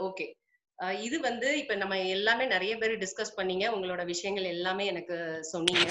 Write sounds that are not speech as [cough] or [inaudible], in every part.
Okay. இது வந்து இப்ப நம்ம எல்லாமே நிறைய பேர் டிஸ்கஸ் பண்ணீங்க. உங்களோட விஷயங்கள் எல்லாமே எனக்கு சொன்னீங்க.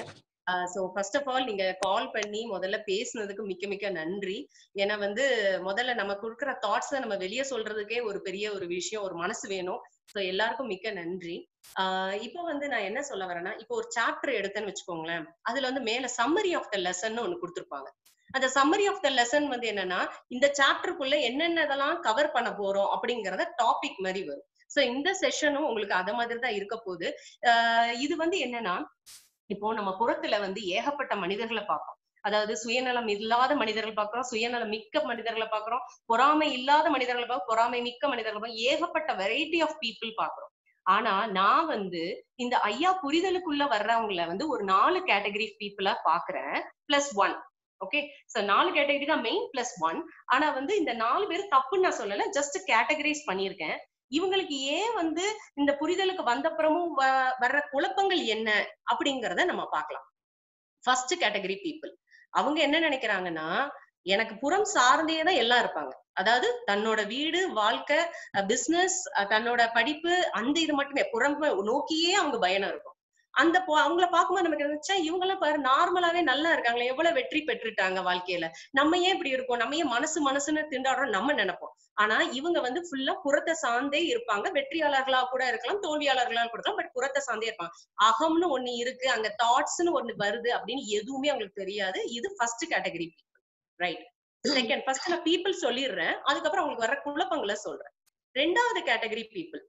ஸோ ஃபர்ஸ்ட் ஆஃப் ஆல் நீங்க கால் பண்ணி முதல்ல பேசுனதுக்கு மிக்க மிக்க நன்றி. ஏன்னா வந்து முதல்ல நம்ம கொடுக்குற தாட்ஸை நம்ம வெளியே சொல்றதுக்கே ஒரு பெரிய ஒரு விஷயம் ஒரு மனசு வேணும். ஸோ எல்லாருக்கும் மிக்க நன்றி. ஆஹ் இப்போ வந்து நான் என்ன சொல்ல வரேன்னா இப்போ ஒரு சாப்டர் எடுத்தேன்னு வச்சுக்கோங்களேன். அதுல வந்து மேல சம்மரி ஆஃப் த லெசன் ஒன்னு கொடுத்துருப்பாங்க. அந்த சம்மரி ஆஃப் த லெசன் வந்து என்னன்னா இந்த சாப்டருக்குள்ள என்னென்னதெல்லாம் கவர் பண்ண போறோம் அப்படிங்கறத டாபிக் மாதிரி வரும். சோ இந்த செஷனும் உங்களுக்கு அத மாதிரி தான் இருக்க போகுது. ஆஹ் இது வந்து என்னன்னா இப்போ நம்ம புறத்துல வந்து ஏகப்பட்ட மனிதர்களை பார்ப்போம் அதாவது சுயநலம் இல்லாத மனிதர்கள் பார்க்கிறோம் சுயநலம் மிக்க மனிதர்களை பார்க்கிறோம் பொறாமை இல்லாத மனிதர்களை பார்க்கிறோம் பொறாமை மிக்க மனிதர்களை பார்க்கிறோம் ஏகப்பட்ட வெரைட்டி ஆஃப் பீப்புள் பார்க்கிறோம். ஆனா நான் வந்து இந்த ஐயா புரிதலுக்குள்ள வர்றவங்கள வந்து ஒரு நாலு கேட்டகரி பீப்புளா பாக்குறேன் பிளஸ் ஒன் ஓகே சோ நாலு கேட்டகரி தான் மெயின் பிளஸ் ஒன் ஆனா வந்து இந்த நாலு பேர் தப்புன்னு நான் சொல்லல. ஜஸ்ட் கேட்டகரைஸ் பண்ணியிருக்கேன். இவங்களுக்கு ஏன் வந்து இந்த புரிதலுக்கு வந்தப்புறமும் வர்ற குழப்பங்கள் என்ன அப்படிங்கறத நம்ம பார்க்கலாம். ஃபர்ஸ்ட் கேட்டகரி பீப்புள் அவங்க என்ன நினைக்கிறாங்கன்னா எனக்கு புறம் சார்ந்தே தான் எல்லாம் இருப்பாங்க. அதாவது தன்னோட வீடு வாழ்க்கை பிசினஸ் தன்னோட படிப்பு அந்த இது மட்டுமே. புறம் நோக்கியே அவங்க பயணம் இருக்கும். அந்த அவங்கள பார்க்கும்போது நமக்கு நினைச்சா இவங்க எல்லாம் பாரு நார்மலாவே நல்லா இருக்காங்களே எவ்வளவு வெற்றி பெற்றுட்டாங்க வாழ்க்கையில. நம்ம ஏன் இப்படி இருக்கோம்? நம்ம ஏன் மனசு மனசுன்னு திண்டாடுறோம் நம்ம நினைப்போம். ஆனா இவங்க வந்து ஃபுல்லா புறத்தை சார்ந்தே இருப்பாங்க. வெற்றியாளர்களா கூட இருக்கலாம் தோல்வியாளர்களா கூட இருக்கலாம் பட் புறத்தை சார்ந்தே இருப்பாங்க. அகம்னு ஒண்ணு இருக்கு அங்க தாட்ஸ்னு ஒண்ணு வருது அப்படின்னு எதுவுமே அவங்களுக்கு தெரியாது. இது first category people right second first நான் பீப்புள் சொல்லிடுறேன். அதுக்கப்புறம் அவங்களுக்கு வர குழப்பங்களை சொல்றேன். ரெண்டாவது கேட்டகரி பீப்புள்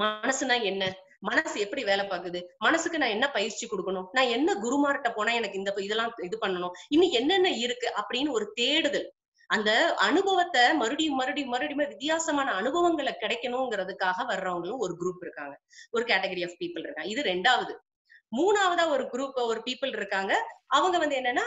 மனசுனா என்ன? மனசு எப்படி வேலை பார்க்குது? மனசுக்கு நான் என்ன பயிற்சி கொடுக்கணும்? நான் என்ன குருமார்கிட்ட போனா எனக்கு இந்த இதெல்லாம் இது பண்ணணும்? இன்னும் என்னென்ன இருக்கு? அப்படின்னு ஒரு தேடுதல். அந்த அனுபவத்தை மறுபடியும் மறுபடியும் மறுபடியும் வித்தியாசமான அனுபவங்களை கிடைக்கணுங்கிறதுக்காக வர்றவங்களும் ஒரு குரூப் இருக்காங்க. ஒரு கேட்டகரி ஆஃப் பீப்புள் இருக்காங்க. இது ரெண்டாவது. மூணாவதா ஒரு குரூப் ஒரு பீப்புள் இருக்காங்க. அவங்க வந்து என்னன்னா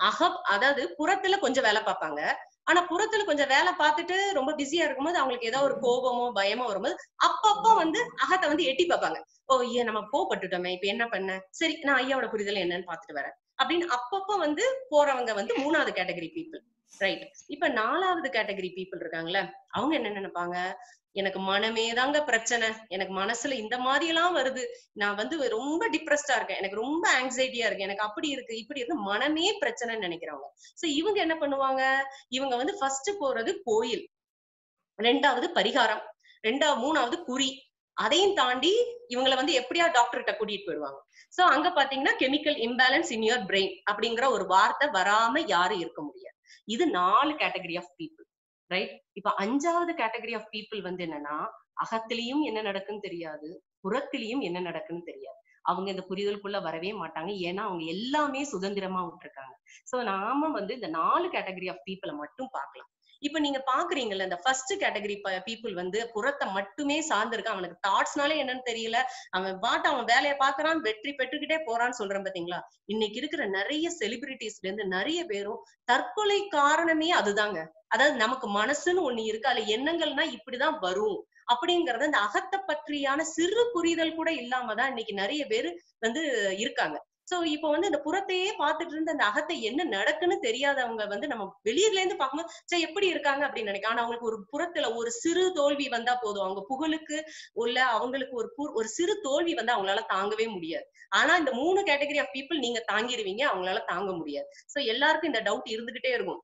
அகப் அதாவது புறத்துல கொஞ்சம் வேலை பார்ப்பாங்க. ஆனா புறத்துல கொஞ்சம் வேலை பார்த்துட்டு ரொம்ப பிஸியா இருக்கும்போது அவங்களுக்கு ஏதோ ஒரு கோபமோ பயமோ வரும்போது அப்பப்போ வந்து அகத்தை வந்து எட்டி பார்ப்பாங்க. ஓ ஐயா நம்ம கோபப்பட்டுட்டோமே இப்ப என்ன பண்ண? சரி நான் ஐயாவோட புரிதல் என்னன்னு பாத்துட்டு வரேன். அப்படின்னு அப்பப்போ வந்து போறவங்க வந்து மூணாவது கேட்டகரி பீப்புள் ரைட் இப்ப நாலாவது கேட்டகரி பீப்புள் இருக்காங்கல்ல அவங்க என்ன நினைப்பாங்க? எனக்கு மனமே தாங்க பிரச்சனை. எனக்கு மனசுல இந்த மாதிரி எல்லாம் வருது. நான் வந்து ரொம்ப டிப்ரெஸ்டா இருக்கேன். எனக்கு ரொம்ப ஆங்ஸைட்டியா இருக்கு எனக்கு அப்படி இருக்கு இப்படி இருக்கு. மனமே பிரச்சனைன்னு நினைக்கிறவங்க. சோ இவங்க என்ன பண்ணுவாங்க? இவங்க வந்து ஃபர்ஸ்ட் போறது கோயில். ரெண்டாவது பரிகாரம். ரெண்டாவது மூணாவது குறி. அதையும் தாண்டி இவங்களை வந்து எப்படியா டாக்டர்கிட்ட கூட்டிட்டு போயிடுவாங்க? சோ அங்க பாத்தீங்கன்னா chemical imbalance in your brain அப்படிங்கிற ஒரு வார்த்தை வராம யாரும் இருக்க முடியாது. இது நாலு கேட்டகரி ஆஃப் பீப்புள் ரைட் இப்ப அஞ்சாவது கேட்டகரி ஆஃப் பீப்புள் வந்து என்னன்னா அகத்திலையும் என்ன நடக்குன்னு தெரியாது புறத்திலையும் என்ன நடக்குன்னு தெரியாது. அவங்க இந்த புரிதலுக்குள்ள வரவே மாட்டாங்க. ஏன்னா அவங்க எல்லாமே சுதந்திரமா விட்டுருக்காங்க. சோ நாம வந்து இந்த நாலு கேட்டகரி ஆஃப் பீப்புளை மட்டும் பார்க்கலாம். இப்ப நீங்க பாக்குறீங்கல்ல இந்த ஃபர்ஸ்ட் கேட்டகரி பீப்புள் வந்து புறத்தை மட்டுமே சார்ந்திருக்கான் அவனுக்கு தாட்ஸ்னாலே என்னன்னு தெரியல. அவன் பாட்டு அவன் வேலையை பாக்குறான் வெற்றி பெற்றுக்கிட்டே போறான்னு சொல்றேன் பாத்தீங்களா? இன்னைக்கு இருக்கிற நிறைய செலிபிரிட்டிஸ்ல இருந்து நிறைய பேரும் தற்கொலை காரணமே அதுதாங்க. அதாவது நமக்கு மனசுன்னு ஒண்ணு இருக்கு அதுல எண்ணங்கள்னா இப்படிதான் வரும். அப்படிங்கறது அந்த அகத்தை பற்றியான சிறு புரிதல் கூட இல்லாம தான் இன்னைக்கு நிறைய பேர் வந்து இருக்காங்க. சோ இப்போ வந்து இந்த புறத்தையே பார்த்துட்டு இருந்து அந்த அகத்தை என்ன நடக்குன்னு தெரியாதவங்க வந்து நம்ம வெளியில இருந்து பார்க்கும்போது சரி எப்படி இருக்காங்க அப்படின்னு நினைக்க ஆனா அவங்களுக்கு ஒரு புறத்துல ஒரு சிறு தோல்வி வந்தா போதும். அவங்க புகழுக்கு உள்ள அவங்களுக்கு ஒரு ஒரு சிறு தோல்வி வந்து அவங்களால தாங்கவே முடியாது. ஆனா இந்த மூணு கேட்டகரி ஆஃப் பீப்புள் நீங்க தாங்கிடுவீங்க அவங்களால தாங்க முடியாது. சோ எல்லாருக்கும் இந்த டவுட் இருந்துகிட்டே இருக்கும்.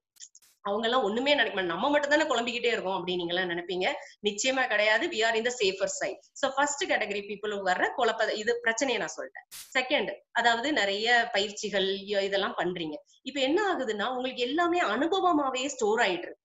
அவங்க எல்லாம் ஒண்ணுமே நினைக்க மாட்டோம் நம்ம மட்டும் தானே குழம்பிக்கிட்டே இருக்கோம் அப்படின்னு நீங்க எல்லாம் நினைப்பீங்க. நிச்சயமா கிடையாது. We are in the safer side so first category people வர்ற குழப்ப இது பிரச்சனையை நான் சொல்லிட்டேன் செகண்ட் அதாவது நிறைய பயிற்சிகள் இதெல்லாம் பண்றீங்க. இப்ப என்ன ஆகுதுன்னா உங்களுக்கு எல்லாமே அனுபவமாவே ஸ்டோர் ஆயிட்டு இருக்கு.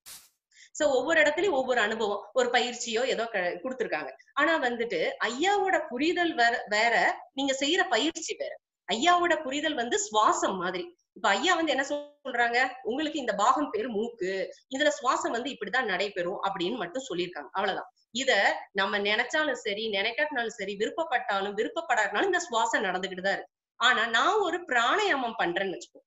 சோ ஒவ்வொரு இடத்துலயும் ஒவ்வொரு அனுபவம் ஒரு பயிற்சியோ ஏதோ கொடுத்துருக்காங்க. ஆனா வந்துட்டு ஐயாவோட புரிதல் வேற வேற நீங்க செய்யற பயிற்சி வேற. ஐயாவோட புரிதல் வந்து சுவாசம் மாதிரி. இப்ப ஐயா வந்து என்ன சொல்றாங்க? உங்களுக்கு இந்த பாகம் பேரு மூக்கு. இதுல சுவாசம் வந்து இப்படிதான் நடைபெறும் அப்படின்னு மட்டும் சொல்லியிருக்காங்க. அவ்வளவுதான். இத நம்ம நினைச்சாலும் சரி நினைக்காட்டினாலும் சரி விருப்பப்பட்டாலும் விருப்பப்படாட்டினாலும் இந்த சுவாசம் நடந்துகிட்டு தான் இருக்கு. ஆனா நான் ஒரு பிராணயாமம் பண்றேன்னு வச்சுக்கோ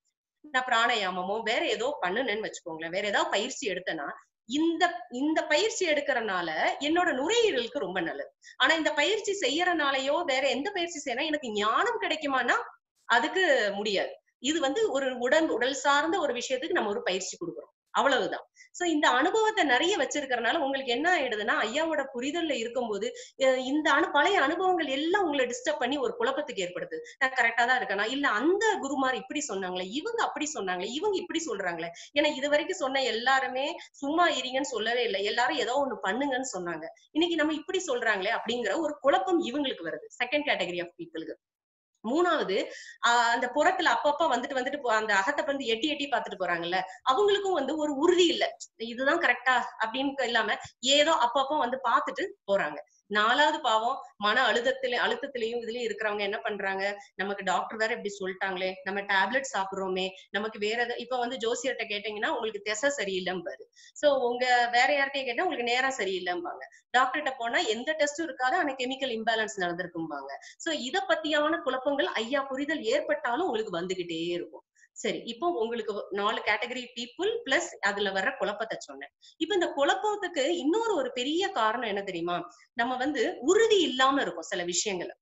நான் பிராணயாமமோ வேற ஏதோ பண்ணுனேன்னு வச்சுக்கோங்களேன் வேற ஏதாவது பயிற்சி எடுத்தேன்னா இந்த இந்த பயிற்சி எடுக்கிறனால என்னோட நுரையீரலுக்கு ரொம்ப நல்லது. ஆனா இந்த பயிற்சி செய்யறனாலயோ வேற எந்த பயிற்சி செய்யறா எனக்கு ஞானம் கிடைக்குமானா அதுக்கு முடியாது. இது வந்து ஒரு உடல் உடல் சார்ந்த ஒரு விஷயத்துக்கு நம்ம ஒரு பயிற்சி கொடுக்குறோம். அவ்வளவுதான். சோ இந்த அனுபவத்தை நிறைய வச்சிருக்கறனால உங்களுக்கு என்ன ஆயிடுதுன்னா ஐயாவோட புரிதல்ல இருக்கும்போது அஹ் இந்த அனு பழைய அனுபவங்கள் எல்லாம் உங்களை டிஸ்டர்ப் பண்ணி ஒரு குழப்பத்துக்கு ஏற்படுது. நான் கரெக்டா தான் இருக்கேனா? இல்ல அந்த குருமார் இப்படி சொன்னாங்களே இவங்க அப்படி சொன்னாங்களே இவங்க இப்படி சொல்றாங்களே? ஏன்னா இது வரைக்கும் சொன்ன எல்லாருமே சும்மா இருங்கன்னு சொல்லவே இல்லை. எல்லாரும் ஏதோ ஒண்ணு பண்ணுங்கன்னு சொன்னாங்க. இன்னைக்கு நம்ம இப்படி சொல்றாங்களே அப்படிங்கிற ஒரு குழப்பம் இவங்களுக்கு வருது. செகண்ட் கேட்டகரி ஆஃப் பீப்புளுக்கு மூணாவது ஆஹ் அந்த புறத்துல அப்பப்ப வந்துட்டு வந்துட்டு அந்த அகத்தை வந்து எட்டி எட்டி பாத்துட்டு போறாங்கல்ல அவங்களுக்கும் வந்து ஒரு உறுதி இல்ல. இதுதான் கரெக்டா அப்படின்னு இல்லாம ஏதோ அப்பப்போ வந்து பாத்துட்டு போறாங்க. நாலாவது பாவம் மன அழுத்தத்தில அழுத்தத்திலையும் இதுலயும் இருக்கிறவங்க என்ன பண்றாங்க? நமக்கு டாக்டர் வேற இப்படி சொல்லிட்டாங்களே நம்ம டேப்லெட் சாப்பிடுறோமே நமக்கு வேற எது இப்ப வந்து ஜோசியர்கிட்ட கேட்டீங்கன்னா உங்களுக்கு திசை சரியில்லைம்பாரு. சோ உங்க வேற யார்கிட்டயும் கேட்டா உங்களுக்கு நேரம் சரியில்லைம்பாங்க. டாக்டர்கிட்ட போனா எந்த டெஸ்டும் இருக்காது ஆனா கெமிக்கல் இம்பேலன்ஸ் நடந்திருக்கும்பாங்க. சோ இத பத்தியான குழப்பங்கள் ஐயா புரிதல் ஏற்பட்டாலும் உங்களுக்கு வந்துகிட்டே இருக்கும். சரி இப்போ உங்களுக்கு நாலு கேட்டகரி பீப்புள் பிளஸ் அதுல வர்ற குழப்பத்தை சொன்னேன். இப்ப இந்த குழப்பத்துக்கு இன்னொரு ஒரு பெரிய காரணம் என்ன தெரியுமா? நம்ம வந்து உறுதி இல்லாம இருக்கும் சில விஷயங்களை.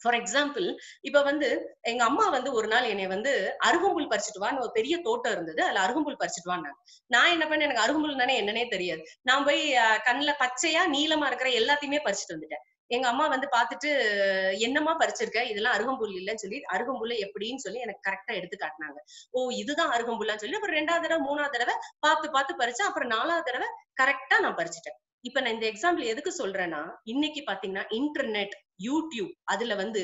ஃபார் எக்ஸாம்பிள் இப்ப வந்து எங்க அம்மா வந்து ஒரு நாள் என்னை வந்து அருகம்புல் பறிச்சுட்டு வான்னு ஒரு பெரிய தோட்டம் இருந்தது அதுல அருகம்புல் பறிச்சுட்டு வான்னு நான் என்ன பண்ணேன்? எனக்கு அருகம்புல் தானே என்னன்னே தெரியாது. நான் போய் கண்ணுல பச்சையா நீளமா இருக்கிற எல்லாத்தையுமே பறிச்சுட்டு வந்துட்டேன். எங்க அம்மா வந்து பாத்துட்டு என்னம்மா பறிச்சிருக்க? இதெல்லாம் அருகம்புல் இல்லைன்னு சொல்லி அருகம்புல்ல எப்படின்னு சொல்லி எனக்கு கரெக்டா எடுத்து காட்டினாங்க. ஓ இதுதான் அருகம்புல்லான்னு சொல்லி அப்புறம் ரெண்டாவது தடவை மூணாவது தடவை பார்த்து பார்த்து பறிச்சேன் அப்புறம் நாலாவது தடவை கரெக்டா நான் பறிச்சிட்டேன். இப்ப நான் இந்த எக்ஸாம்பிள் எதுக்கு சொல்றேன்னா இன்னைக்கு பாத்தீங்கன்னா இன்டர்நெட் யூடியூப் அதுல வந்து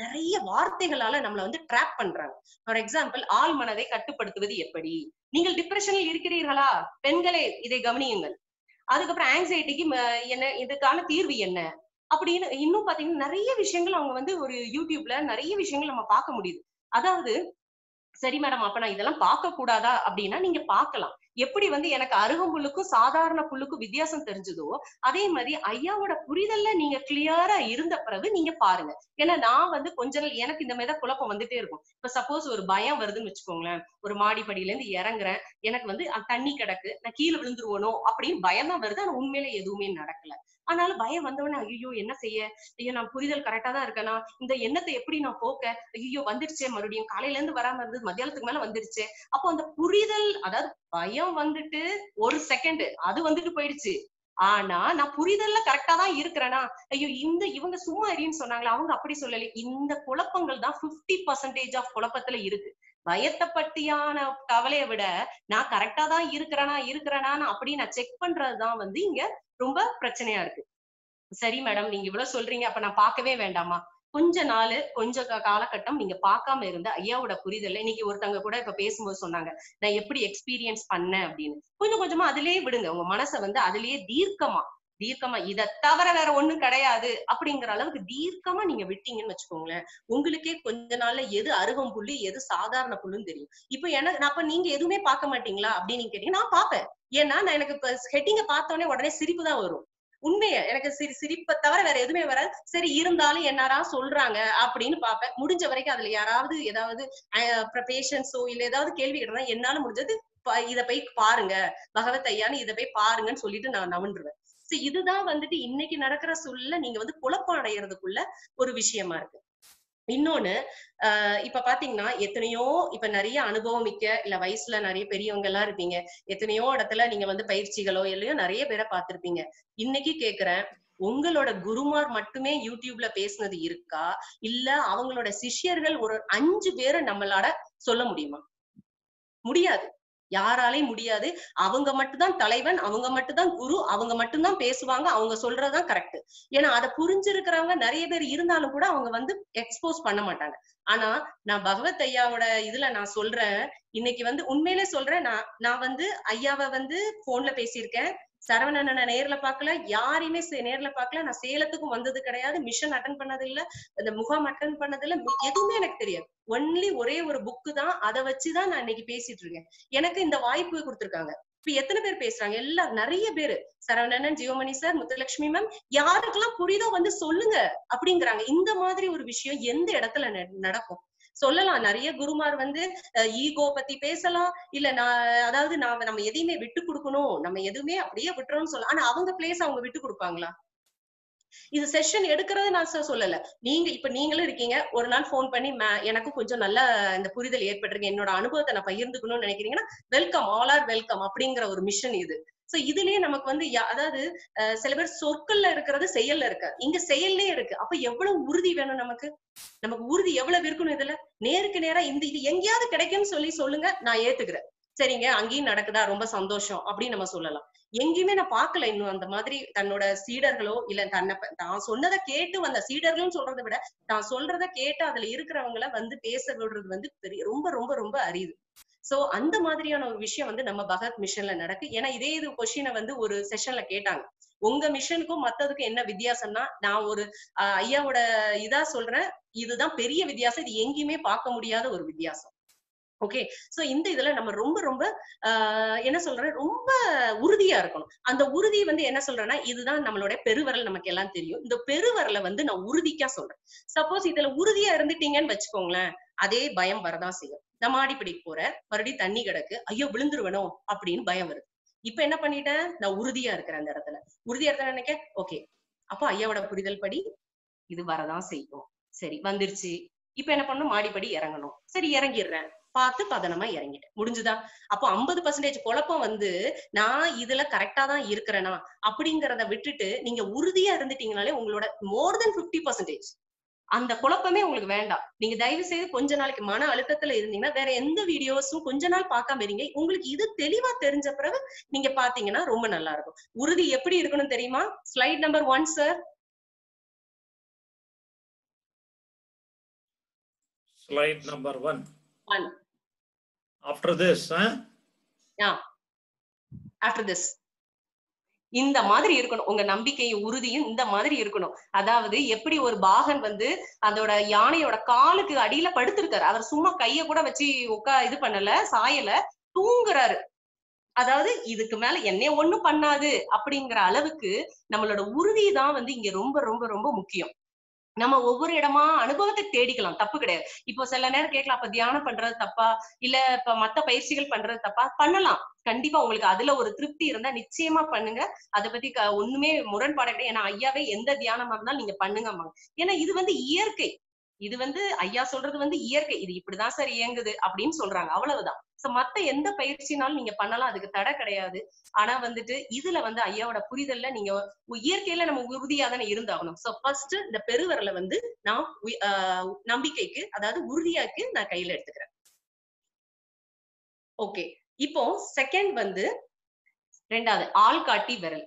நிறைய வார்த்தைகளால நம்மள வந்து ட்ராப் பண்றாங்க. ஃபார் எக்ஸாம்பிள் ஆள் மனதை கட்டுப்படுத்துவது எப்படி? நீங்கள் டிப்ரெஷனில் இருக்கிறீர்களா? பெண்களே இதை கவனியுங்கள். அதுக்கப்புறம் ஆங்ஸைட்டிக்கு என்ன இதுக்கான தீர்வு என்ன? அப்படின்னு இன்னும் பாத்தீங்கன்னா நிறைய விஷயங்கள் அவங்க வந்து ஒரு யூடியூப்ல நிறைய விஷயங்கள் நம்ம பார்க்க முடியுது. அதாவது சரி மேடம் அப்ப நான் இதெல்லாம் பார்க்க கூடாதா அப்படின்னா நீங்க பார்க்கலாம். எப்படி வந்து எனக்கு அருகம்புல்லுக்கும் சாதாரண புல்லுக்கும் வித்தியாசம் தெரிஞ்சதோ அதே மாதிரி ஐயாவோட புரிதல்ல நீங்க கிளியரா இருந்த பிறகு நீங்க பாருங்க. ஏன்னா நான் வந்து கொஞ்ச நாள் எனக்கு இந்த மாதிரி தான் குழப்பம் வந்துட்டே இருக்கும். இப்ப சப்போஸ் ஒரு பயம் வருதுன்னு வச்சுக்கோங்களேன். ஒரு மாடிப்படியில இருந்து இறங்குறேன். எனக்கு வந்து தண்ணி கிடக்கு. நான் கீழே விழுந்துருவனோ? அப்படின்னு பயம் தான் வருது. ஆனா உண்மையில எதுவுமே நடக்கல. ஆனாலும் பயம் வந்தவொடனே ஐயோ என்ன செய்ய? ஐயோ நான் புரிதல் கரெக்டா தான் இருக்கேனா? இந்த எண்ணத்தை எப்படி நான் போக்க? ஐயோ வந்துருச்சே. மறுபடியும் காலையில இருந்து வராம இருந்தது. மத்தியானத்துக்கு மேல வந்துருச்சு. அப்போ அந்த புரிதல் அதாவது பயம் வந்துட்டு ஒரு செகண்ட் அது வந்துட்டு போயிடுச்சு. ஆனா நான் புரிதல்ல கரெக்டா தான் இருக்கிறேனா? ஐயோ இந்த இவங்க சும்மா அறின்னு சொன்னாங்களே? அவங்க அப்படி சொல்லல. இந்த குழப்பங்கள் தான் 50% பர்சன்டேஜ் ஆஃப் குழப்பத்துல இருக்கு. பயத்தை பற்றியான கவலையை விட நான் கரெக்டா தான் இருக்கிறேனா இருக்கிறேனா அப்படி நான் செக் பண்றதுதான் வந்து இங்க ரொம்ப பிரச்சனையா இருக்கு. சரி மேடம் நீங்க இவ்வளவு சொல்றீங்க அப்ப நான் பார்க்கவே வேண்டாமா? கொஞ்ச நாள் கொஞ்ச காலகட்டம் நீங்க பார்க்காம இருந்த ஐயாவோட புரிதல் இன்னைக்கு ஒருத்தவங்க கூட இப்ப பேசும்போது சொன்னாங்க நான் எப்படி எக்ஸ்பீரியன்ஸ் பண்ணேன்? அப்படின்னு. கொஞ்சம் கொஞ்சமா அதுலயே விடுங்க. உங்க மனசை வந்து அதுலயே தீர்க்கமா தீர்க்கமா இதை தவிர வேற ஒண்ணும் கிடையாது அப்படிங்கிற அளவுக்கு தீர்க்கமா நீங்க விட்டீங்கன்னு வச்சுக்கோங்களேன் உங்களுக்கே கொஞ்ச நாள்ல எது அருகம் புள்ளி எது சாதாரண புல்லுன்னு தெரியும். இப்ப எனக்கு நான் அப்ப நீங்க எதுவுமே பார்க்க மாட்டீங்களா அப்படின்னு நீங்க கேட்டீங்க நான் பார்ப்பேன். ஏன்னா நான் எனக்கு இப்ப ஹெட்டிங்க பார்த்தோன்னே உடனே சிரிப்பு தான் வரும். உண்மையை எனக்கு சிரி சிரிப்பை தவிர வேற எதுவுமே வராது. சரி இருந்தாலும் என்னடா சொல்றாங்க அப்படின்னு பாப்பேன் முடிஞ்ச வரைக்கும் அதுல யாராவது ஏதாவது பேஷன்ஸோ இல்ல ஏதாவது கேள்வி கேட்டா என்னால முடிஞ்சது ப- இத போய் பாருங்க. பகவத் ஐயான்னு இதை போய் பாருங்கன்னு சொல்லிட்டு நான் நவண்டுருவேன் சோ இதுதான் வந்துட்டு இன்னைக்கு நடக்கிற சூழல்ல நீங்க வந்து குழப்பம் அடையறதுக்குள்ள ஒரு விஷயமா இருக்கு. இன்னொன்னு ஆஹ் இப்ப பாத்தீங்கன்னா எத்தனையோ இப்ப நிறைய அனுபவம் மிக்க இல்ல வயசுல நிறைய பெரியவங்க எல்லாம் இருப்பீங்க. எத்தனையோ இடத்துல நீங்க வந்து பயிற்சிகளோ இல்லையோ நிறைய பேரை பார்த்திருப்பீங்க. இன்னைக்கு கேக்குறேன் உங்களோட குருமார் மட்டுமே யூடியூப்ல பேசுனது இருக்கா? இல்ல அவங்களோட சிஷ்யர்கள் ஒரு அஞ்சு பேரை நம்மளால சொல்ல முடியுமா? முடியாது. யாராலையும் முடியாது. அவங்க மட்டும்தான் தலைவன் அவங்க மட்டும்தான் குரு அவங்க மட்டும்தான் பேசுவாங்க அவங்க சொல்றதுதான் கரெக்ட் ஏன்னா அதை புரிஞ்சிருக்கிறவங்க நிறைய பேர் இருந்தாலும் கூட அவங்க வந்து எக்ஸ்போஸ் பண்ண மாட்டாங்க. ஆனா நான் பகவத் ஐயாவோட இதுல நான் சொல்றேன். இன்னைக்கு வந்து உண்மையிலே சொல்றேன் நான் நான் வந்து ஐயாவை வந்து போன்ல பேசியிருக்கேன். சரவணனை நேர்ல பாக்கல யாரையுமே நேர்ல பாக்கல நான் சேலத்துக்கும் வந்தது கிடையாது. மிஷன் அட்டன் பண்ணது இல்ல இந்த முகாம் அட்டன் பண்ணது இல்ல எதுவுமே எனக்கு தெரியாது. ஒன்லி ஒரே ஒரு புக்கு தான். அதை வச்சுதான் நான் இன்னைக்கு பேசிட்டு இருக்கேன். எனக்கு இந்த வாய்ப்பு கொடுத்திருக்காங்க. இப்ப எத்தனை பேர் பேசுறாங்க? எல்லாரும் நிறைய பேரு. சரவணன் ஜியோமணி சார் முத்துலட்சுமி மேம் யாருக்கெல்லாம் புரியுதோ வந்து சொல்லுங்க அப்படிங்கிறாங்க. இந்த மாதிரி ஒரு விஷயம் எந்த இடத்துல நடக்கும்? சொல்லலாம். நிறைய குருமார் வந்து ஈகோ பத்தி பேசலாம். இல்ல நான் அதாவது நாம நம்ம எதையுமே விட்டு கொடுக்கணும். நம்ம எதுவுமே அப்படியே விட்டுறோம்னு சொல்லலாம். ஆனா அவங்க பிளேஸ் அவங்க விட்டு கொடுப்பாங்களா? இது செஷன் எடுக்கிறது நான் சொல்லல. நீங்க இப்ப நீங்களும் இருக்கீங்க. ஒரு நாள் போன் பண்ணி "மா- எனக்கும் கொஞ்சம் நல்ல இந்த புரிதல் ஏற்பட்டிருக்கு. என்னோட அனுபவத்தை நான் பகிர்ந்துக்கணும்னு நினைக்கிறீங்கன்னா வெல்கம் ஆல் ஆர் வெல்கம் அப்படிங்கிற ஒரு மிஷன் இது. சோ இதுலயே நமக்கு வந்து அதாவது சில பேர் சொற்கள்ல இருக்கிறது செயல்ல இருக்கு இங்க செயல்லே இருக்கு. அப்ப எவ்வளவு உறுதி வேணும் நமக்கு? நமக்கு உறுதி எவ்வளவு இருக்கணும் இதுல? நேருக்கு நேரா இந்த இது எங்கேயாவது கிடைக்கும்னு சொல்லி சொல்லுங்க நான் ஏத்துக்கிறேன். சரிங்க அங்கேயும் நடக்குதா? ரொம்ப சந்தோஷம் அப்படின்னு நம்ம சொல்லலாம். எங்கேயுமே நான் பாக்கல இன்னும் அந்த மாதிரி தன்னோட சீடர்களோ இல்ல தன்னை தான் சொன்னதை கேட்டு வந்த சீடர்களும் சொல்றதை விட தான் சொல்றதை கேட்டு அதுல இருக்கிறவங்கள வந்து பேச விடுறது வந்து பெரிய ரொம்ப ரொம்ப ரொம்ப அரியுது சோ அந்த மாதிரியான ஒரு விஷயம் வந்து நம்ம பகத் மிஷன்ல நடக்கு. ஏன்னா இதே இது கொஸ்டினை வந்து ஒரு செஷன்ல கேட்டாங்க. உங்க மிஷனுக்கும் மத்ததுக்கும் என்ன வித்தியாசம்னா நான் ஒரு ஐயாவோட இதா சொல்றேன். இதுதான் பெரிய வித்தியாசம். இது எங்கேயுமே பார்க்க முடியாத ஒரு வித்தியாசம். ஓகே சோ இந்த இதுல நம்ம ரொம்ப ரொம்ப ஆஹ் என்ன சொல்றேன்? ரொம்ப உறுதியா இருக்கணும். அந்த உறுதி வந்து என்ன சொல்றேன்னா இதுதான் நம்மளோட பெருவரல் நமக்கு எல்லாம் தெரியும். இந்த பெருவரலை வந்து நான் உறுதிக்கா சொல்றேன். சப்போஸ் இதுல உறுதியா இருந்துட்டீங்கன்னு வச்சுக்கோங்களேன் அதே பயம் வரதான் செய்யும். நான் மாடிப்படிக்கு போற மறுபடியும் தண்ணி கிடக்கு ஐயோ விழுந்துருவனோ அப்படின்னு பயம் வருது. இப்ப என்ன பண்ணிட்டேன் நான் உறுதியா இருக்கிறேன் அந்த இடத்துல. உறுதியா இடத்துல நினைக்க ஓகே அப்போ ஐயாவோட புரிதல் படி இது வரதான் செய்யும். சரி வந்துருச்சு. இப்ப என்ன பண்ணணும்? மாடிப்படி இறங்கணும். சரி இறங்கிடுறேன். பார்த்து பதனமா இறங்கிட்டேன். முடிஞ்சுதா? அப்போ ஐம்பது பர்சன்டேஜ் குழப்பம் வந்து நான் இதுல கரெக்டா தான் இருக்கிறேனா? அப்படிங்கறத விட்டுட்டு நீங்க உறுதியா இருந்துட்டீங்கனாலே உங்களோட மோர் தென் 50% பர்சன்டேஜ் அந்த குழப்பமே உங்களுக்கு வேண்டாம். நீங்க தயவு செய்து கொஞ்ச நாளைக்கு மன அழுத்தத்துல இருந்தீங்கன்னா வேற எந்த வீடியோஸும் கொஞ்ச நாள் பார்க்காம இருங்க. உங்களுக்கு இது தெளிவா தெரிஞ்ச பிறகு நீங்க பாத்தீங்கன்னா ரொம்ப நல்லா இருக்கும். உறுதி எப்படி இருக்கணும் தெரியுமா? Slide number one sir number one. One. After this, huh? After this இந்த மாதிரி இருக்கணும். உங்க நம்பிக்கையும் உறுதியும் இந்த மாதிரி இருக்கணும். அதாவது எப்படி ஒரு பாகன் வந்து அதோட யானையோட காலுக்கு அடியில படுத்திருக்காரு. அவர் சும்மா கைய கூட வச்சு உட்கா இது பண்ணல சாயல தூங்குறாரு. அதாவது இதுக்கு மேல என்னைய ஒண்ணும் பண்ணாது அப்படிங்கிற அளவுக்கு நம்மளோட உறுதி தான் வந்து இங்க ரொம்ப ரொம்ப ரொம்ப முக்கியம். நம்ம ஒவ்வொரு இடமா அனுபவத்தை தேடிக்கலாம். தப்பு கிடையாது. இப்போ சில நேரம் கேட்கலாம் அப்ப தியானம் பண்றது தப்பா? இல்ல இப்ப மத்த பயிற்சிகள் பண்றது தப்பா? பண்ணலாம். கண்டிப்பா உங்களுக்கு அதுல ஒரு திருப்தி இருந்தா நிச்சயமா பண்ணுங்க. அதை பத்தி ஒண்ணுமே முரண்பாடு கிடையாது. ஏன்னா ஐயாவே எந்த தியானமா இருந்தாலும் நீங்க பண்ணுங்க ஏன்னா இது வந்து இயற்கை. இது வந்து ஐயா சொல்றது வந்து இயற்கை இது இப்படிதான் சார் இயங்குது அப்படின்னு சொல்றாங்க. அவ்வளவுதான். சோ மத்த எந்த பயிற்சினாலும் நீங்க பண்ணலாம். அதுக்கு தடை கிடையாது. ஆனா வந்துட்டு இதுல வந்து ஐயாவோட புரிதல்ல நீங்க இயற்கையில நம்ம உறுதியா தானே இருந்தாகணும். சோ ஃபர்ஸ்ட் இந்த பெருவரல வந்து நான் ஆஹ் நம்பிக்கைக்கு அதாவது உறுதியாக்கு நான் கையில எடுத்துக்கிறேன். ஓகே இப்போ செகண்ட் வந்து ரெண்டாவது ஆள்காட்டி விரல்.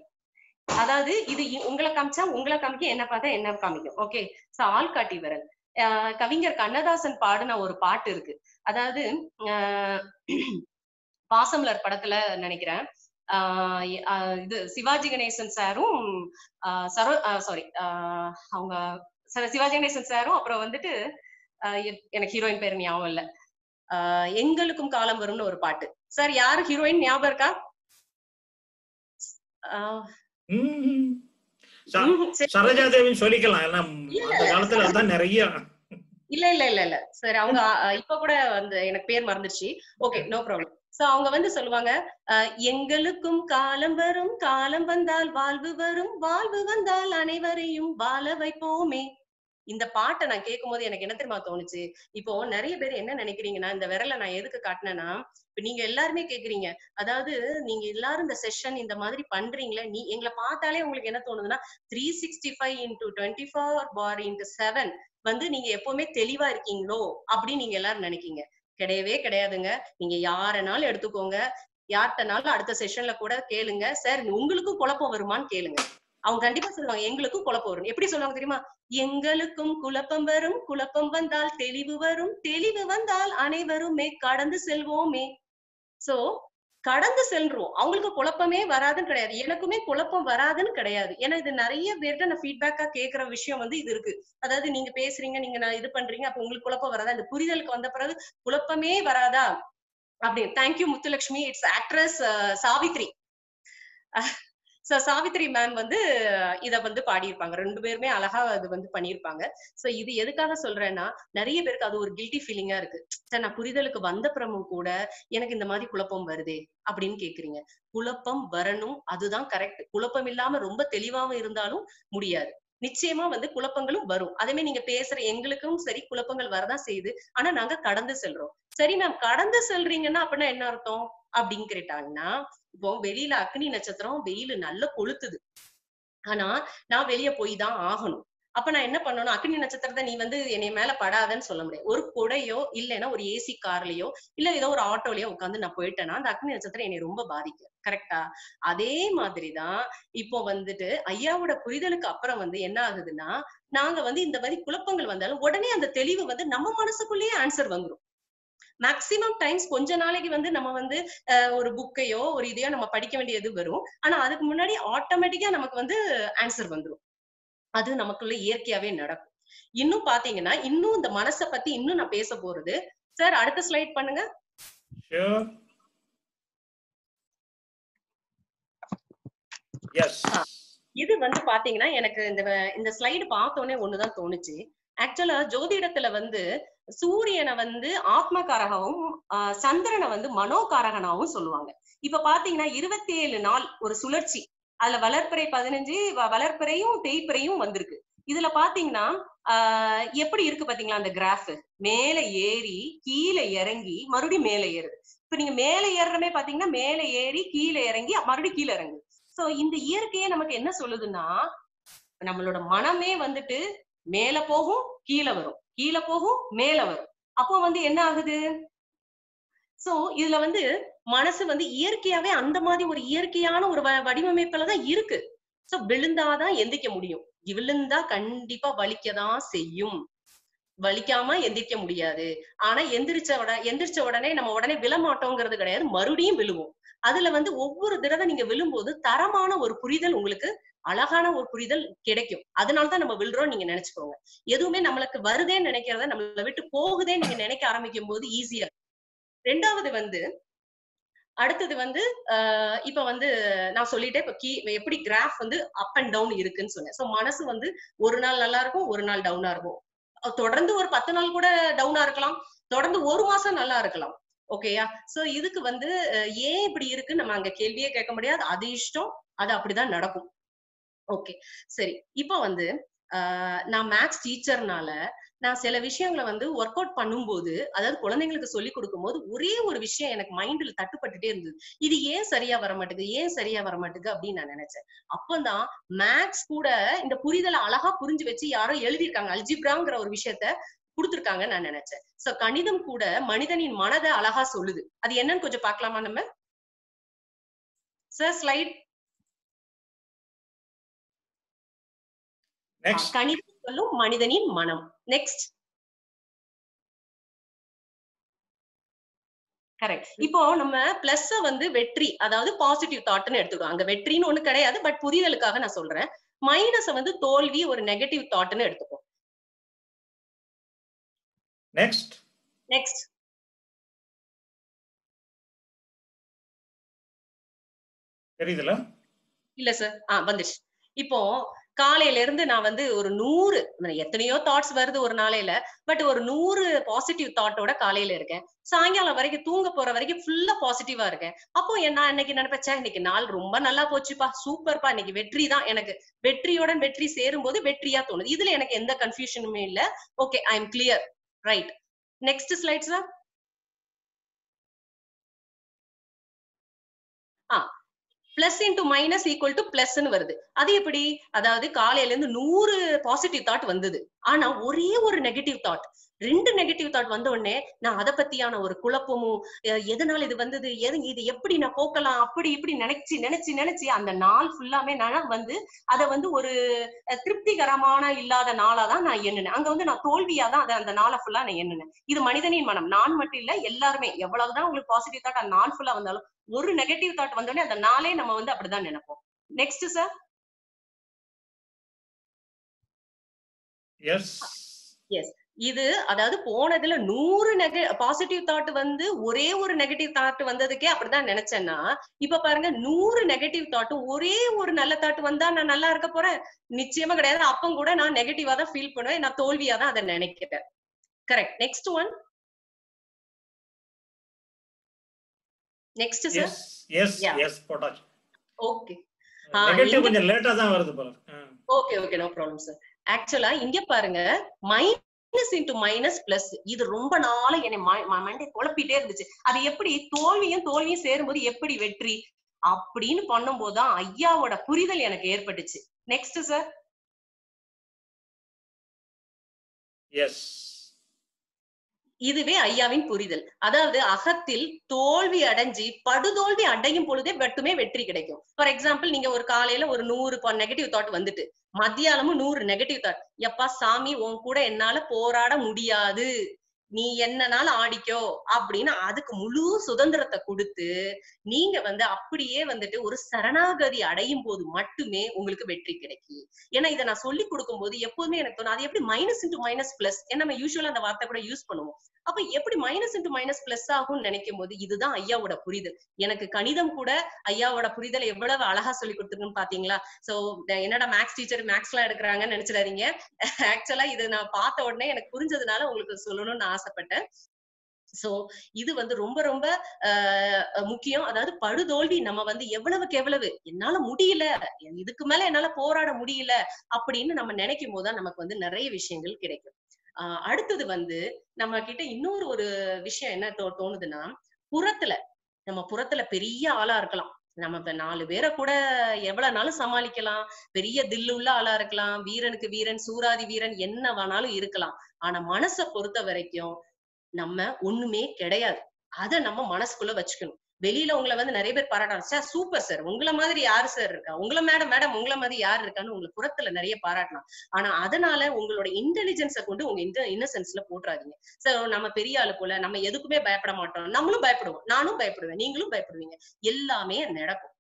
அதாவது இது உங்களை காமிச்சா உங்களை காமிக்க என்ன பார்த்தா என்ன காமிக்கும். ஓகே சோ ஆள்காட்டி விரல். கவிஞர் கண்ணதாசன் பாடின ஒரு பாட்டு இருக்கு. அதாவது ஆஹ் பாசமலர் படத்துல நினைக்கிறேன் ஆஹ் இது சிவாஜி கணேசன் சாரும் ஆஹ் சரோ சாரி அவங்க ச- சிவாஜி கணேசன் சாரும் அப்புறம் வந்துட்டு எனக்கு ஹீரோயின் பேர் ஞாபகம் இல்ல. ஆஹ் எங்களுக்கும் காலம் வரும்னு ஒரு பாட்டு. சார் யாரு ஹீரோயின் ஞாபகம் இருக்கா? ஆஹ் சரோஜா தேவின்னு சொல்லிக்கலாம். அந்த காலத்துல அதான் நிறைய இல்ல இல்ல இல்ல இல்ல. சரி அவங்க இப்ப கூட வந்து எனக்கு பேர் மறந்துருச்சு ஓகே நோ ப்ராப்ளம். சோ அவங்க வந்து சொல்லுவாங்க எங்களுக்கும் காலம் வரும் காலம் வந்தால் வாழ்வு வரும் வாழ்வு வந்தால் அனைவரையும் வாழ வைப்போமே. இந்த பாட்டை நான் கேட்கும் போது எனக்கு என்ன தெரியுமா தோணுச்சு? இப்போ நிறைய பேர் என்ன நினைக்கிறீங்கன்னா இந்த விரலை நான் எதுக்கு காட்டினேன்னா இப்ப நீங்க எல்லாருமே கேக்குறீங்க. அதாவது நீங்க எல்லாரும் இந்த செஷன் இந்த மாதிரி பண்றீங்களே நீ எங்களை பார்த்தாலே உங்களுக்கு என்ன தோணுதுன்னா three sixty five into twenty four bar into seven வந்து நீங்க எப்பவுமே தெளிவா இருக்கீங்களோ அப்படின்னு நீங்க எல்லாரும் நினைக்கீங்க கிடையவே கிடையாதுங்க. நீங்க யாரனாலும் எடுத்துக்கோங்க. யார்கிட்டனாலும் அடுத்த செஷன்ல கூட கேளுங்க. சார் உங்களுக்கும் குழப்பம் வருமான்னு கேளுங்க. அவங்க கண்டிப்பா சொல்லுவாங்க எங்களுக்கும் குழப்பம் வரும். எப்படி சொல்லுவாங்க தெரியுமா? எங்களுக்கும் குழப்பம் வரும் குழப்பம் வந்தால் தெளிவு வரும் தெளிவு வந்தால் அனைவருமே கடந்து செல்வோமே. சோ கடந்து செல்றோம். அவங்களுக்கு குழப்பமே வராதுன்னு கிடையாது. எனக்குமே குழப்பம் வராதுன்னு கிடையாது. ஏன்னா இது நிறைய பேர்கிட்ட நான் ஃபீட்பேக்கா கேக்குற விஷயம் வந்து இது இருக்கு. அதாவது நீங்க பேசுறீங்க நீங்க நான் இது பண்றீங்க அப்ப உங்களுக்கு குழப்பம் வராதா? இந்த புரிதலுக்கு வந்த பிறகு குழப்பமே வராதா? அப்படின்னு. Thank you Muthulakshmi. It's actress uh, Savitri. So Savitri ma'am வந்து இத வந்து பாடியிருப்பாங்க. ரெண்டு பேருமே அழகா அது வந்து பண்ணியிருப்பாங்க. சோ இது எதுக்காக சொல்றேன்னா நிறைய பேருக்கு அது ஒரு கில்ட்டி ஃபீலிங்கா இருக்கு. சார் நான் புரிதலுக்கு வந்த பிறமும் கூட எனக்கு இந்த மாதிரி குழப்பம் வருதே அப்படின்னு கேக்குறீங்க. குழப்பம் வரணும் அதுதான் கரெக்ட் குழப்பம் இல்லாம ரொம்ப தெளிவாவும் இருந்தாலும் முடியாது. நிச்சயமா வந்து குழப்பங்களும் வரும். அதே மாதிரி நீங்க பேசுற எங்களுக்கும் சரி குழப்பங்கள் வரதான் செய்யுது. ஆனா நாங்க கடந்து செல்றோம். சரி மேம் கடந்து செல்றீங்கன்னா அப்படின்னா என்ன அர்த்தம்? அப்படின்னு கேட்டாங்கன்னா இப்போ வெளியில அக்னி நட்சத்திரம் வெயில் நல்ல கொளுத்துது. ஆனா நான் வெளியே போய் தான் ஆகணும். அப்ப நான் என்ன பண்ணணும்? அக்னி நட்சத்திரத்தை நீ வந்து என்னை மேல படாதன்னு சொல்ல முடியாது. ஒரு கொடையோ இல்லைன்னா ஒரு ஏசி கார்லயோ இல்ல ஏதோ ஒரு ஆட்டோலயோ உட்காந்து நான் போயிட்டேன்னா அந்த அக்னி நட்சத்திரம் என்னை ரொம்ப பாதிக்கும். கரெக்டா அதே மாதிரிதான் இப்போ வந்துட்டு ஐயாவோட புரிதலுக்கு அப்புறம் வந்து என்ன ஆகுதுன்னா நாங்க வந்து இந்த மாதிரி குழப்பங்கள் வந்தாலும் உடனே அந்த தெளிவு வந்து நம்ம மனசுக்குள்ளேயே ஆன்சர் வந்துரும். மேக்சிமம் டைம்ஸ் கொஞ்ச நாளைக்கு வந்து நம்ம வந்து ஒரு புக்கையோ ஒரு இதையோ நம்ம படிக்க வேண்டியது வரும். ஆனா அதுக்கு முன்னாடி ஆட்டோமேட்டிக்கா நமக்கு வந்து ஆன்சர் வந்துரும். அது நமக்குள்ள இயற்கையாவே நடக்கும். இன்னும் பாத்தீங்கன்னா இன்னும் இந்த மனசை பத்தி இன்னும் நான் பேச போறது. சார் அடுத்த ஸ்லைட் பண்ணுங்க. இது வந்து பாத்தீங்கன்னா எனக்கு இந்த இந்த ஸ்லைடு பார்த்தோன்னே ஒண்ணுதான் தோணுச்சு. ஆக்சுவலா ஜோதிடத்துல வந்து சூரியனை வந்து ஆத்மகாரகவும் ஆஹ் சந்திரனை வந்து மனோகாரகனாவும் சொல்லுவாங்க. இப்ப பாத்தீங்கன்னா இருபத்தி ஏழு நாள் ஒரு சுழற்சி. அதுல வளர்ப்பறை பதினஞ்சு வ- தேய்ப்பறையும் வந்திருக்கு. இதுல பாத்தீங்கன்னா ஆஹ் எப்படி இருக்கு பாத்தீங்களா அந்த கிராஃப் மேல ஏறி கீழே இறங்கி மறுபடியும் மேல ஏறுது. இப்ப நீங்க மேல ஏறுறமே பாத்தீங்கன்னா மேல ஏறி கீழே இறங்கி மறுபடியும் கீழே இறங்கு சோ இந்த இயற்கையே நமக்கு என்ன சொல்லுதுன்னா நம்மளோட மனமே வந்துட்டு மேல போகும் கீழே வரும். கீழே போகும் மேல வரும். அப்போ வந்து என்ன ஆகுது? சோ இதுல வந்து மனசு வந்து இயற்கையாவே அந்த மாதிரி ஒரு இயற்கையான ஒரு வடிவமைப்புல தான் இருக்கு. சோ விழுந்தாதான் எந்திரிக்க முடியும். விழுந்தா கண்டிப்பா வலிக்கதான் செய்யும். வலிக்காம எந்திரிக்க முடியாது. ஆனா எந்திரிச்ச உடனே எந்திரிச்ச உடனே நம்ம உடனே விழமாட்டோங்கிறது கிடையாது. மறுபடியும் விழுவோம். அதுல வந்து ஒவ்வொரு தடவை நீங்க விழும்போது தரமான ஒரு புரிதல் உங்களுக்கு அழகான ஒரு புரிதல் கிடைக்கும். அதனாலதான் நம்ம விழுறோம் நீங்க நினைச்சுக்கோங்க. எதுவுமே நம்மளுக்கு வருதேன்னு நினைக்கிறத நம்மளை விட்டு போகுதேன்னு நீங்க நினைக்க ஆரம்பிக்கும் போது ஈஸியா ரெண்டாவது வந்து அடுத்தது வந்து ஆஹ் இப்ப வந்து நான் சொல்லிட்டேன் இப்ப கீ எப்படி கிராஃப் வந்து அப் அண்ட் டவுன் இருக்குன்னு சொன்னேன். சோ மனசு வந்து ஒரு நாள் நல்லா இருக்கும் ஒரு நாள் டவுனா இருக்கும். தொடர்ந்து ஒரு பத்து நாள் கூட டவுனா இருக்கலாம். தொடர்ந்து ஒரு மாசம் நல்லா இருக்கலாம். ஓகேயா சோ இதுக்கு வந்து ஏன் இப்படி இருக்கு நம்ம அங்க கேள்வியே கேட்க முடியாது. அது இஷ்டம் அது அப்படிதான் நடக்கும். ஓகே சரி. இப்போ வந்து ஆஹ் நான் மேக்ஸ் டீச்சர்னால நான் சில விஷயங்களை வந்து ஒர்க் அவுட் பண்ணும்போது அதாவது குழந்தைங்களுக்கு சொல்லி கொடுக்கும்போது ஒரே ஒரு விஷயம் எனக்கு மைண்ட்ல தட்டுப்பட்டுட்டே இருந்தது. இது ஏன் சரியா வர மாட்டேங்குது ஏன் சரியா வர மாட்டேங்குது அப்படின்னு நான் நினைச்சேன். அப்பதான் மேக்ஸ் கூட இந்த புரிதலை அழகா புரிஞ்சு வச்சு யாரோ எழுதியிருக்காங்க அல்ஜிப்ராங்கிற ஒரு விஷயத்த கொடுத்துருக்காங்கன்னு நான் நினைச்சேன். சோ கணிதம் கூட மனிதனின் மனதை அழகா சொல்லுது. அது என்னன்னு கொஞ்சம் பார்க்கலாமா நம்ம? சார் ஸ்லைட் கணிதம் சொல்லும் மனிதனின் மனம். நெக்ஸ்ட் கரெக்ட் இப்போ நம்ம பிளஸ் வந்து வெற்றி அதாவது பாசிட்டிவ் தாட்னு எடுத்துக்கோ அங்க வெற்றின்னு ஒண்ணு கிடையாது பட் புரிதலுக்காக நான் சொல்றேன். மைனஸ வந்து தோல்வி ஒரு நெகட்டிவ் தாட்னு எடுத்துக்கோ Next. நெக்ஸ்ட் தெரியுதுல? இல்ல சார் ஆ வந்துச்சு இப்போ காலையில இருந்து நான் வந்து ஒரு நூறு எத்தனையோ தாட்ஸ் வருது ஒரு நாளையில பட் ஒரு நூறு பாசிட்டிவ் தாட்டோட காலையில இருக்கேன். சாயங்காலம் வரைக்கும் தூங்க போற வரைக்கும் ஃபுல்லா பாசிட்டிவா இருக்கேன். அப்போ நான் இன்னைக்கு நினைப்பேன் இன்னைக்கு நாள் ரொம்ப நல்லா போச்சுப்பா சூப்பர்ப்பா இன்னைக்கு வெற்றி தான் எனக்கு. வெற்றியுடன் வெற்றி சேரும் போது வெற்றியா தோணுது. இதுல எனக்கு எந்த கன்ஃபியூஷனுமே இல்ல. Okay I am clear right next slide sir plus into minus equal to பிளஸ்ன்னு வருது. அது எப்படி? அதாவது காலையில இருந்து நூறு பாசிட்டிவ் தாட் வந்தது. ஆனா ஒரே ஒரு நெகட்டிவ் தாட் ரெண்டு நெகட்டிவ் தாட் வந்த உடனே நான் அதை பத்தியான ஒரு குழப்பமும் எதனால இது வந்தது? எது இது எப்படி நான் போக்கலாம்? அப்படி இப்படி நினைச்சு நினைச்சு நினைச்சு அந்த நாள் ஃபுல்லாமே நான் வந்து அதை வந்து ஒரு திருப்திகரமான இல்லாத நாளா தான் நான் எண்ணினேன். அங்க வந்து நான் தோல்வியா தான் அதை அந்த நாளை ஃபுல்லா நான் எண்ணினேன். இது மனிதனின் மனம். நான் மட்டும் இல்ல எல்லாருமே. எவ்வளவுதான் உங்களுக்கு பாசிட்டிவ் தாட் அந்த நாள் ஃபுல்லா வந்தாலும் ஒரு நெகட்டிவ் தாட் வந்தோடனே அந்த நாளே நம்ம வந்து அப்படிதான் நினைப்போம். Next sir Yes. இது அதாவது போனதுல நூறு நெக பாசிட்டிவ் தாட் வந்து ஒரே ஒரு நெகட்டிவ் தாட் வந்ததுக்கே அப்படிதான் நினைச்சேன்னா இப்ப பாருங்க நூறு நெகட்டிவ் தாட்டும் ஒரே ஒரு நல்ல தாட் வந்தா நான் நல்லா இருக்க போறேன். நிச்சயமா கிடையாது. அப்பம் கூட நான் நெகட்டிவா தான் ஃபீல் பண்ணுவேன். நான் தோல்வியா தான் அதை நினைக்கிறேன். Correct next one next sir. போட்டாச்சு ஓகே நெகட்டிவ் இங்க- கொஞ்சம் லேட்டா தான் வருது போல. Okay okay no problem sir ஆக்சுவலா இங்க பாருங்க மைனஸ் இன்டு மைனஸ் பிளஸ் இது ரொம்ப நாளா என்னை ம- ம- மண்டை குழப்பிட்டே இருந்துச்சு. அது எப்படி தோல்வியும் தோல்வியும் சேரும்போது எப்படி வெற்றி அப்படின்னு பண்ணும்போதுதான் ஐயாவோட புரிதல் எனக்கு ஏற்பட்டுச்சு. நெக்ஸ்ட் சார் எஸ் இதுவே ஐயாவின் புரிதல். அதாவது அகத்தில் தோல்வி அடைஞ்சு படுதோல்வி அடையும் பொழுதே மட்டுமே வெற்றி கிடைக்கும். ஃபார் எக்ஸாம்பிள் நீங்க ஒரு காலையில ஒரு நூறு நெகட்டிவ் தாட் வந்துட்டு மத்தியானமும் நூறு நெகட்டிவ் தாட் எப்பா சாமி உன் கூட என்னால போராட முடியாது. நீ என்னனாலும் ஆடிக்கோ. அப்படின்னு அதுக்கு முழு சுதந்திரத்தை கொடுத்து நீங்க வந்து அப்படியே வந்துட்டு ஒரு சரணாகதி அடையும் போது மட்டுமே உங்களுக்கு வெற்றி கிடைக்கும். ஏன்னா இதை நான் சொல்லி கொடுக்கும்போது எப்போதுமே எனக்கு தோணும் அது எப்படி மைனஸ் இன்டூ மைனஸ் பிளஸ் ஏன்னா நம்ம யூஸ்வலா அந்த வார்த்தை கூட யூஸ் பண்ணுவோம். அப்ப எப்படி மைனஸ் இன்டு மைனஸ் பிளஸ் ஆகும்னு நினைக்கும் போது இதுதான் ஐயாவோட புரிதல். எனக்கு கணிதம் கூட ஐயாவோட புரிதல் எவ்வளவு அழகா சொல்லி கொடுத்துருக்குன்னு பாத்தீங்களா? சோ என்னடா மேக்ஸ் டீச்சர் மேக்ஸ் எல்லாம் எடுக்கிறாங்கன்னு நினைச்சிடாதீங்க. ஆக்சுவலா இது நான் பார்த்த உடனே எனக்கு புரிஞ்சதுனால உங்களுக்கு சொல்லணும்னு ஆசைப்பட்டேன். சோ இது வந்து ரொம்ப ரொம்ப முக்கியம். அதாவது படுதோல்வி நம்ம வந்து எவ்வளவுக்கு எவ்வளவு என்னால முடியல இதுக்கு மேல என்னால போராட முடியல அப்படின்னு நம்ம நினைக்கும் போதுதான் நமக்கு வந்து நிறைய விஷயங்கள் கிடைக்கும். அடுத்தது வந்து நம்ம கிட்ட இன்னொரு ஒரு விஷயம் என்ன தோ தோணுதுன்னா புறத்துல நம்ம புறத்துல பெரிய ஆளா இருக்கலாம். நம்ம இப்ப நாலு பேரை கூட எவ்வளவுனாலும் சமாளிக்கலாம். பெரிய தில்லுள்ள ஆளா இருக்கலாம். வீரனுக்கு வீரன் சூராதி வீரன் என்ன வேணாலும் இருக்கலாம். ஆனா மனசை பொறுத்த வரைக்கும் நம்ம ஒண்ணுமே கிடையாது. அத நம்ம மனசுக்குள்ள வச்சுக்கணும். வெளியில உங்களை வந்து நிறைய பேர் பாராட்டுறாங்க சார் சூப்பர் சார். உங்களை மாதிரி யாரு சார் இருக்கா? உங்களை மேடம் மேடம் உங்களை மாதிரி யாரு இருக்கான்னு உங்களுக்கு புறத்துல நிறைய பாராட்டலாம். ஆனா அதனால உங்களோட இன்டெலிஜென்ஸை கொண்டு உங்க இந்த இன்னசென்ஸ்ல போட்டுறாதீங்க. சோ நம்ம பெரிய ஆளு போல நம்ம எதுக்குமே பயப்பட மாட்டோம். நம்மளும் பயப்படுவோம். நானும் பயப்படுவேன். நீங்களும் பயப்படுவீங்க. எல்லாமே நடக்கும்.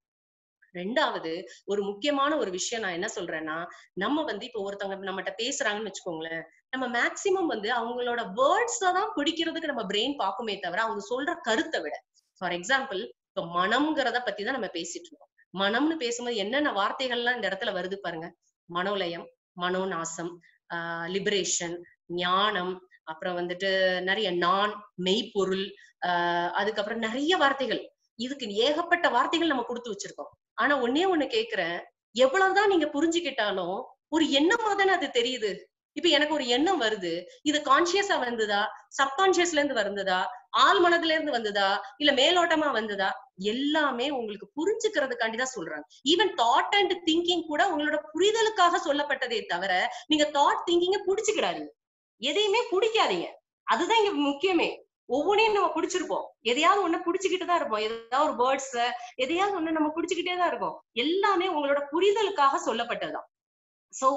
ரெண்டாவது ஒரு முக்கியமான ஒரு விஷயம் நான் என்ன சொல்றேன்னா நம்ம வந்து இப்ப ஒருத்தவங்க நம்மகிட்ட பேசுறாங்கன்னு வச்சுக்கோங்களேன் நம்ம மேக்சிமம் வந்து அவங்களோட வேர்ட்ஸ் தான் பிடிக்கிறதுக்கு நம்ம பிரெயின் பாக்குமே தவிர அவங்க சொல்ற கருத்தை விட ஃபார் எக்ஸாம்பிள் இப்ப மனம்ங்கிறத பத்தி தான் நம்ம பேசிட்டு இருக்கோம். மனம்னு பேசும்போது என்னென்ன வார்த்தைகள்லாம் இந்த இடத்துல வருது பாருங்க. மனோலயம் மனோநாசம் ஆஹ் லிபரேஷன் ஞானம் அப்புறம் வந்துட்டு நிறைய நான் மெய்ப்பொருள் ஆஹ் அதுக்கப்புறம் நிறைய வார்த்தைகள். இதுக்கு ஏகப்பட்ட வார்த்தைகள் நம்ம கொடுத்து வச்சிருக்கோம். ஆனா ஒன்னே ஒண்ணு கேக்குறேன். எவ்வளவுதான் நீங்க புரிஞ்சுக்கிட்டாலும் ஒரு எண்ணமா தானே அது தெரியுது? இப்ப எனக்கு ஒரு எண்ணம் வருது. இது கான்சியஸா வந்ததா? சப்கான்சியஸ்ல இருந்து வந்ததா? ஆள் மனதுல இருந்து வந்ததா? இல்ல மேலோட்டமா வந்ததா? எல்லாமே உங்களுக்கு புரிஞ்சுக்கிறதுக்காண்டி தான் சொல்றாங்க. ஈவன் தாட் அண்ட் திங்கிங் கூட உங்களோட புரிதலுக்காக சொல்லப்பட்டதே தவிர நீங்க தாட் திங்கிங்க புடிச்சுக்கிடாதீங்க எதையுமே பிடிக்காதீங்க. அதுதான் இங்க முக்கியமே. ஒவ்வொன்றையும் நம்ம பிடிச்சிருப்போம். எதையாவது ஒண்ணு பிடிச்சுக்கிட்டு தான் இருப்போம். ஏதாவது ஒரு பேர்ட்ஸ் எதையாவது ஒண்ணு நம்ம பிடிச்சுக்கிட்டே தான் இருக்கோம் எல்லாமே உங்களோட புரிதலுக்காக சொல்லப்பட்டதுதான். சோ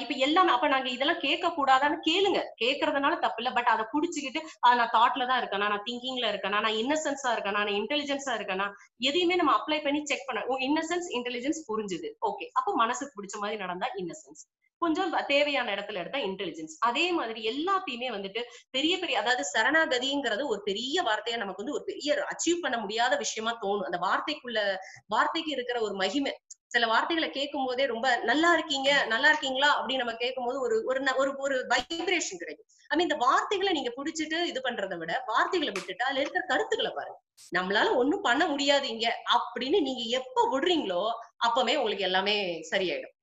இப்ப எல்லாமே அப்ப நாங்க இதெல்லாம் கேட்க கூடாதான்னு கேளுங்க. கேக்குறதுனால தப்பு இல்ல பட் அதை புடிச்சுக்கிட்டு நான் தாட்ல தான் இருக்கேனா? நான் திங்கிங்ல இருக்கேனா? நான் இன்னசென்ஸா இருக்கேனா? நான் இன்டெலிஜென்ஸா இருக்கேனா? எதையுமே நம்ம அப்ளை பண்ணி செக் பண்ண இன்னசென்ஸ் இன்டெலிஜென்ஸ் புரிஞ்சுது. ஓகே அப்போ மனசுக்கு பிடிச்ச மாதிரி நடந்தா இன்னசென்ஸ் கொஞ்சம் தேவையான இடத்துல எடுத்தா இன்டெலிஜென்ஸ் அதே மாதிரி எல்லாத்தையுமே வந்துட்டு பெரிய பெரிய அதாவது சரணாகதிங்கிறது ஒரு பெரிய வார்த்தையா நமக்கு வந்து ஒரு பெரிய அச்சீவ் பண்ண முடியாத விஷயமா தோணும். அந்த வார்த்தைக்குள்ள வார்த்தைக்கு இருக்கிற ஒரு மகிமை. சில வார்த்தைகளை கேட்கும் போதே ரொம்ப நல்லா இருக்கீங்க நல்லா இருக்கீங்களா? அப்படின்னு நம்ம கேட்கும் போது ஒரு ஒரு ஒரு வைப்ரேஷன் கிடைக்கும். ஐ மீன் இந்த வார்த்தைகளை நீங்க புடிச்சிட்டு இது பண்றதை விட வார்த்தைகளை விட்டுட்டு அதுல இருக்கிற கருத்துக்களை பாருங்க. நம்மளால ஒண்ணும் பண்ண முடியாது இங்க அப்படின்னு நீங்க எப்ப விடுறீங்களோ அப்பவே உங்களுக்கு எல்லாமே சரியாயிடும்.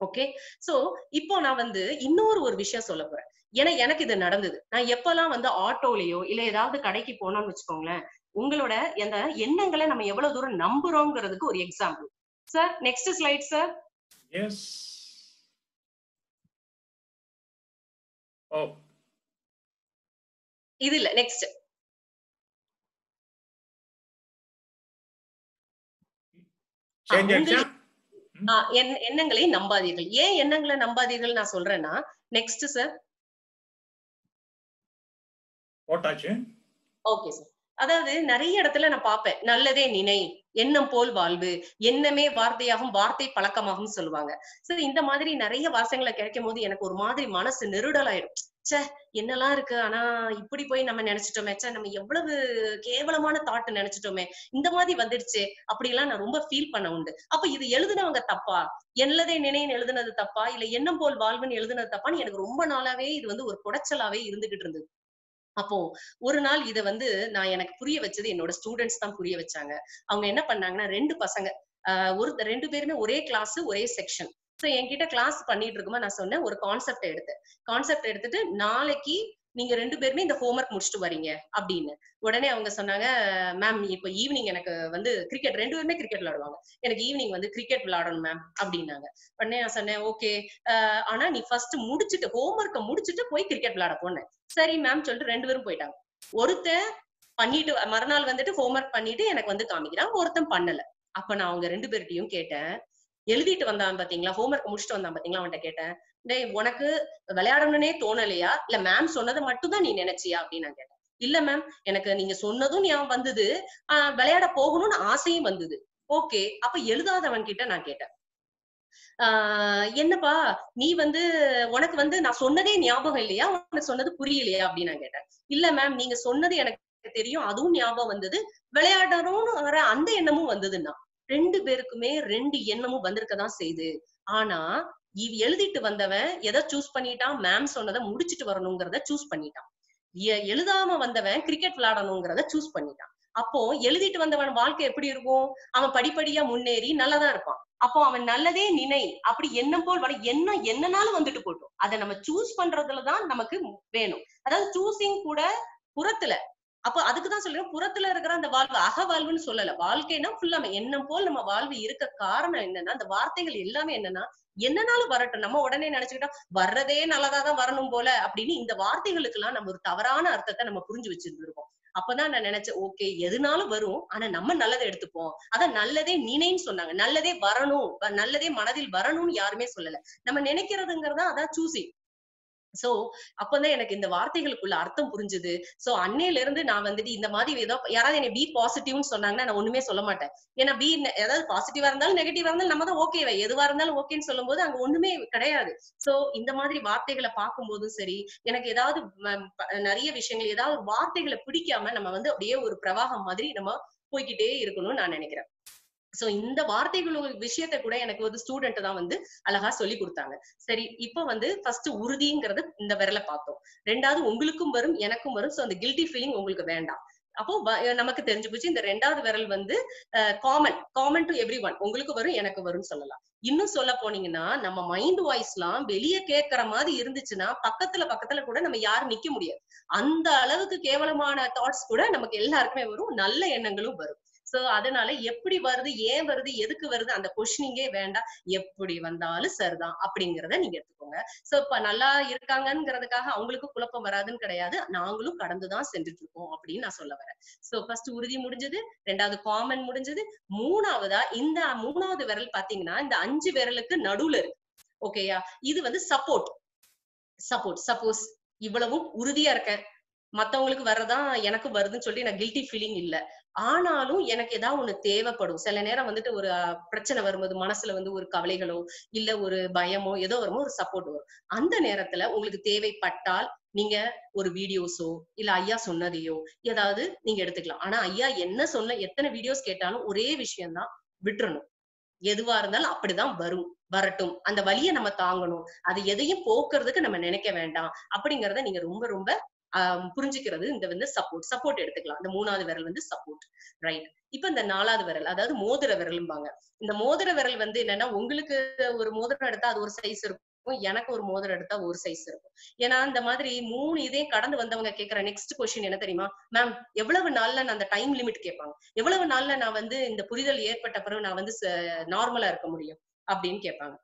ஓகே சோ இப்போ நான் வந்து இன்னொரு ஒரு விஷயம் சொல்ல போறேன். ஏன்னா எனக்கு இது நடந்தது. நான் எப்பெல்லாம் வந்து ஆட்டோலயோ இல்ல ஏதாவது கடைக்கு போனோம்னு வச்சுக்கோங்களேன் உங்களோட அந்த எண்ணங்களை நம்ம எவ்வளவு தூரம் நம்புறோங்கிறதுக்கு ஒரு example sir next slide sir yes oh இது இல்ல நெக்ஸ்ட் எண்ணங்களை நம்பாதீர்கள் ஏன் எண்ணங்களை நம்பாதீர்கள் நான் சொல்றேன்னா நெக்ஸ்ட் சார் போட்டாச்சு ஓகே சார் அதாவது நிறைய இடத்துல நான் பார்ப்பேன் நல்லதே நினை எண்ணம் போல் வாழ்வு எண்ணமே வார்த்தையாகும் வார்த்தை பழக்கமாகும் சொல்லுவாங்க. சரி இந்த மாதிரி நிறைய வாசங்களை கிடைக்கும் போது எனக்கு ஒரு மாதிரி மனசு நெருடலாயிடும். சே என்னெல்லாம் இருக்கு? ஆனா இப்படி போய் நம்ம நினைச்சிட்டோமே. சே நம்ம எவ்வளவு கேவலமான தாட் நினைச்சிட்டோமே. இந்த மாதிரி வந்துடுச்சு. அப்படி எல்லாம் நான் ரொம்ப ஃபீல் பண்ண உண்டு. அப்ப இது எழுதுனவங்க தப்பா? என்னதே நினைன்னு எழுதுனது தப்பா? இல்ல எண்ணம் போல் வாழ்வுன்னு எழுதுனது தப்பான்னு எனக்கு ரொம்ப நாளாவே இது வந்து ஒரு குடைச்சலாவே இருந்துகிட்டு இருந்தது. அப்போ ஒரு நாள் இதை வந்து நான் எனக்கு புரிய வச்சது என்னோட ஸ்டூடெண்ட்ஸ் தான் புரிய வச்சாங்க. அவங்க என்ன பண்ணாங்கன்னா ரெண்டு பசங்க ஒரு ரெண்டு பேருமே ஒரே கிளாஸ் ஒரே செக்ஷன் சோ என்கிட்ட கிளாஸ் பண்ணிட்டு இருக்குமா நான் சொன்னேன் ஒரு கான்செப்ட் எடுத்து. கான்செப்ட் எடுத்துட்டு நாளைக்கு நீங்க ரெண்டு பேருமே இந்த ஹோம்ஒர்க் முடிச்சுட்டு வரீங்க அப்படின்னு. உடனே அவங்க சொன்னாங்க மேம் இப்போ ஈவினிங் எனக்கு வந்து கிரிக்கெட் ரெண்டு பேருமே கிரிக்கெட் விளையாடுவாங்க. எனக்கு ஈவினிங் வந்து கிரிக்கெட் விளையாடணும் மேம் அப்படின்னாங்க. உடனே நான் சொன்னேன் ஓகே ஆனா நீ ஃபர்ஸ்ட் முடிச்சுட்டு ஹோம்ஒர்க்கை முடிச்சுட்டு போய் கிரிக்கெட் விளையாட போனேன் சரி மேம் சொல்லிட்டு ரெண்டு பேரும் போயிட்டாங்க. ஒருத்தன் பண்ணிட்டு மறுநாள் வந்துட்டு ஹோம்ஒர்க் பண்ணிட்டு எனக்கு வந்து காமிக்கிறான் ஒருத்தன் பண்ணல. அப்ப நான் அவங்க ரெண்டு பேர்கிட்டயும் கேட்டேன். எழுதிட்டு வந்தான் பாத்தீங்களா? ஹோம்ஒர்க் முடிச்சுட்டு வந்தான் பாத்தீங்களா? அவன்கிட்ட கேட்டேன். டேய் உனக்கு விளையாடணும்னே தோணலையா? இல்ல மேம் சொன்னதை மட்டும் தான் நீ நினைச்சியா? அப்படின்னு நான் கேட்டேன். இல்ல மேம் எனக்கு நீங்க சொன்னதும் ஞாபகம் வந்தது. ஆஹ் விளையாட போகணும்னு ஆசையும் வந்தது. ஓகே அப்ப எழுதாதவன் கிட்ட நான் கேட்டேன். ஆஹ் என்னப்பா நீ வந்து உனக்கு வந்து நான் சொன்னதே ஞாபகம் இல்லையா? உனக்கு சொன்னது புரியலையா? அப்படின்னு நான் கேட்டேன். இல்ல மேம் நீங்க சொன்னது எனக்கு தெரியும் அதுவும் ஞாபகம் வந்தது. விளையாடணும்னு வர அந்த எண்ணமும் வந்ததுன்னா ரெண்டு பேருக்குமே ரெண்டு எண்ணமும் வந்திருக்கதான் செய்யுது. ஆனா இது எழுதிட்டு வந்தவன் எதை சூஸ் பண்ணிட்டான்? மேம் சொன்னதை முடிச்சிட்டு வரணுங்கிறத சூஸ் பண்ணிட்டான். எழுதாம வந்தவன் கிரிக்கெட் விளையாடணுங்கிறத சூஸ் பண்ணிட்டான். அப்போ எழுதிட்டு வந்தவன் வாழ்க்கை எப்படி இருக்கும்? அவன் படிப்படியா முன்னேறி நல்லதா இருப்பான். அப்போ அவன் நல்லதே நினை. அப்படி எண்ணம் போல் வர எண்ணம் என்னனாலும் வந்துட்டு போட்டோம். அதை நம்ம சூஸ் பண்றதுலதான் நமக்கு வேணும். அதாவது சூசிங் கூட புறத்துல அப்போ அதுக்குதான் சொல்றேன் புறத்துல இருக்கிற அந்த வாழ்வு அக வாழ்வுன்னு சொல்லல வாழ்க்கைனா ஃபுல்லா எண்ணம் போல் நம்ம வாழ்வு இருக்க காரணம் என்னன்னா அந்த வார்த்தைகள் எல்லாமே என்னன்னா என்னனாலும் வரட்டும். நம்ம உடனே நினைச்சுக்கிட்டோம் வர்றதே நல்லதாதான் வரணும் போல அப்படின்னு இந்த வார்த்தைகளுக்கு எல்லாம் நம்ம ஒரு தவறான அர்த்தத்தை நம்ம புரிஞ்சு வச்சிருந்திருக்கோம். அப்பதான் நான் நினைச்சேன் ஓகே எதுனாலும் வரும் ஆனா நம்ம நல்லதை எடுத்துப்போம். அதான் நல்லதே நினைன்னு சொன்னாங்க. நல்லதே வரணும் நல்லதே மனதில் வரணும்னு யாருமே சொல்லல. நம்ம நினைக்கிறதுங்கிறதா அதான் சூசி சோ அப்பதான் எனக்கு இந்த வார்த்தைகளுக்குள்ள அர்த்தம் புரிஞ்சுது. சோ அன்னையில இருந்து நான் வந்துட்டு இந்த மாதிரி ஏதோ யாராவது என்ன பி பாசிட்டிவ்னு சொன்னாங்கன்னா நான் ஒண்ணுமே சொல்ல மாட்டேன். ஏன்னா பி ஏதாவது பாசிட்டிவா இருந்தாலும் நெகட்டிவா இருந்தாலும் நம்ம தான் ஓகேவா எதுவா இருந்தாலும் ஓகேன்னு சொல்லும் போது அங்க ஒண்ணுமே கிடையாது. சோ இந்த மாதிரி வார்த்தைகளை பார்க்கும் போதும் சரி எனக்கு ஏதாவது நிறைய விஷயங்கள் ஏதாவது வார்த்தைகளை பிடிக்காம நம்ம வந்து அப்படியே ஒரு பிரவாகம் மாதிரி நம்ம போய்க்கிட்டே இருக்கணும்னு நான் நினைக்கிறேன். சோ இந்த வார்த்தைகள் விஷயத்த கூட எனக்கு ஒரு ஸ்டூடெண்ட் தான் வந்து அழகா சொல்லி கொடுத்தாங்க. சரி இப்ப வந்து ஃபர்ஸ்ட் உறுதிங்கிறது இந்த விரல பார்த்தோம். ரெண்டாவது உங்களுக்கும் வரும் எனக்கும் வரும். சோ அந்த கில்ட்டி ஃபீலிங் உங்களுக்கு வேண்டாம். அப்போ நமக்கு தெரிஞ்சு போச்சு இந்த ரெண்டாவது விரல் வந்து common common to everyone உங்களுக்கு வரும் எனக்கு வரும் சொல்லலாம். இன்னும் சொல்ல போனீங்கன்னா நம்ம மைண்ட் வாய்ஸ் எல்லாம் வெளியே கேட்கற மாதிரி இருந்துச்சுன்னா பக்கத்துல பக்கத்துல கூட நம்ம யாரும் நிக்க முடியாது. அந்த அளவுக்கு கேவலமான தாட்ஸ் கூட நமக்கு எல்லாருக்குமே வரும். நல்ல எண்ணங்களும் வரும். சோ அதனால எப்படி வருது ஏன் வருது எதுக்கு வருது அந்த கொஸ்டினிங்கே வேண்டாம். எப்படி வந்தாலும் சரிதான் அப்படிங்கறத நீங்க எடுத்துக்கோங்க. சோ இப்ப நல்லா இருக்காங்கிறதுக்காக அவங்களுக்கு குழப்பம் வராதுன்னு கிடையாது. நாங்களும் கடந்துதான் சென்றுட்டு இருக்கோம் அப்படின்னு நான் சொல்ல வரேன். சோ ஃபர்ஸ்ட் உறுதி முடிஞ்சது ரெண்டாவது காமன் முடிஞ்சது மூணாவதா இந்த மூணாவது விரல் பாத்தீங்கன்னா இந்த அஞ்சு விரலுக்கு நடுவுல இருக்கு. ஓகேயா இது வந்து சப்போர்ட் சப்போர்ட் சப்போஸ் இவ்வளவும் உறுதியா இருக்கேன். மத்தவங்களுக்கு வரதான் எனக்கு வருதுன்னு சொல்லி நான் கில்ட்டி ஃபீலிங் இல்ல. ஆனாலும் எனக்கு ஏதாவது ஒண்ணு தேவைப்படும். சில நேரம் வந்துட்டு ஒரு பிரச்சனை வரும்போது மனசுல வந்து ஒரு கவலைகளோ இல்ல ஒரு பயமோ ஏதோ வருமோ ஒரு சப்போர்ட் வரும். அந்த நேரத்துல உங்களுக்கு தேவைப்பட்டால் நீங்க ஒரு வீடியோஸோ இல்ல ஐயா சொன்னதையோ ஏதாவது நீங்க எடுத்துக்கலாம். ஆனா ஐயா என்ன சொன்ன எத்தனை வீடியோஸ் கேட்டாலும் ஒரே விஷயம்தான் விட்டுறணும். எதுவா இருந்தாலும் அப்படிதான் வரும் வரட்டும். அந்த வழியை நம்ம தாங்கணும். அது எதையும் போக்குறதுக்கு நம்ம நினைக்க வேண்டாம். அப்படிங்கறத நீங்க ரொம்ப ரொம்ப புரிஞ்சுக்கிறது இந்த வந்து சப்போர்ட் சப்போர்ட் எடுத்துக்கலாம். இந்த மூணாவது விரல் வந்து சப்போர்ட் ரைட் இப்ப இந்த நாலாவது விரல் அதாவது மோதிர விரல்பாங்க இந்த மோதிர விரல் வந்து என்னன்னா உங்களுக்கு ஒரு மோதிரம் எடுத்தா அது ஒரு சைஸ் இருக்கும். எனக்கு ஒரு மோதிரம் எடுத்தா ஒரு சைஸ் இருக்கும். ஏன்னா அந்த மாதிரி மூணு இதையும் கடந்து வந்தவங்க கேக்குற நெக்ஸ்ட் கொஸ்டின் என்ன தெரியுமா? மேம் எவ்வளவு நாள்ல நான் அந்த டைம் லிமிட் கேட்பாங்க? எவ்வளவு நாள்ல நான் வந்து இந்த புரிதல் ஏற்பட்ட பிறகு நான் வந்து நார்மலா இருக்க முடியும்? அப்படின்னு கேட்பாங்க.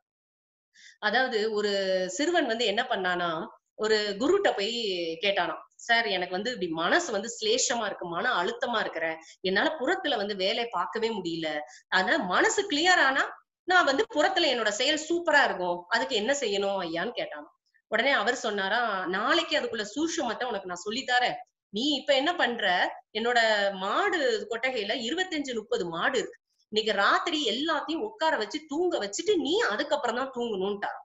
அதாவது ஒரு சிறுவன் வந்து என்ன பண்ணானா ஒரு குருட்ட போய் கேட்டானாம் சார் எனக்கு வந்து இப்படி மனசு வந்து சிலேஷமா இருக்கு மன அழுத்தமா இருக்கிற என்னால புறத்துல வந்து வேலையை பார்க்கவே முடியல. அதனால மனசு கிளியர் ஆனா நான் வந்து புறத்துல என்னோட செயல் சூப்பரா இருக்கும். அதுக்கு என்ன செய்யணும் ஐயான்னு கேட்டானாம். உடனே அவர் சொன்னாரா நாளைக்கு அதுக்குள்ள சூஷமத்தை உனக்கு நான் சொல்லித்தரேன் நீ இப்ப என்ன பண்ற? என்னோட மாடு கொட்டகையில இருபத்தஞ்சு முப்பது மாடு இருக்கு. இன்னைக்கு ராத்திரி எல்லாத்தையும் உட்கார வச்சு தூங்க வச்சுட்டு நீ அதுக்கப்புறம் தான் தூங்கணும்ட்டார்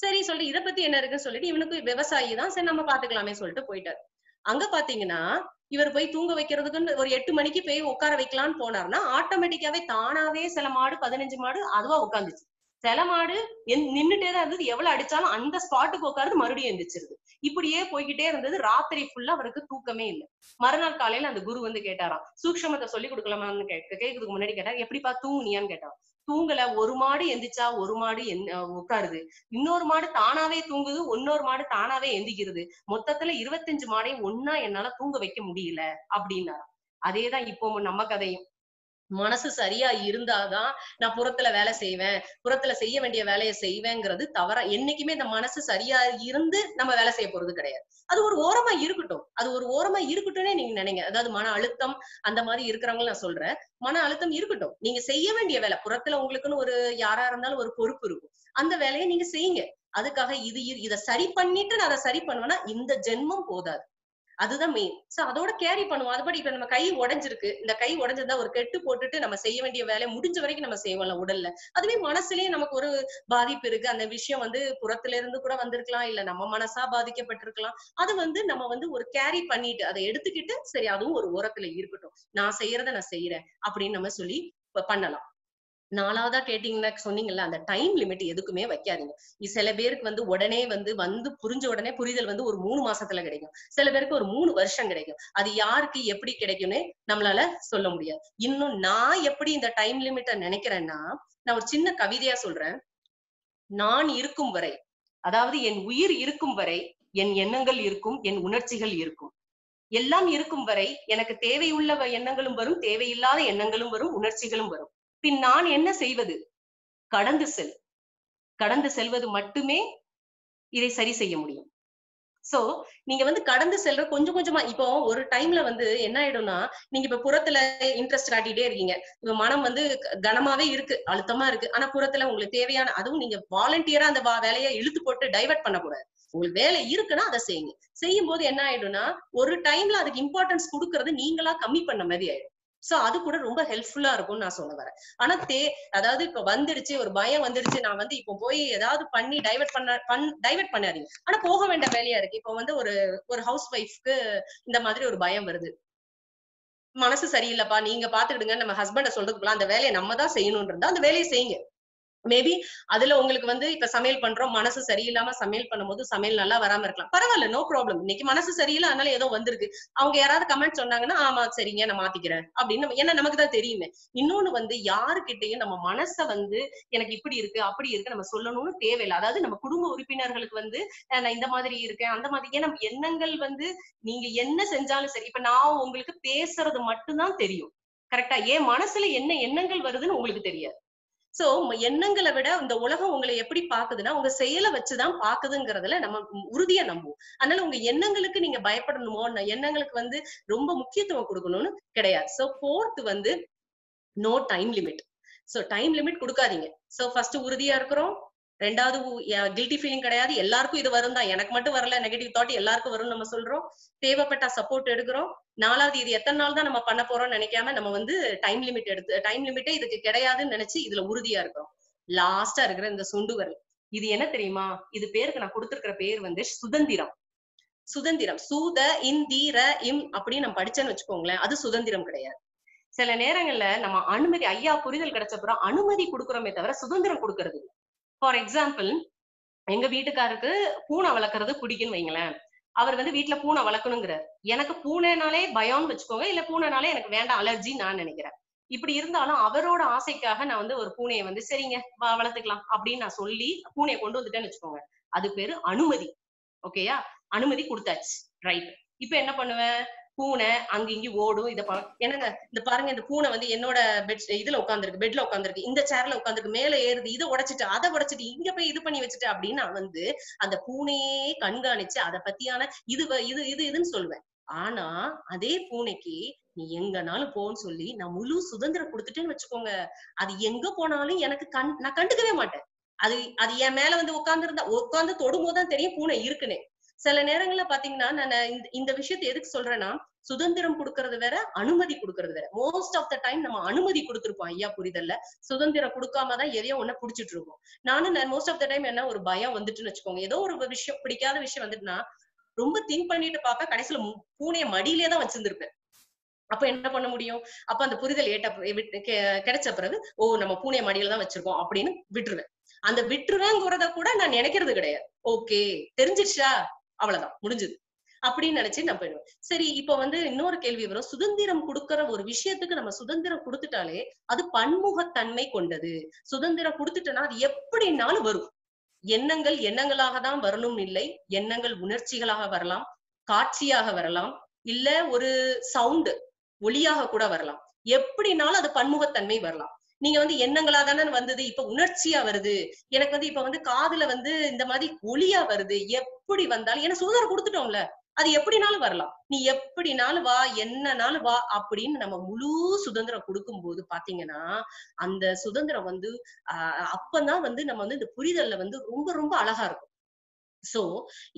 சரி சொல்லி இத பத்தி என்ன இருக்குன்னு சொல்லிட்டு இவனுக்கு விவசாயி தான். சரி நம்ம பாத்துக்கலாமே சொல்லிட்டு போயிட்டாரு. அங்க பாத்தீங்கன்னா இவர் போய் தூங்க வைக்கிறதுக்குன்னு ஒரு எட்டு மணிக்கு போய் உட்கார வைக்கலாம்னு போனாருன்னா ஆட்டோமேட்டிக்காவே தானாவே சில மாடு பதினஞ்சு மாடு அதுவா உட்காந்துச்சு. சில மாடு நின்னுட்டே தான் இருந்தது. எவ்வளவு அடிச்சாலும் அந்த ஸ்பாட்டுக்கு உட்கார்ந்து மறுபடியும் எந்திரிச்சிருது. இப்படியே போய்கிட்டே இருந்தது. ராத்திரி ஃபுல்லா அவருக்கு தூக்கமே இல்லை. மறுநாள் காலையில அந்த குரு வந்து கேட்டாராம். சூக்ஷமத்தை சொல்லி கொடுக்கலாமான்னு கேட்க கேட்கறதுக்கு முன்னாடி கேட்டார். எப்படிப்பா தூங்குனியான்னு கேட்டாராம். தூங்கல ஒரு மாடு எந்திரிச்சா ஒரு மாடு உட்காருது. இன்னொரு மாடு தானாவே தூங்குது இன்னொரு மாடு தானாவே எந்திக்கிறது மொத்தத்துல இருபத்தஞ்சு மாடையும் ஒன்னா என்னால தூங்க வைக்க முடியல அப்படின்னா. அதேதான் இப்போ நம்ம கதையும். மனசு சரியா இருந்தாதான் நான் புறத்துல வேலை செய்வேன் புறத்துல செய்ய வேண்டிய வேலையை செய்வேங்கிறது தவறா என்னைக்குமே இந்த மனசு சரியா இருந்து நம்ம வேலை செய்ய போறது கிடையாது. அது ஒரு ஓரமா இருக்கட்டும். அது ஒரு ஓரமா இருக்கட்டும்னே நீங்க நினைங்க. அதாவது மன அழுத்தம் அந்த மாதிரி இருக்கிறவங்க நான் சொல்றேன். மன அழுத்தம் இருக்கட்டும். நீங்க செய்ய வேண்டிய வேலை புறத்துல உங்களுக்குன்னு ஒரு யாரா இருந்தாலும் ஒரு பொறுப்பு இருக்கும். அந்த வேலையை நீங்க செய்யுங்க. அதுக்காக இது இதை இத சரி பண்ணிட்டு நான் அதை சரி பண்ணுவேன்னா இந்த ஜென்மம் போதாது. அதுதான் மெயின் சோ அதோட கேரி பண்ணுவோம். அதுபடி இப்ப நம்ம கை உடைஞ்சிருக்கு. இந்த கை உடஞ்சிருந்தா ஒரு கெட்டு போட்டுட்டு நம்ம செய்ய வேண்டிய வேலையை முடிஞ்ச வரைக்கும் நம்ம செய்வோம்ல உடல்ல. அதுவே மனசுலயே நமக்கு ஒரு பாதிப்பு இருக்கு. அந்த விஷயம் வந்து புறத்துல இருந்து கூட வந்திருக்கலாம். இல்ல நம்ம மனசா பாதிக்கப்பட்டிருக்கலாம். அது வந்து நம்ம வந்து ஒரு கேரி பண்ணிட்டு அதை எடுத்துக்கிட்டு சரி அதுவும் ஒரு ஓரத்துல இருக்கட்டும். நான் செய்யறத நான் செய்யறேன் அப்படின்னு நம்ம சொல்லி பண்ணலாம். நாலாவதா கேட்டீங்கன்னா சொன்னீங்கல்ல அந்த டைம் லிமிட் எதுக்குமே வைக்காதீங்க. சில பேருக்கு வந்து உடனே வந்து வந்து புரிஞ்ச உடனே புரிதல் வந்து ஒரு மூணு மாசத்துல கிடைக்கும். சில பேருக்கு ஒரு மூணு வருஷம் கிடைக்கும். அது யாருக்கு எப்படி கிடைக்கும்னு நம்மளால சொல்ல முடியாது. இன்னும் நான் எப்படி இந்த டைம் லிமிட்ட நினைக்கிறேன்னா நான் ஒரு சின்ன கவிதையா சொல்றேன். நான் இருக்கும் வரை அதாவது என் உயிர் இருக்கும் வரை என் எண்ணங்கள் இருக்கும் என் உணர்ச்சிகள் இருக்கும். எல்லாம் இருக்கும் வரை எனக்கு தேவையுள்ள எண்ணங்களும் வரும் தேவையில்லாத எண்ணங்களும் வரும் உணர்ச்சிகளும் வரும். பின் நான் என்ன செய்வது? கடந்து செல். கடந்து செல்வது மட்டுமே இதை சரி செய்ய முடியும். சோ நீங்க வந்து கடந்து செல்ற கொஞ்சம் கொஞ்சமா இப்போ ஒரு டைம்ல வந்து என்ன ஆயிடும்னா நீங்க இப்ப புறத்துல இன்ட்ரெஸ்ட் காட்டிட்டே இருக்கீங்க. இப்ப மனம் வந்து கனமாவே இருக்கு அழுத்தமா இருக்கு. ஆனா புறத்துல உங்களுக்கு தேவையான அதுவும் நீங்க வாலண்டியரா அந்த வா- வேலையை இழுத்து போட்டு டைவர்ட் பண்ணக்கூடாது. உங்களுக்கு வேலை இருக்குன்னா அதை செய்யுங்க. செய்யும் போது என்ன ஆயிடும்னா ஒரு டைம்ல அதுக்கு இம்பார்ட்டன்ஸ் கொடுக்கறது நீங்களா கம்மி பண்ண மாதிரி ஆயிடும். சோ அது கூட ரொம்ப ஹெல்ப்ஃபுல்லா இருக்கும்னு நான் சொல்ல வரேன். ஆனா தே அதாவது இப்ப வந்துடுச்சு ஒரு பயம் வந்துடுச்சு நான் வந்து இப்போ போய் ஏதாவது பண்ணி டைவர்ட் பண்ண பண் டைவர்ட் பண்ணாதீங்க. ஆனா போக வேண்டிய வேலையா இருக்கு. இப்போ வந்து ஒரு ஒரு ஹவுஸ் ஒய்ஃப்க்கு இந்த மாதிரி ஒரு பயம் வருது. மனசு சரியில்லைப்பா நீங்க பாத்துக்கிடுங்க நம்ம ஹஸ்பண்ட சொல்றதுக்குலாம் அந்த வேலையை நம்ம தான் செய்யணும்னு அந்த வேலையை செய்யுங்க. மேபி அதுல உங்களுக்கு வந்து இப்ப சமையல் பண்றோம் மனசு சரியில்லாம சமையல் பண்ணும்போது சமையல் நல்லா வராம இருக்கலாம். பரவாயில்ல நோ ப்ராப்ளம் இன்னைக்கு மனசு சரியில்லை அதனால ஏதோ வந்திருக்கு. அவங்க யாராவது கமெண்ட் சொன்னாங்கன்னா ஆமா சரிங்க நான் மாத்திக்கிறேன். அப்படின்னு ஏன்னா நமக்கு தான் தெரியுமே. இன்னொன்னு வந்து யாருக்கிட்டையும் நம்ம மனச வந்து எனக்கு இப்படி இருக்கு அப்படி இருக்கு நம்ம சொல்லணும்னு தேவையில்லை. அதாவது நம்ம குடும்ப உறுப்பினர்களுக்கு வந்து நான் இந்த மாதிரி இருக்கேன் அந்த மாதிரி. ஏன்னா எண்ணங்கள் வந்து நீங்க என்ன செஞ்சாலும் சரி இப்ப நான் உங்களுக்கு பேசுறது மட்டும்தான் தெரியும். கரெக்டா ஏன் மனசுல என்ன எண்ணங்கள் வருதுன்னு உங்களுக்கு தெரியாது. சோ எண்ணங்களை விட இந்த உலகம் உங்களை எப்படி பாக்குதுன்னா உங்க செயலை வச்சுதான் பாக்குதுங்கிறதுல நம்ம உறுதியா நம்புவோம். அதனால உங்க எண்ணங்களுக்கு நீங்க பயப்படணுமோ எண்ணங்களுக்கு வந்து ரொம்ப முக்கியத்துவம் கொடுக்கணும்னு கிடையாது. சோ ஃபோர்த் வந்து no time limit so time limit கொடுக்காதீங்க. சோ ஃபர்ஸ்ட் உறுதியா இருக்கிறோம் ரெண்டாவது கில்ட்டி ஃபீலிங் கிடையாது. எல்லாருக்கும் இது வரும் தான் எனக்கு மட்டும் வரல. நெகட்டிவ் தாட் எல்லாருக்கும் வரும்னு நம்ம சொல்றோம். தேவைப்பட்ட சப்போர்ட் எடுக்கிறோம். நாலாவது இது எத்தனை நாள் தான் நம்ம பண்ண போறோம்னு நினைக்காம நம்ம வந்து டைம் லிமிட் எடுத்து டைம் லிமிட்டே இதுக்கு கிடையாதுன்னு நினைச்சு இதுல உறுதியா இருக்கிறோம். லாஸ்டா இருக்கிற இந்த சுண்டு வரல். இது என்ன தெரியுமா? இது பேருக்கு நான் கொடுத்திருக்கிற பேர் வந்து சுதந்திரம். சுதந்திரம். சூத இந்தீர இம் அப்படின்னு நம்ம படிச்சேன்னு வச்சுக்கோங்களேன். அது சுதந்திரம் கிடையாது. சில நேரங்கள்ல நம்ம அனுமதி ஐயா புரிதல் கிடைச்சப்புறம் அனுமதி கொடுக்குறோமே தவிர சுதந்திரம் கொடுக்கறது இல்லை. ஃபார் எக்ஸாம்பிள் எங்க வீட்டுக்காருக்கு பூனை வளர்க்கறது பிடிக்குன்னு வைங்களேன். அவர் வந்து வீட்டுல பூனை வளர்க்கணுங்கிறார். எனக்கு பூனைனாலே பயம்னு வச்சுக்கோங்க இல்ல பூனைனாலே எனக்கு வேண்டாம் அலர்ஜி நான் நினைக்கிறேன். இப்படி இருந்தாலும் அவரோட ஆசைக்காக நான் வந்து ஒரு பூனையை வந்து சரிங்க வளர்த்துக்கலாம் அப்படின்னு நான் சொல்லி பூனையை கொண்டு வந்துட்டேன்னு வச்சுக்கோங்க. அது பேரு அனுமதி. ஓகேயா? அனுமதி கொடுத்தாச்சு. ரைட் இப்ப என்ன பண்ணுவேன்? பூனை அங்க இங்க ஓடும் இத பா- என்னங்க இந்த பாருங்க இந்த பூனை வந்து என்னோட பெட் இதுல உட்காந்துருக்கு பெட்ல உட்காந்துருக்கு இந்த சேர்ல உட்காந்துருக்கு மேல ஏறுது இதை உடைச்சிட்டு அதை உடைச்சிட்டு இங்க போய் இது பண்ணி வச்சுட்டு அப்படின்னு வந்து அந்த பூனையே கண்காணிச்சு அதை பத்தியான இது வ- இது இது இதுன்னு சொல்லுவேன். ஆனா அதே பூனைக்கு நீ எங்கனாலும் போன்னு சொல்லி நான் முழு சுதந்திரம் கொடுத்துட்டேன்னு வச்சுக்கோங்க. அது எங்க போனாலும் எனக்கு கண் நான் கண்டுக்கவே மாட்டேன். அது அது என் மேல வந்து உட்கார்ந்து இருந்தா உட்கார்ந்து தொடும்போதுதான் தெரியும் பூனை இருக்குன்னு. சில நேரங்கள்ல பாத்தீங்கன்னா நான் இந்த- இந்த விஷயத்தை எதுக்கு சொல்றேன்னா சுதந்திரம் கொடுக்கறது வேற அனுமதி கொடுக்கறது வேற. மோஸ்ட் ஆஃப் த டைம் நம்ம அனுமதி கொடுத்துருப்போம் ஐயா புரிதல்ல. சுதந்திரம் கொடுக்காம தான் எதையோ ஒண்ணு புடிச்சிட்டு இருக்கோம். நானும் மோஸ்ட் ஆஃப் த டைம் என்ன ஒரு பயம் வந்துட்டுன்னு வச்சுக்கோங்க. ஏதோ ஒரு விஷயம் பிடிக்காத விஷயம் வந்துட்டுனா ரொம்ப திங்க் பண்ணிட்டு பார்க்க கடைசியில மு- பூனைய மடியிலே தான் வச்சிருந்திருப்பேன். அப்ப என்ன பண்ண முடியும்? அப்ப அந்த புரிதல் ஏட்ட விட்டு- கிடைச்ச பிறகு ஓ நம்ம பூனை மடியில தான் வச்சிருக்கோம் அப்படின்னு விட்டுருவேன். அந்த விட்டுருவேங்கிறத கூட நான் நினைக்கிறது கிடையாது. ஓகே தெரிஞ்சிருச்சா? அவ்வளவுதான் முடிஞ்சது. அப்படின்னு நினைச்சு நான் போயிடுவேன் சரி இப்ப வந்து இன்னொரு கேள்வி வரும். சுதந்திரம் கொடுக்கற ஒரு விஷயத்துக்கு நம்ம சுதந்திரம் கொடுத்துட்டாலே அது பன்முகத்தன்மை கொண்டது. சுதந்திரம் கொடுத்துட்டோம்னா அது எப்படினாலும் வரும். எண்ணங்கள் எண்ணங்களாக தான் வரணும் இல்லை. எண்ணங்கள் உணர்ச்சிகளாக வரலாம். காட்சியாக வரலாம். இல்ல ஒரு சவுண்டு ஒளியாக கூட வரலாம். எப்படினாலும் அது பன்முகத்தன்மை வரலாம். நீங்க வந்து எண்ணங்களா தானே வந்தது இப்ப உணர்ச்சியா வருது. எனக்கு வந்து இப்ப வந்து காதுல வந்து இந்த மாதிரி ஒளியா வருது. எப்படி வந்தாலும் ஏன்னா சுதந்திரம் கொடுத்துட்டோம்ல அது எப்படினாலும் வரலாம். நீ எப்படினாலும் வா என்னனாலும் வா அப்படின்னு நம்ம முழு சுதந்திரம் கொடுக்கும்போது பாத்தீங்கன்னா அந்த சுதந்திரம் வந்து ஆஹ் அப்பதான் வந்து நம்ம வந்து இந்த புரிதல்ல வந்து ரொம்ப ரொம்ப அழகா இருக்கும். சோ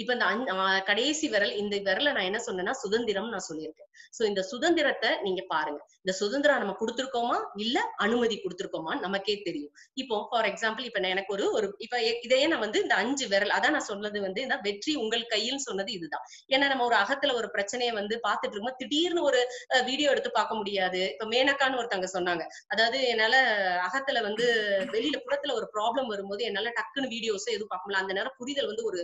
இப்ப இந்த கடைசி விரல் இந்த விரல நான் என்ன சொன்னேன்னா சுதந்திரம் நான் சொல்லியிருக்கேன். சோ இந்த சுதந்திரத்தை நீங்க பாருங்க. இந்த சுதந்திரம் நம்ம கொடுத்துருக்கோமா? இல்ல அனுமதி கொடுத்துருக்கோமா நமக்கே தெரியும். இப்போ ஃபார் எக்ஸாம்பிள் இப்ப நான் எனக்கு ஒரு ஒரு இப்ப இதையே நான் வந்து இந்த அஞ்சு விரல் அதான் நான் சொன்னது வந்து இந்த வெற்றி உங்கள் கையில் சொன்னது இதுதான். ஏன்னா நம்ம ஒரு அகத்துல ஒரு பிரச்சனையை வந்து பாத்துட்டு இருக்கோம் திடீர்னு ஒரு வீடியோ எடுத்து பார்க்க முடியாது. இப்ப மேனக்கான்னு ஒருத்தவங்க சொன்னாங்க. அதாவது என்னால அகத்துல வந்து வெளியில புறத்துல ஒரு ப்ராப்ளம் வரும்போது என்னால டக்குன்னு வீடியோஸ் எதுவும் பார்க்க முடியல. அந்த நேரம் புரிதல் வந்து ஒரு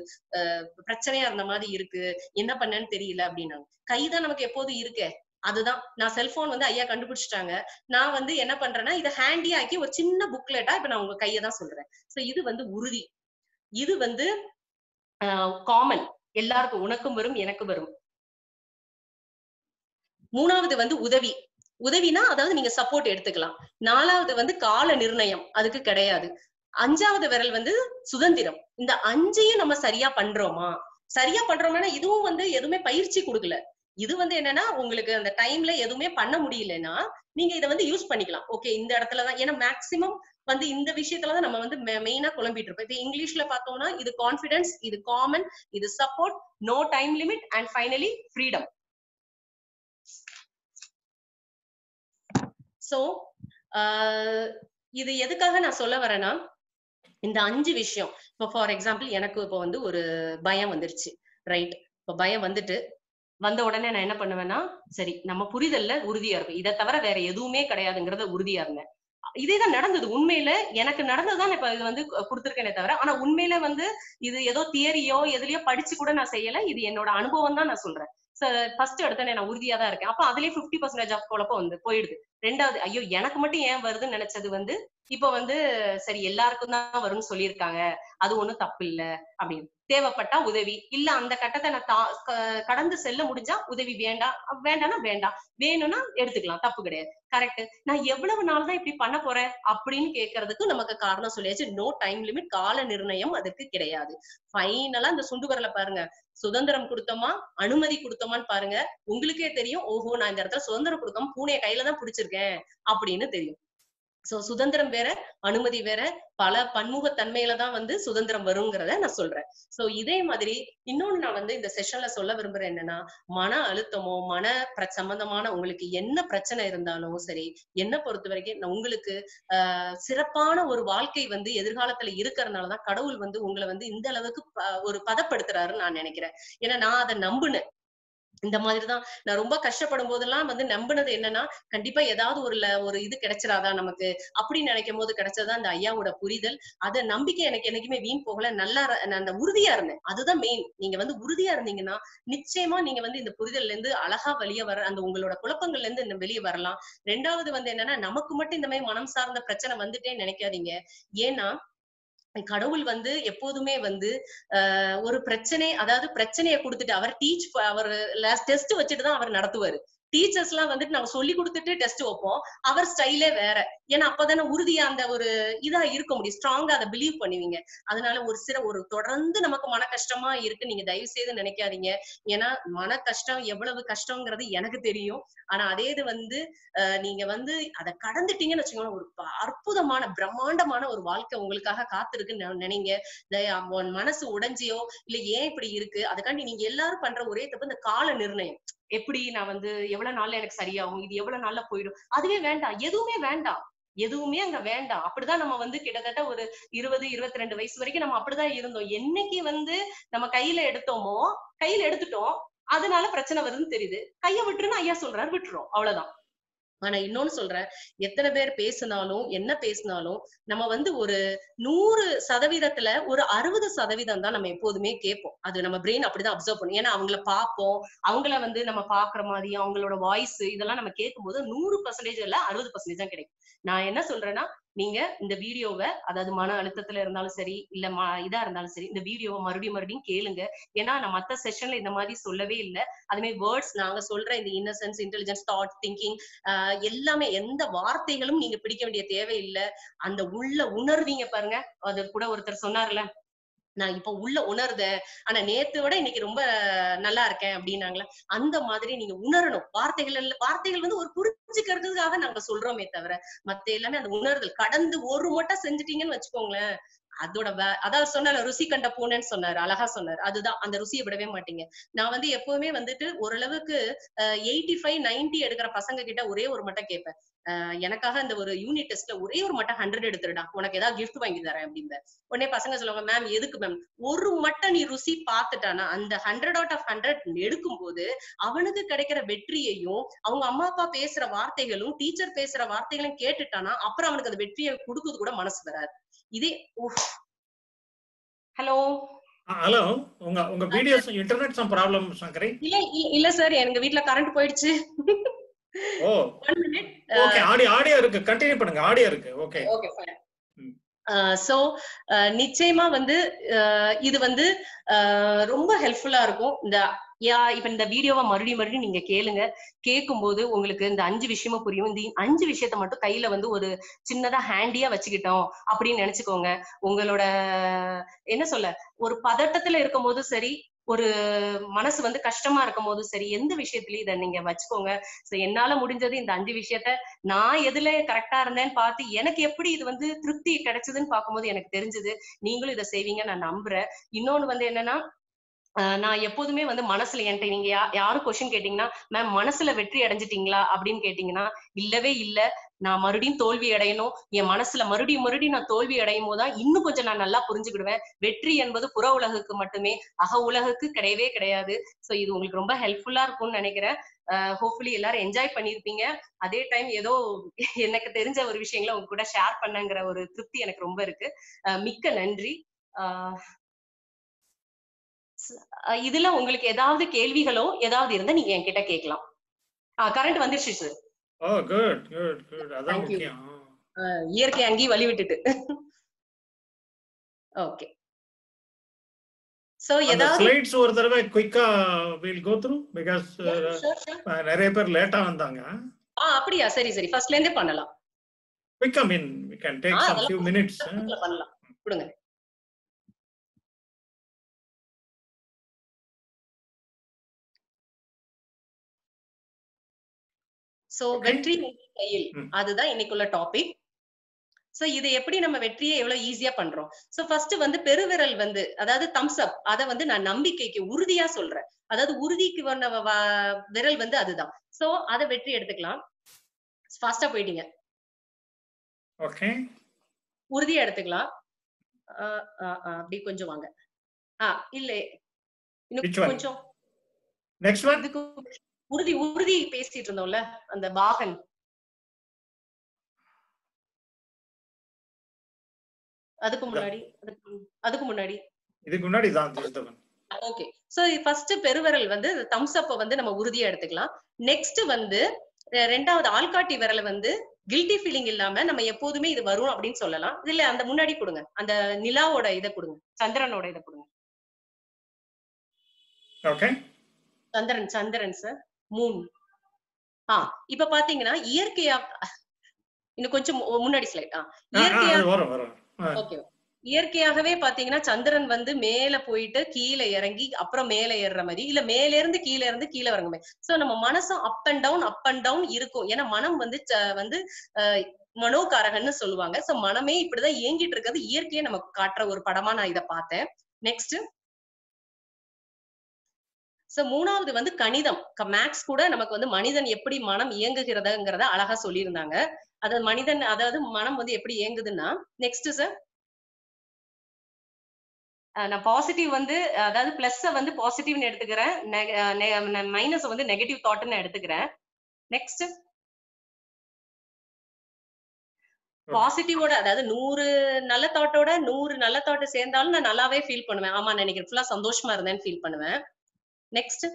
பிரச்சனையா இருந்த மாதிரி இருக்கு. என்ன பண்ணேன்னு தெரியல அப்படின்னாங்க. கைதான் நமக்கு எப்போது இருக்கே. அதுதான். நான் செல்போன் வந்து ஐயா கண்டுபிடிச்சிட்டாங்க. நான் வந்து என்ன பண்றேன்னா இதை ஹேண்டி ஆக்கி ஒரு சின்ன புக்லெட்டா இப்ப நான் உங்க கையை தான் சொல்றேன். சோ இது வந்து உறுதி. இது வந்து காமன் எல்லாருக்கும் உனக்கும் வரும் எனக்கு வரும். மூணாவது வந்து உதவி. உதவினா அதாவது நீங்க சப்போர்ட் எடுத்துக்கலாம். நாலாவது வந்து கால நிர்ணயம். அதுக்கு கிடையாது. அஞ்சாவது விரல் வந்து சுதந்திரம். இந்த அஞ்சையும் நம்ம சரியா பண்றோமா? சரியா பண்றோம்னா இதுவும் வந்து எதுவுமே பயிற்சி கொடுக்கல. இது வந்து என்னன்னா உங்களுக்கு அந்த டைம்ல எதுவுமே பண்ண முடியலன்னா நீங்க இதை வந்து யூஸ் பண்ணிக்கலாம். ஓகே இந்த இடத்துலதான் ஏன்னா மேக்சிமம் வந்து இந்த விஷயத்துலதான் நம்ம வந்து மெயினா குழம்பிட்டு இருப்போம் இப்ப இங்கிலீஷ்ல பார்த்தோம்னா இது கான்பிடன்ஸ் இது காமன் இது support no time limit and finally freedom so இது எதுக்காக நான் சொல்ல வரேன்னா இந்த அஞ்சு விஷயம். இப்போ ஃபார் எக்ஸாம்பிள் எனக்கு இப்போ வந்து ஒரு பயம் வந்துருச்சு. ரைட் இப்போ பயம் வந்துட்டு வந்த உடனே நான் என்ன பண்ணுவேன்னா சரி நம்ம புரிதல்ல உறுதியா இருக்கும் இதை தவிர வேற எதுவுமே கிடையாதுங்கிறத உறுதியா இருந்தேன். இதேதான் நடந்தது. உண்மையில எனக்கு நடந்ததுதான் இப்ப இது வந்து கொடுத்துருக்கேனே தவிர ஆனா உண்மையில வந்து இது ஏதோ தியரியோ எதுலயோ படிச்சு கூட நான் செய்யல. இது என்னோட அனுபவம் தான் நான் சொல்றேன். ஃபர்ஸ்ட் எடுத்தனே நான் உறுதியா தான் இருக்கேன். அப்ப அதுலயே பிப்டி பர்சன்டேஜ் ஆஃப் குழப்பம் வந்து போயிடுது. ரெண்டாவது ஐயோ எனக்கு மட்டும் ஏன் வருதுன்னு நினைச்சது வந்து இப்ப வந்து சரி எல்லாருக்கும் தான் வரும்னு சொல்லியிருக்காங்க. அது ஒண்ணும் தப்பு இல்ல அப்படின்னு. தேவைப்பட்டா உதவி. இல்ல அந்த கட்டத்தை நான் தா கடந்து செல்ல முடிஞ்சா உதவி வேண்டாம் வேண்டாம்னா வேண்டாம். வேணும்னா எடுத்துக்கலாம். தப்பு கிடையாது. கரெக்ட் நான் எவ்வளவு நாள் தான் இப்படி பண்ண போறேன் அப்படின்னு கேட்கறதுக்கு நமக்கு காரணம் சொல்லியாச்சு. நோ டைம் லிமிட் கால நிர்ணயம் அதுக்கு கிடையாது. ஃபைனலா இந்த சுண்டு வரல பாருங்க. சுதந்திரம் கொடுத்தோமா? அனுமதி கொடுத்தோமான்னு பாருங்க. உங்களுக்கே தெரியும். ஓஹோ நான் இந்த இடத்துல சுதந்திரம் கொடுக்காம பூனைய கையில தான் பிடிச்சிருக்கேன் அப்படின்னு தெரியும். சோ சுதந்திரம் வேற அனுமதி வேற பல பன்முகத்தன்மையில தான் வந்து சுதந்திரம் வருங்கிறத நான் சொல்றேன். சோ இதே மாதிரி இன்னொன்னு நான் வந்து இந்த செஷன்ல சொல்ல விரும்புறேன் என்னன்னா மன அழுத்தமோ மன பிர- சம்பந்தமான உங்களுக்கு என்ன பிரச்சனை இருந்தாலும் சரி என்ன பொறுத்த வரைக்கும் உங்களுக்கு ஆஹ் சிறப்பான ஒரு வாழ்க்கை வந்து எதிர்காலத்துல இருக்கறதுனாலதான் கடவுள் வந்து உங்களை வந்து இந்த அளவுக்கு ஒரு பதப்படுத்துறாருன்னு நான் நினைக்கிறேன். ஏன்னா நான் அதை நம்புனேன். இந்த மாதிரிதான். நான் ரொம்ப கஷ்டப்படும் போதெல்லாம் வந்து நம்பினது என்னன்னா கண்டிப்பா ஏதாவது ஒரு ஒரு இது கிடைச்சிடாதா நமக்கு? அப்படி நினைக்கும் போது கிடைச்சதா அந்த ஐயாவோட புரிதல். அத நம்பிக்கை எனக்கு என்னைக்குமே வீண் போகல. நல்லா நான் அந்த உறுதியா இருந்தேன். அதுதான் மெயின் நீங்க வந்து உறுதியா இருந்தீங்கன்னா நிச்சயமா நீங்க வந்து இந்த புரிதல்ல இருந்து அழகா வெளியே வர அந்த உங்களோட குழப்பங்கள்ல இருந்து வெளியே வரலாம். ரெண்டாவது வந்து என்னன்னா நமக்கு மட்டும் இந்த மாதிரி மனம் சார்ந்த பிரச்சனை வந்துட்டே நினைக்காதீங்க. ஏன்னா கடவுள் வந்து எப்போதுமே வந்து ஒரு பிரச்சனை அதாவது பிரச்சனையை கொடுத்துட்டு அவர் டீச் அவர் டெஸ்ட் வச்சுட்டு தான் அவர் நடத்துவாரு. டீச்சர்ஸ் எல்லாம் வந்துட்டு நாங்க சொல்லி கொடுத்துட்டு டெஸ்ட் வைப்போம். அவர் ஸ்டைலே வேற. ஏன்னா அப்பதானே உறுதியா அந்த ஒரு இதா இருக்க முடியும். ஸ்ட்ராங்கா அதை பிலீவ் பண்ணுவீங்க. அதனால ஒரு சில ஒரு தொடர்ந்து நமக்கு மன கஷ்டமா இருக்கு. நீங்க தயவு செய்து நினைக்காதீங்க. ஏன்னா மன கஷ்டம் எவ்வளவு கஷ்டங்கிறது எனக்கு தெரியும். ஆனா அதே இது வந்து நீங்க வந்து அதை கடந்துட்டீங்கன்னு வச்சுக்கோங்களேன். ஒரு அற்புதமான பிரம்மாண்டமான ஒரு வாழ்க்கை உங்களுக்காக காத்திருக்குன்னு நினைங்க. உன் மனசு உடைஞ்சியோ இல்ல ஏன் இப்படி இருக்கு? அதுக்காண்டி நீங்க எல்லாரும் பண்ற ஒரே தப்பு இந்த கால நிர்ணயம். எப்படி நான் வந்து எவ்வளவு நாள்ல எனக்கு சரியாகும்? இது எவ்வளவு நாள்ல போயிடும்? அதுவே வேண்டாம். எதுவுமே வேண்டாம். எதுவுமே அங்க வேண்டாம். அப்படிதான் நம்ம வந்து கிட்டத்தட்ட ஒரு இருபது இருபத்தி ரெண்டு வயசு வரைக்கும் நம்ம அப்படிதான் இருந்தோம். என்னைக்கு வந்து நம்ம கையில எடுத்தோமோ கையில எடுத்துட்டோம் அதனால பிரச்சனை வருதுன்னு தெரியுது. கைய விட்டுருன்னு ஐயா சொல்றாரு விட்டுரும் அவ்வளவுதான். ஆனா இன்னொன்னு சொல்றேன். எத்தனை பேர் பேசினாலும் என்ன பேசினாலும் நம்ம வந்து ஒரு நூறு சதவீதத்துல ஒரு அறுபது சதவீதம் தான் நம்ம எப்போதுமே கேட்போம். அது நம்ம பிரெயின் அப்படிதான் அப்சர்வ் பண்ணும். ஏன்னா அவங்கள பார்ப்போம். அவங்கள வந்து நம்ம பாக்குற மாதிரி அவங்களோட வாய்ஸ் இதெல்லாம் நம்ம கேட்கும்போது நூறு பர்சன்டேஜ் இல்ல அறுபது பர்சன்டேஜ் தான் கிடைக்கும். நான் என்ன சொல்றேன்னா நீங்க இந்த வீடியோவை அதாவது மன அழுத்தத்துல இருந்தாலும் சரி இல்ல ம இதா இருந்தாலும் சரி இந்த வீடியோவை மறுபடியும் மறுபடியும் கேளுங்க. ஏன்னா நான் மத்த செஷன்ல இந்த மாதிரி சொல்லவே இல்லை. அதுமே வேர்ட்ஸ் நாங்க சொல்ற இந்த இன்னசென்ஸ் இன்டெலிஜென்ஸ் தாட் திங்கிங் எல்லாமே எந்த வார்த்தைகளும் நீங்க பிடிக்க வேண்டிய தேவையில்லை. அந்த உள்ள உணர்வீங்க பாருங்க. அது கூட ஒருத்தர் சொன்னார்ல நான் இப்ப உள்ள உணர்தேன் ஆனா நேத்து விட இன்னைக்கு ரொம்ப நல்லா இருக்கேன் அப்படின்னாங்களே? அந்த மாதிரி நீங்க உணரணும். வார்த்தைகள் இல்ல- வார்த்தைகள் வந்து ஒரு புரிஞ்சுக்கிறதுக்காக நாங்க சொல்றோமே தவிர மத்த எல்லாமே அந்த உணர்தல் கடந்து ஒரு மட்டும் செஞ்சுட்டீங்கன்னு வச்சுக்கோங்களேன். அதோட அதாவது சொன்னால ருசி கண்ட பூனைன்னு சொன்னாரு அழகா சொன்னாரு. அதுதான் அந்த ருசியை விடவே மாட்டீங்க. நான் வந்து எப்பவுமே வந்துட்டு ஓரளவுக்கு எயிட்டி ஃபைவ் நைன்டி எடுக்கிற பசங்க கிட்ட ஒரே ஒரு மட்டும் கேட்பேன். எனக்காக இந்த ஒரு யூனிட் டெஸ்ட்ல ஒரே ஒரு மட்டும் ஹண்ட்ரட் எடுத்துருடா. உனக்கு ஏதாவது கிஃப்ட் வாங்கி தரேன் அப்படின்னு உடனே பசங்க சொல்லுவாங்க மேம் எதுக்கு மேம் ஒரு மட்டும் நீ ருசி பார்த்துட்டானா அந்த ஹண்ட்ரட் அவுட் ஆஃப் ஹண்ட்ரட் எடுக்கும் போது அவனுக்கு கிடைக்கிற வெற்றியையும் அவங்க அம்மா அப்பா பேசுற வார்த்தைகளும் டீச்சர் பேசுற வார்த்தைகளையும் கேட்டுட்டானா அப்புறம் அவனுக்கு அந்த வெற்றியை கொடுக்குறது கூட மனசு வராது. இதே ஹலோ ஹலோ உங்க உங்க videos internet some problem Shankari? இல்ல இல்ல- சார் எங்க வீட்ல கரண்ட் போயிடுச்சு. ஓ. One minute okay audio audio இருக்கு. கண்டினியூ பண்ணுங்க. ஆடியோ இருக்கு. Okay okay fine. சோ நிச்சயமா வந்து அஹ், இது வந்து அஹ், ரொம்ப ஹெல்ப்ஃபுல்லா இருக்கும். இந்த யா இப்ப இந்த வீடியோவை மறுபடியும் மறுபடியும் நீங்க கேளுங்க. கேட்கும்போது உங்களுக்கு இந்த அஞ்சு விஷயமும் புரியும். இந்த அஞ்சு விஷயத்த மட்டும் கையில வந்து ஒரு சின்னதா ஹேண்டியா வச்சுக்கிட்டோம் அப்படின்னு நினைச்சுக்கோங்க. உங்களோட என்ன சொல்ல ஒரு பதட்டத்துல இருக்கும் போதும் சரி ஒரு மனசு வந்து கஷ்டமா இருக்கும் போதும் சரி எந்த விஷயத்துலயும் இதை நீங்க வச்சுக்கோங்க. சோ என்னால முடிஞ்சது இந்த அஞ்சு விஷயத்த நான் எதுல கரெக்டா இருந்தேன்னு பார்த்து எனக்கு எப்படி இது வந்து திருப்தி கிடைச்சதுன்னு பார்க்கும்போது எனக்கு தெரிஞ்சது. நீங்களும் இதை செய்வீங்க நான் நம்புறேன். இன்னொன்னு வந்து என்னன்னா நான் எப்போதுமே வந்து மனசுல என்கிட்ட நீங்க யாரும் கொஸ்டின் கேட்டீங்கன்னா மேம் மனசுல வெற்றி அடைஞ்சிட்டீங்களா? அப்படின்னு கேட்டீங்கன்னா இல்லவே இல்ல. நான் மறுபடியும் தோல்வி அடையணும். என் மனசுல மறுபடியும் மறுபடியும் நான் தோல்வி அடையும் போதுதான் இன்னும் கொஞ்சம் நான் நல்லா புரிஞ்சுக்கிடுவேன். வெற்றி என்பது புற உலகுக்கு மட்டுமே அக உலகுக்கு கிடையவே கிடையாது. சோ இது உங்களுக்கு ரொம்ப ஹெல்ப்ஃபுல்லா இருக்கும்னு நினைக்கிறேன். ஹோப்ஃபுல்லி எல்லாரும் என்ஜாய் பண்ணிருப்பீங்க அதே டைம் ஏதோ எனக்கு தெரிஞ்ச ஒரு விஷயங்களை உங்க கூட ஷேர் பண்ணங்கிற ஒரு திருப்தி எனக்கு ரொம்ப இருக்கு. அஹ் மிக்க நன்றி. ஆஹ் இதுல உங்களுக்கு ஏதாவது கேள்விகளோ ஏதாவது இருந்தா நீங்க என்கிட்ட கேட்கலாம். கரண்ட் வந்துருச்சு சார் ஓ குட் குட் குட் அதான். முக்கியம். இயற்கை அங்கேயும் வழி விட்டுட்டு ஓகே சோ ஏதாவது ஸ்லைட்ஸ் ஒரு தடவை குயிக்கா வில் கோ த்ரூ பிகாஸ். நிறைய பேர் லேட்டா வந்தாங்க. ஆ அப்படியா? சரி சரி. ஃபர்ஸ்ட்ல இருந்தே பண்ணலாம். குயிக்கா mean we can take some few minutes பண்ணலாம். கொடுங்க. சோ. வெற்றி கையில். அதுதான் இன்னைக்குள்ள டாபிக் சோ இது எப்படி நம்ம வெற்றியை எவ்வளவு ஈஸியா பண்றோம்? சோ ஃபர்ஸ்ட் வந்து பெருவிரல் வந்து அதாவது தம்ஸ் அப் அத வந்து நான் நம்பிக்கைக்கு உறுதியா சொல்றேன். அதாவது உறுதிக்கு வந்த விரல் வந்து அதுதான். சோ அத வெற்றி எடுத்துக்கலாம். ஃபாஸ்டா போயிட்டீங்க. ஓகே உறுதியா எடுத்துக்கலாம். அப்படி கொஞ்சம் வாங்க. ஆ இல்ல. இன்னும்? கொஞ்சம். நெக்ஸ்ட் ஒன் உறுதி உறுதி பேசிட்டு இருந்தோம்ல அந்த பாகன் அதுக்கு முன்னாடி அதுக்கு- முன்னாடி. இதுக்கு முன்னாடி தான். ஓகே சோ ஃபர்ஸ்ட் பெருவிரல் வந்து தம்ஸ் அப்ப வந்து நம்ம உறுதியா எடுத்துக்கலாம். நெக்ஸ்ட் வந்து ரெண்டாவது ஆள்காட்டி விரலை வந்து கில்ட்டி ஃபீலிங் இல்லாம நம்ம எப்போதுமே இது வரும் அப்படின்னு சொல்லலாம். இதுல அந்த முன்னாடி கொடுங்க. அந்த நிலாவோட இதை கொடுங்க. சந்திரனோட இதை கொடுங்க. Okay Chandran Chandran sir moon ஆ இப்ப பாத்தீங்கன்னா இயற்கையா இன்னும் கொஞ்சம் முன்னாடி ஸ்லைட் ஆ. ஆ, ஆ, இயற்கையா ஓகே. இயற்கையாகவே பாத்தீங்கன்னா சந்திரன் வந்து மேல போயிட்டு கீழே இறங்கி அப்புறம் மேல ஏறுற மாதிரி இல்ல மேல இருந்து கீழே இருந்து கீழே இறங்க மாதிரி. சோ நம்ம மனசும் up and down up and down இருக்கும். ஏன்னா மனம் வந்து வந்து மனோகாரகன்னு சொல்லுவாங்க. சோ மனமே இப்படிதான் இயங்கிட்டு இருக்கிறது. இயற்கையை நமக்கு காட்டுற ஒரு படமா நான் இத பார்த்தேன். நெக்ஸ்ட் சோ மூணாவது வந்து கணிதம். மேக்ஸ் கூட நமக்கு வந்து மனிதன் எப்படி மனம் இயங்குகிறதுங்கிறத அழகா சொல்லியிருந்தாங்க. அதாவது மனிதன் அதாவது மனம் வந்து எப்படி இயங்குதுன்னா நெக்ஸ்ட் சார் நான் பாசிட்டிவ் வந்து அதாவது பிளஸ் வந்து பாசிட்டிவ்னு எடுத்துக்கிறேன். மைனஸ் வந்து நெகட்டிவ் தாட்னு எடுத்துக்கிறேன். நெக்ஸ்ட் பாசிட்டிவோட அதாவது நூறு நல்ல தாட்டோட நூறு நல்ல தாட்டை சேர்ந்தாலும் நான் நல்லாவே ஃபீல் பண்ணுவேன். ஆமா நினைக்கிறேன். ஃபுல்லா சந்தோஷமா இருந்தேன்னு ஃபீல் பண்ணுவேன். நெக்ஸ்ட்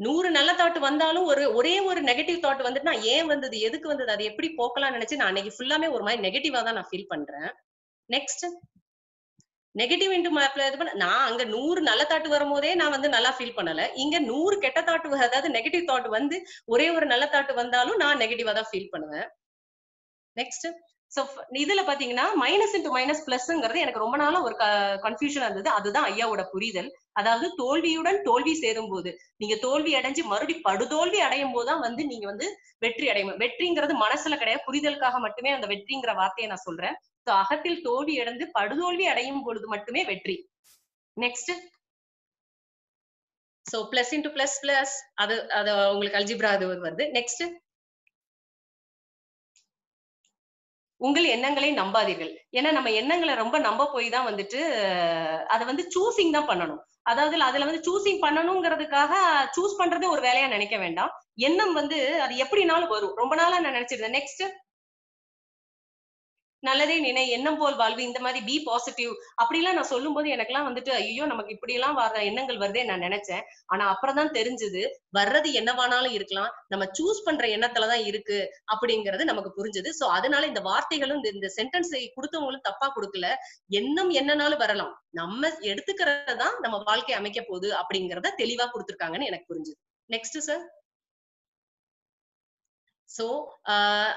நூறு நல்ல தாட் வந்தாலும் ஒரு ஒரே ஒரு நெகட்டிவ் தாட் வந்துட்டு நான் ஏன் வந்தது எதுக்கு வந்தது அதை எப்படி போக்கலாம்னு நினைச்சு நான் அன்னைக்கு ஃபுல்லாமே ஒரு மாதிரி நெகட்டிவா தான் நான் ஃபீல் பண்றேன். நெக்ஸ்ட் நெகட்டிவ் இன்டு மேப்ல இது பண்ண நான் அங்க நூறு நல்ல தாட்டு வரும்போதே நான் வந்து நல்லா ஃபீல் பண்ணல. இங்க நூறு கெட்ட தாட்டு அதாவது நெகட்டிவ் தாட் வந்து ஒரே ஒரு நல்ல தாட்டு வந்தாலும் நான் நெகட்டிவா தான் ஃபீல் பண்ணுவேன். நெக்ஸ்ட் சோ இதுல பாத்தீங்கன்னா மைனஸ் இன்டு மைனஸ் பிளஸ்ங்கிறது எனக்கு ரொம்ப நாளா ஒரு கன்ஃபியூஷன் இருந்தது. அதுதான் ஐயாவோட புரிதல். அதாவது தோல்வியுடன் தோல்வி சேரும் போது நீங்க தோல்வி அடைஞ்சு மறுபடி படுதோல்வி அடையும் போதுதான் வந்து நீங்க வந்து வெற்றி அடையும் வெற்றிங்கிறது மனசுல கிடையாது. புரிதலுக்காக மட்டுமே அந்த வெற்றிங்கிற வார்த்தையை நான் சொல்றேன். சோ அகத்தில் தோல்வி அடைந்து படுதோல்வி அடையும் பொழுது மட்டுமே வெற்றி. Next so plus into plus plus அது அது உங்களுக்கு அல்ஜிப்ரா அது வருது. நெக்ஸ்ட் உங்கள் எண்ணங்களை நம்பாதீர்கள். ஏன்னா நம்ம எண்ணங்களை ரொம்ப நம்ப போய் தான் வந்துட்டு அதை வந்து சூசிங் தான் பண்ணணும். அதாவது அதுல வந்து சூசிங் பண்ணணுங்கிறதுக்காக சூஸ் பண்றதே ஒரு வேலையா நினைக்க வேண்டாம். எண்ணம் வந்து அது எப்படினாலும் வரும். ரொம்ப நாளா நான் நினைச்சிருந்தேன். நெக்ஸ்ட் நல்லதே நினை எண்ணம் போல் வாழ்வு இந்த மாதிரி பி பாசிட்டிவ் அப்படிலாம் நான் சொல்லும் போது எனக்கெல்லாம் வந்துட்டு ஐயோ நமக்கு இப்படி எல்லாம் வர எண்ணங்கள் வருதே நான் நினைச்சேன். ஆனா அப்புறம் தான் தெரிஞ்சது வர்றது என்னவானாலும் இருக்கலாம் நம்ம சூஸ் பண்ற எண்ணத்துலதான் இருக்கு அப்படிங்கறது நமக்கு புரிஞ்சது. சோ அதனால இந்த வார்த்தைகளும் இந்த- சென்டென்ஸை கொடுத்தவங்களும் தப்பா கொடுக்கல. எண்ணம் என்னனாலும் வரலாம். நம்ம எடுத்துக்கிறதான் நம்ம வாழ்க்கை அமைக்க போகுது அப்படிங்கறத தெளிவா கொடுத்துருக்காங்கன்னு எனக்கு புரிஞ்சுது. நெக்ஸ்ட் சார் சோ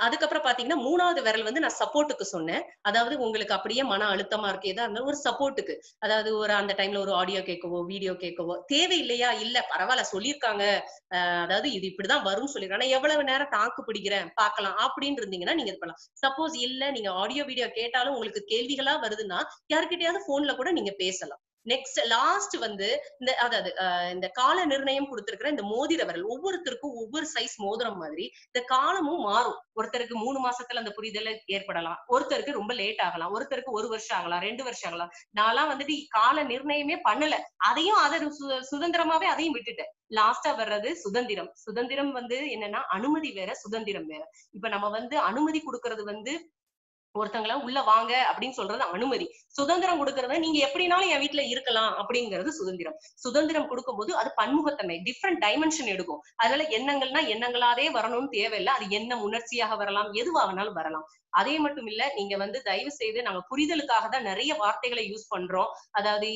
அதுக்கப்புறம் பாத்தீங்கன்னா மூணாவது விரல் வந்து நான் சப்போர்ட்டுக்கு சொன்னேன். அதாவது உங்களுக்கு அப்படியே மன அழுத்தமா இருக்கு ஏதா இருந்தாலும் ஒரு சப்போர்ட்டுக்கு அதாவது ஒரு அந்த டைம்ல ஒரு ஆடியோ கேட்கவோ வீடியோ கேட்கவோ. தேவை இல்லையா இல்ல பரவாயில்ல சொல்லியிருக்காங்க. ஆஹ் அதாவது இது இப்படிதான் வரும்னு சொல்லிருக்காங்க ஆனா எவ்வளவு நேரம் தாக்கு பிடிக்கிறேன்? பார்க்கலாம். அப்படின்னு இருந்தீங்கன்னா நீங்க இது பண்ணலாம். சப்போஸ் இல்ல நீங்க ஆடியோ வீடியோ கேட்டாலும் உங்களுக்கு கேள்விகளா வருதுன்னா யாருக்கிட்டயாவது போன்ல கூட நீங்க பேசலாம். நெக்ஸ்ட் லாஸ்ட் வந்து இந்த அதாவது ஆஹ் இந்த கால நிர்ணயம் கொடுத்திருக்கிற இந்த மோதிர விரல் ஒவ்வொருத்தருக்கும் ஒவ்வொரு சைஸ் மோதிரம் மாதிரி இந்த காலமும் மாறும். ஒருத்தருக்கு மூணு மாசத்துல அந்த புரிதல் ஏற்படலாம். ஒருத்தருக்கு ரொம்ப லேட் ஆகலாம். ஒருத்தருக்கு ஒரு வருஷம் ஆகலாம். ரெண்டு வருஷம் ஆகலாம். நான்லாம் வந்துட்டு கால நிர்ணயமே பண்ணல. அதையும் அதை சு- சுதந்திரமாவே அதையும் விட்டுட்டேன். லாஸ்டா வர்றது சுதந்திரம். சுதந்திரம் வந்து என்னன்னா அனுமதி வேற சுதந்திரம் வேற. இப்ப நம்ம வந்து அனுமதி கொடுக்கறது வந்து ஒருத்தங்கள உள்ள வாங்க அப்படின்னு சொல்றது அனுமதி. சுதந்திரம் கொடுக்கறத நீங்க எப்படினாலும் என் வீட்டுல இருக்கலாம் அப்படிங்கிறது சுதந்திரம். சுதந்திரம் கொடுக்கும்போது அது பன்முகத்தன்மை டிஃப்ரெண்ட் டைமென்ஷன் எடுக்கும். அதனால எண்ணங்கள்னா எண்ணங்களாவே வரணும்னு தேவையில்லை. அது என்ன உணர்ச்சியாக வரலாம் எதுவாகனாலும் வரலாம். அதே மட்டும் இல்ல நீங்க வந்து தயவு செய்து நாங்க புரிதலுக்காக தான் நிறைய வார்த்தைகளை யூஸ் பண்றோம். அதாவது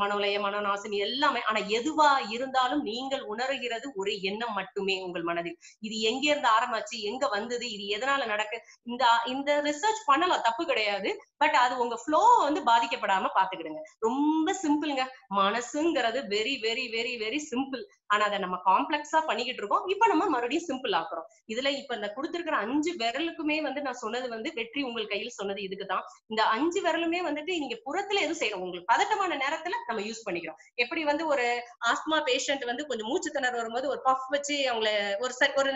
மனோலய மனநாசினி எல்லாமே. ஆனா எதுவா இருந்தாலும் நீங்கள் உணர்கிறது ஒரு எண்ணம் மட்டுமே உங்கள் மனதில். இது எங்க இருந்து ஆரம்பிச்சு எங்க வந்தது இது எதனால நடக்கு இந்த இந்த ரிசர்ச் பண்ணலாம் தப்பு கிடையாது. பட் அது உங்க ஃப்ளோ வந்து பாதிக்கப்படாம பாத்துக்கிடுங்க ரொம்ப சிம்பிள்ங்க மனசுங்கிறது very very very very simple ஆனா அதை நம்ம காம்ப்ளெக்ஸா பண்ணிக்கிட்டு இருக்கோம். இப்ப நம்ம மறுபடியும் சிம்பிள் ஆக்குறோம். இதுல இப்ப இந்த கொடுத்திருக்கிற அஞ்சு விரலுக்குமே வந்து நான் சொன்னது வந்து வெற்றி உங்கள் கையில் சொன்னது இதுக்குதான். இந்த அஞ்சு விரலுமே வந்துட்டு நீங்க புறத்துல எதுவும் செய்யணும் உங்களுக்கு பதட்டமான நேரத்துல நம்ம யூஸ் பண்ணிக்கிறோம். எப்படி வந்து ஒரு ஆஸ்மா பேஷண்ட் வந்து கொஞ்சம் மூச்சு திணறு வரும்போது ஒரு பஃப் வச்சு அவங்கள ஒரு ஒரு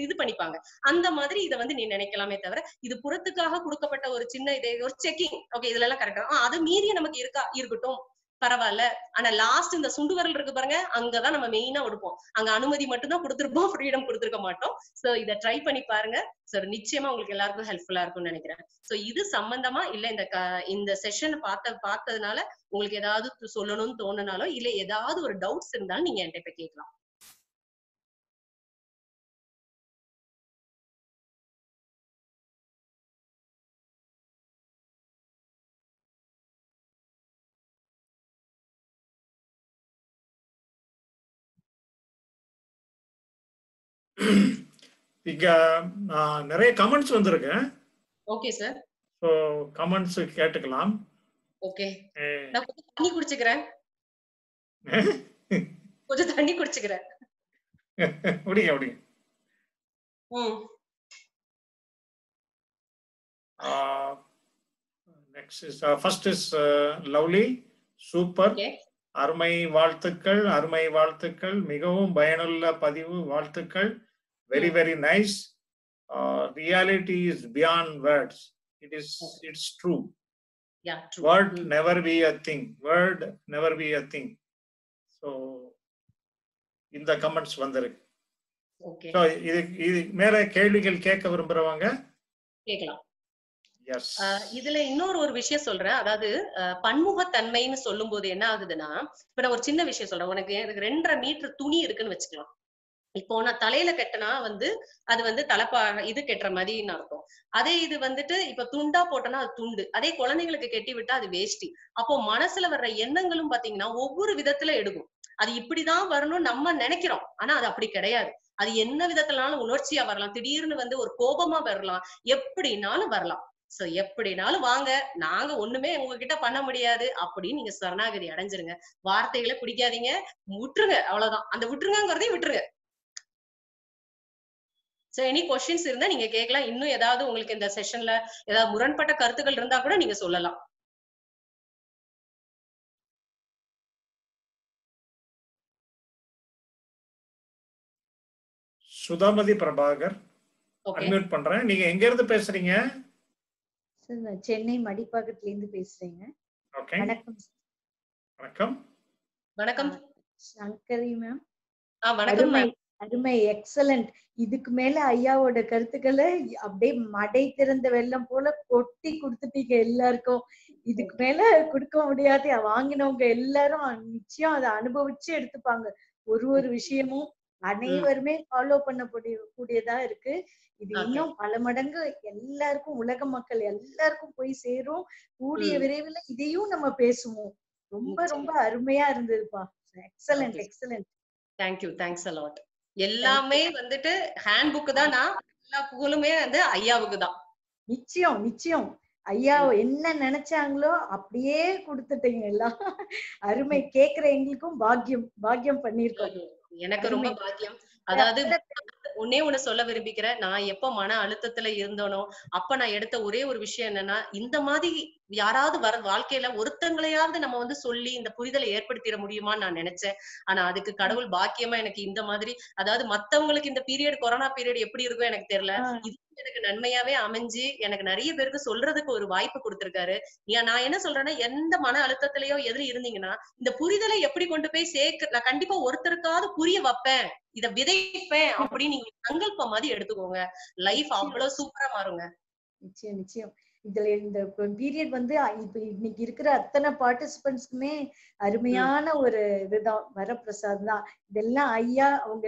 இது பண்ணிப்பாங்க. அந்த மாதிரி இதை வந்து நீ நினைக்கலாமே தவிர இது புறத்துக்காக கொடுக்கப்பட்ட ஒரு சின்ன இது ஒரு செக்கிங் ஓகே இதுல எல்லாம் கரெக்டா அது மீறிய நமக்கு இருக்கா இருக்கட்டும். பரவாயில்ல. ஆனா லாஸ்ட் இந்த சுண்டுவரல் இருக்கு பாருங்க அங்கதான் நம்ம மெயினா எடுப்போம் அங்க அனுமதி மட்டும்தான் கொடுத்துருப்போம் ஃப்ரீடம் கொடுத்துருக்க மாட்டோம். சோ இத ட்ரை பண்ணி பாருங்க. சோ நிச்சயமா உங்களுக்கு எல்லாருக்கும் ஹெல்ப்ஃபுல்லா இருக்கும்னு நினைக்கிறேன். சோ இது சம்பந்தமா இல்ல இந்த இந்த செஷன் பார்த்த பார்த்ததுனால உங்களுக்கு ஏதாவது சொல்லணும்னு தோணுனாலோ இல்ல ஏதாவது ஒரு டவுட்ஸ் இருந்தாலும் நீங்க என்கிட்ட இப்ப கேட்கலாம். [clears throat] இங்க நான் நிறைய கமெண்ட்ஸ் வந்திருக்கேன். ஓகே சார் ஸோ கமெண்ட்ஸ் கேட்டுக்கலாம். ஓகே நான் கொஞ்சம் தண்ணி குடிச்சுக்கிறேன். [laughs] கொஞ்சம் தண்ணி குடிச்சுக்கிறேன். முடிங்க முடிங்க next is first is lovely super அருமை வாழ்த்துக்கள் அருமை வாழ்த்துக்கள். மிகவும் பயனுள்ள பதிவு வாழ்த்துக்கள். Very very nice reality is beyond words it is it's true yeah true word never be a thing word never be a thing so இந்த கமெண்ட்ஸ் வந்திருக்கு. ஓகே ஸோ இது இது மேல கேள்விகள் கேட்க விரும்புறவங்க? கேக்கலாம் எஸ் இதுல இன்னொரு ஒரு விஷயம் சொல்றேன். அதாவது பன்முகத்தன்மைன்னு சொல்லும் போது என்ன ஆகுதுன்னா இப்ப நான் ஒரு சின்ன விஷயம் சொல்றேன். உனக்கு எனக்கு ரெண்டரை மீட்டர் துணி இருக்குன்னு வச்சுக்கலாம். இப்போ நான் தலையில கட்டினா வந்து அது வந்து தலைப்பா இது கெட்டுற மாதிரின்னு அர்த்தம். அதே இது வந்துட்டு இப்ப துண்டா போட்டோம்னா அது துண்டு. அதே குழந்தைங்களுக்கு கெட்டி விட்டா அது வேஷ்டி. அப்போ மனசுல வர்ற எண்ணங்களும் பாத்தீங்கன்னா ஒவ்வொரு விதத்துல எடுக்கும். அது இப்படிதான் வரணும்னு நம்ம நினைக்கிறோம். ஆனா அது அப்படி கிடையாது. அது என்ன விதத்துலனாலும் உணர்ச்சியா வரலாம். திடீர்னு வந்து ஒரு கோபமா வரலாம். எப்படினாலும் வரலாம். சோ எப்படினாலும் வாங்க. நாங்க ஒண்ணுமே உங்ககிட்ட பண்ண முடியாது. அப்படின்னு நீங்க சரணாகதி அடைஞ்சிருங்க. வார்த்தைகளை பிடிக்காதீங்க. விட்டுருங்க. அவ்வளவுதான். அந்த விட்டுருங்கிறதையும் விட்டுருங்க. சோ எனி கொஸ்டின்ஸ் இருந்தா நீங்க கேட்கலாம் இன்னும் ஏதாவது உங்களுக்கு இந்த செஷன்ல ஏதாவது முரண்பட்ட கருத்துக்கள் இருந்தா கூட நீங்க சொல்லலாம். சுதாமதி பிரபாகர் அன்மியூட் பண்றேன். நீங்க எங்க இருந்து பேசுறீங்க? சென்னை மடிப்பாக்கத்துல இருந்து பேசுறேங்க. ஓகே வணக்கம் வணக்கம். வணக்கம். சங்கரி மேம் ஆ வணக்கம் ma'am. அருமை எக்ஸலண்ட் இதுக்கு மேல ஐயாவோட கருத்துக்களை அப்படியே மடை திறந்த வெள்ளம் போல கொட்டி கொடுத்துட்டீங்க எல்லாருக்கும். இதுக்கு மேல கொடுக்க முடியாது. வாங்கினவங்க எல்லாரும் நிச்சயம் அதை அனுபவிச்சு எடுத்துப்பாங்க. ஒரு ஒரு விஷயமும் அனைவருமே ஃபாலோ பண்ண கூடியதா இருக்கு. இது. இன்னும் பல மடங்கு எல்லாருக்கும் உலக மக்கள் எல்லாருக்கும் போய் சேரும். கூடிய. விரைவில் இதையும் நம்ம பேசுவோம். ரொம்ப. ரொம்ப அருமையா இருந்ததுப்பா. Excellent. Excellent thank you thanks a lot எல்லாமே வந்துட்டு ஹேண்ட் புக் தான் நான் எல்லா புகழுமே வந்து ஐயாவுக்கு தான். நிச்சயம் நிச்சயம். ஐயா என்ன நினைச்சாங்களோ அப்படியே கொடுத்துட்டீங்க எல்லாம். அருமை. கேக்குற எங்களுக்கும் பாக்கியம் பாக்கியம் பண்ணிருக்கோம் எனக்கு ரொம்ப பாக்கியம். அதாவது ஒன்னே ஒண்ணு சொல்ல விரும்பிக்கிறேன் நான் எப்ப மன அழுத்தத்துல இருந்தனோ அப்ப நான் எடுத்த ஒரே ஒரு விஷயம் என்னன்னா இந்த மாதிரி யாராவது வர வாழ்க்கையில ஒருத்தங்களையாவது நம்ம வந்து சொல்லி இந்த புரிதலை ஏற்படுத்திட முடியுமான்னு நான் நினைச்சேன். ஆனா அதுக்கு கடவுள் பாக்கியமா எனக்கு இந்த மாதிரி அதாவது மத்தவங்களுக்கு இந்த பீரியட் கொரோனா பீரியட் எப்படி இருக்கும் எனக்கு தெரியல. இது எனக்கு நன்மையாவே அமைஞ்சு எனக்கு நிறைய பேருக்கு சொல்றதுக்கு ஒரு வாய்ப்பு கொடுத்திருக்காரு. நான் என்ன சொல்றேன்னா எந்த மன அழுத்தத்திலயோ எதிரி இருந்தீங்கன்னா இந்த புரிதலை எப்படி கொண்டு போய் சேர்க்க நான் கண்டிப்பா ஒருத்தருக்காவது புரிய வைப்பேன். இத விதைப்பேன் அப்படின்னு நீங்க சங்கல்பம் மாதிரி எடுத்துக்கோங்க. லைஃப் அவ்வளவு சூப்பரா மாறுங்க. நிச்சயம் நிச்சயம். இதுல இந்த பீரியட் வந்து இப்ப இன்னைக்கு இருக்கிற அத்தனை பார்ட்டிசிபென்ட்ஸ்க்குமே அருமையான ஒரு இதுதான். வரப்பிரசாத் தான். இதெல்லாம் ஐயா அவங்க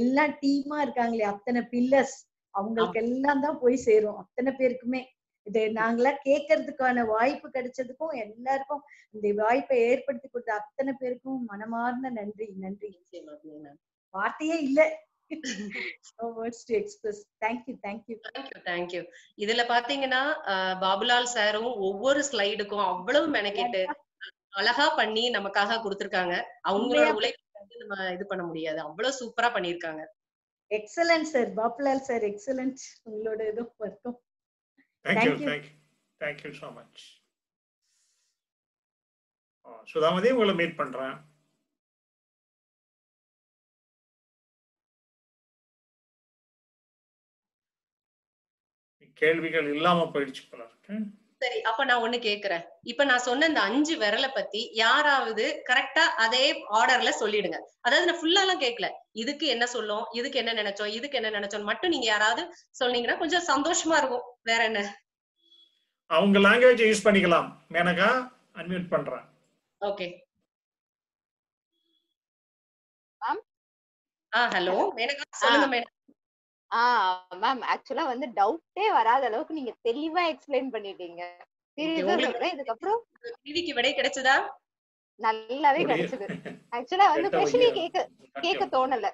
எல்லாம் டீமா இருக்காங்களே அத்தனை பில்லர்ஸ் அவங்களுக்கு எல்லாம் தான் போய் சேரும் அத்தனை பேருக்குமே. இது நாங்களாம் கேட்கறதுக்கான வாய்ப்பு கிடைச்சதுக்கும் எல்லாருக்கும் இந்த வாய்ப்பை ஏற்படுத்தி கொடுத்த அத்தனை பேருக்கும் மனமார்ந்த நன்றி நன்றி. வார்த்தையே இல்ல. இதுல பாத்தீங்கன்னா பாபுலால் சாரும் ஒவ்வொரு ஸ்லைடுக்கும் அவ்வளவு மெனக்கெட்டு அழகா பண்ணி நமக்காக கொடுத்திருக்காங்க. அவங்களோட உழைப்பு வந்து நம்ம இது பண்ண முடியாது. அவ்வளவு சூப்பரா பண்ணிருக்காங்க excellent sir Pappulal sir excellent உங்களோட இதுவும் வர்க்கம் தேங்க்யூ ஸோ மச் சுதாமதி உங்களை மீட் பண்றேன். கேள்விகள் இல்லாம போயிடுச்சு போல இருக்கு. சரி அப்ப நான் ஒண்ணு கேக்குறேன். இப்ப நான் சொன்ன இந்த அஞ்சு விரலை பத்தி யாராவது கரெக்டா அதே ஆர்டர்ல சொல்லிடுங்க. அதாவது நான் ஃபுல்லா எல்லாம் கேட்கல இதுக்கு என்ன சொல்லும்? இதுக்கு என்ன நினைச்சோம்? இதுக்கு என்ன நினைச்சோம் மட்டும் நீங்க யாராவது சொன்னீங்கன்னா கொஞ்சம் சந்தோஷமா இருக்கும். வேற என்ன? அவங்க லாங்குவேஜ் யூஸ் பண்ணிக்கலாம். மேனகா அன்மியூட் பண்றேன். ஓகே? ஆ ஹலோ மேனகா சொல்லுங்க மேடம் ஆஹ் மேம். ஆக்சுவலா வந்து டவுட்டே வராத அளவுக்கு நீங்க தெளிவா எக்ஸ்பிளைன் பண்ணிட்டீங்க. இதுக்கப்புறம் கேள்விக்கு விடை கிடைச்சதா? நல்லாவே கிடைச்சது. ஆக்சுவலா வந்து கொஸ்டினே வகையா. கேட்க கேட்க தோணல.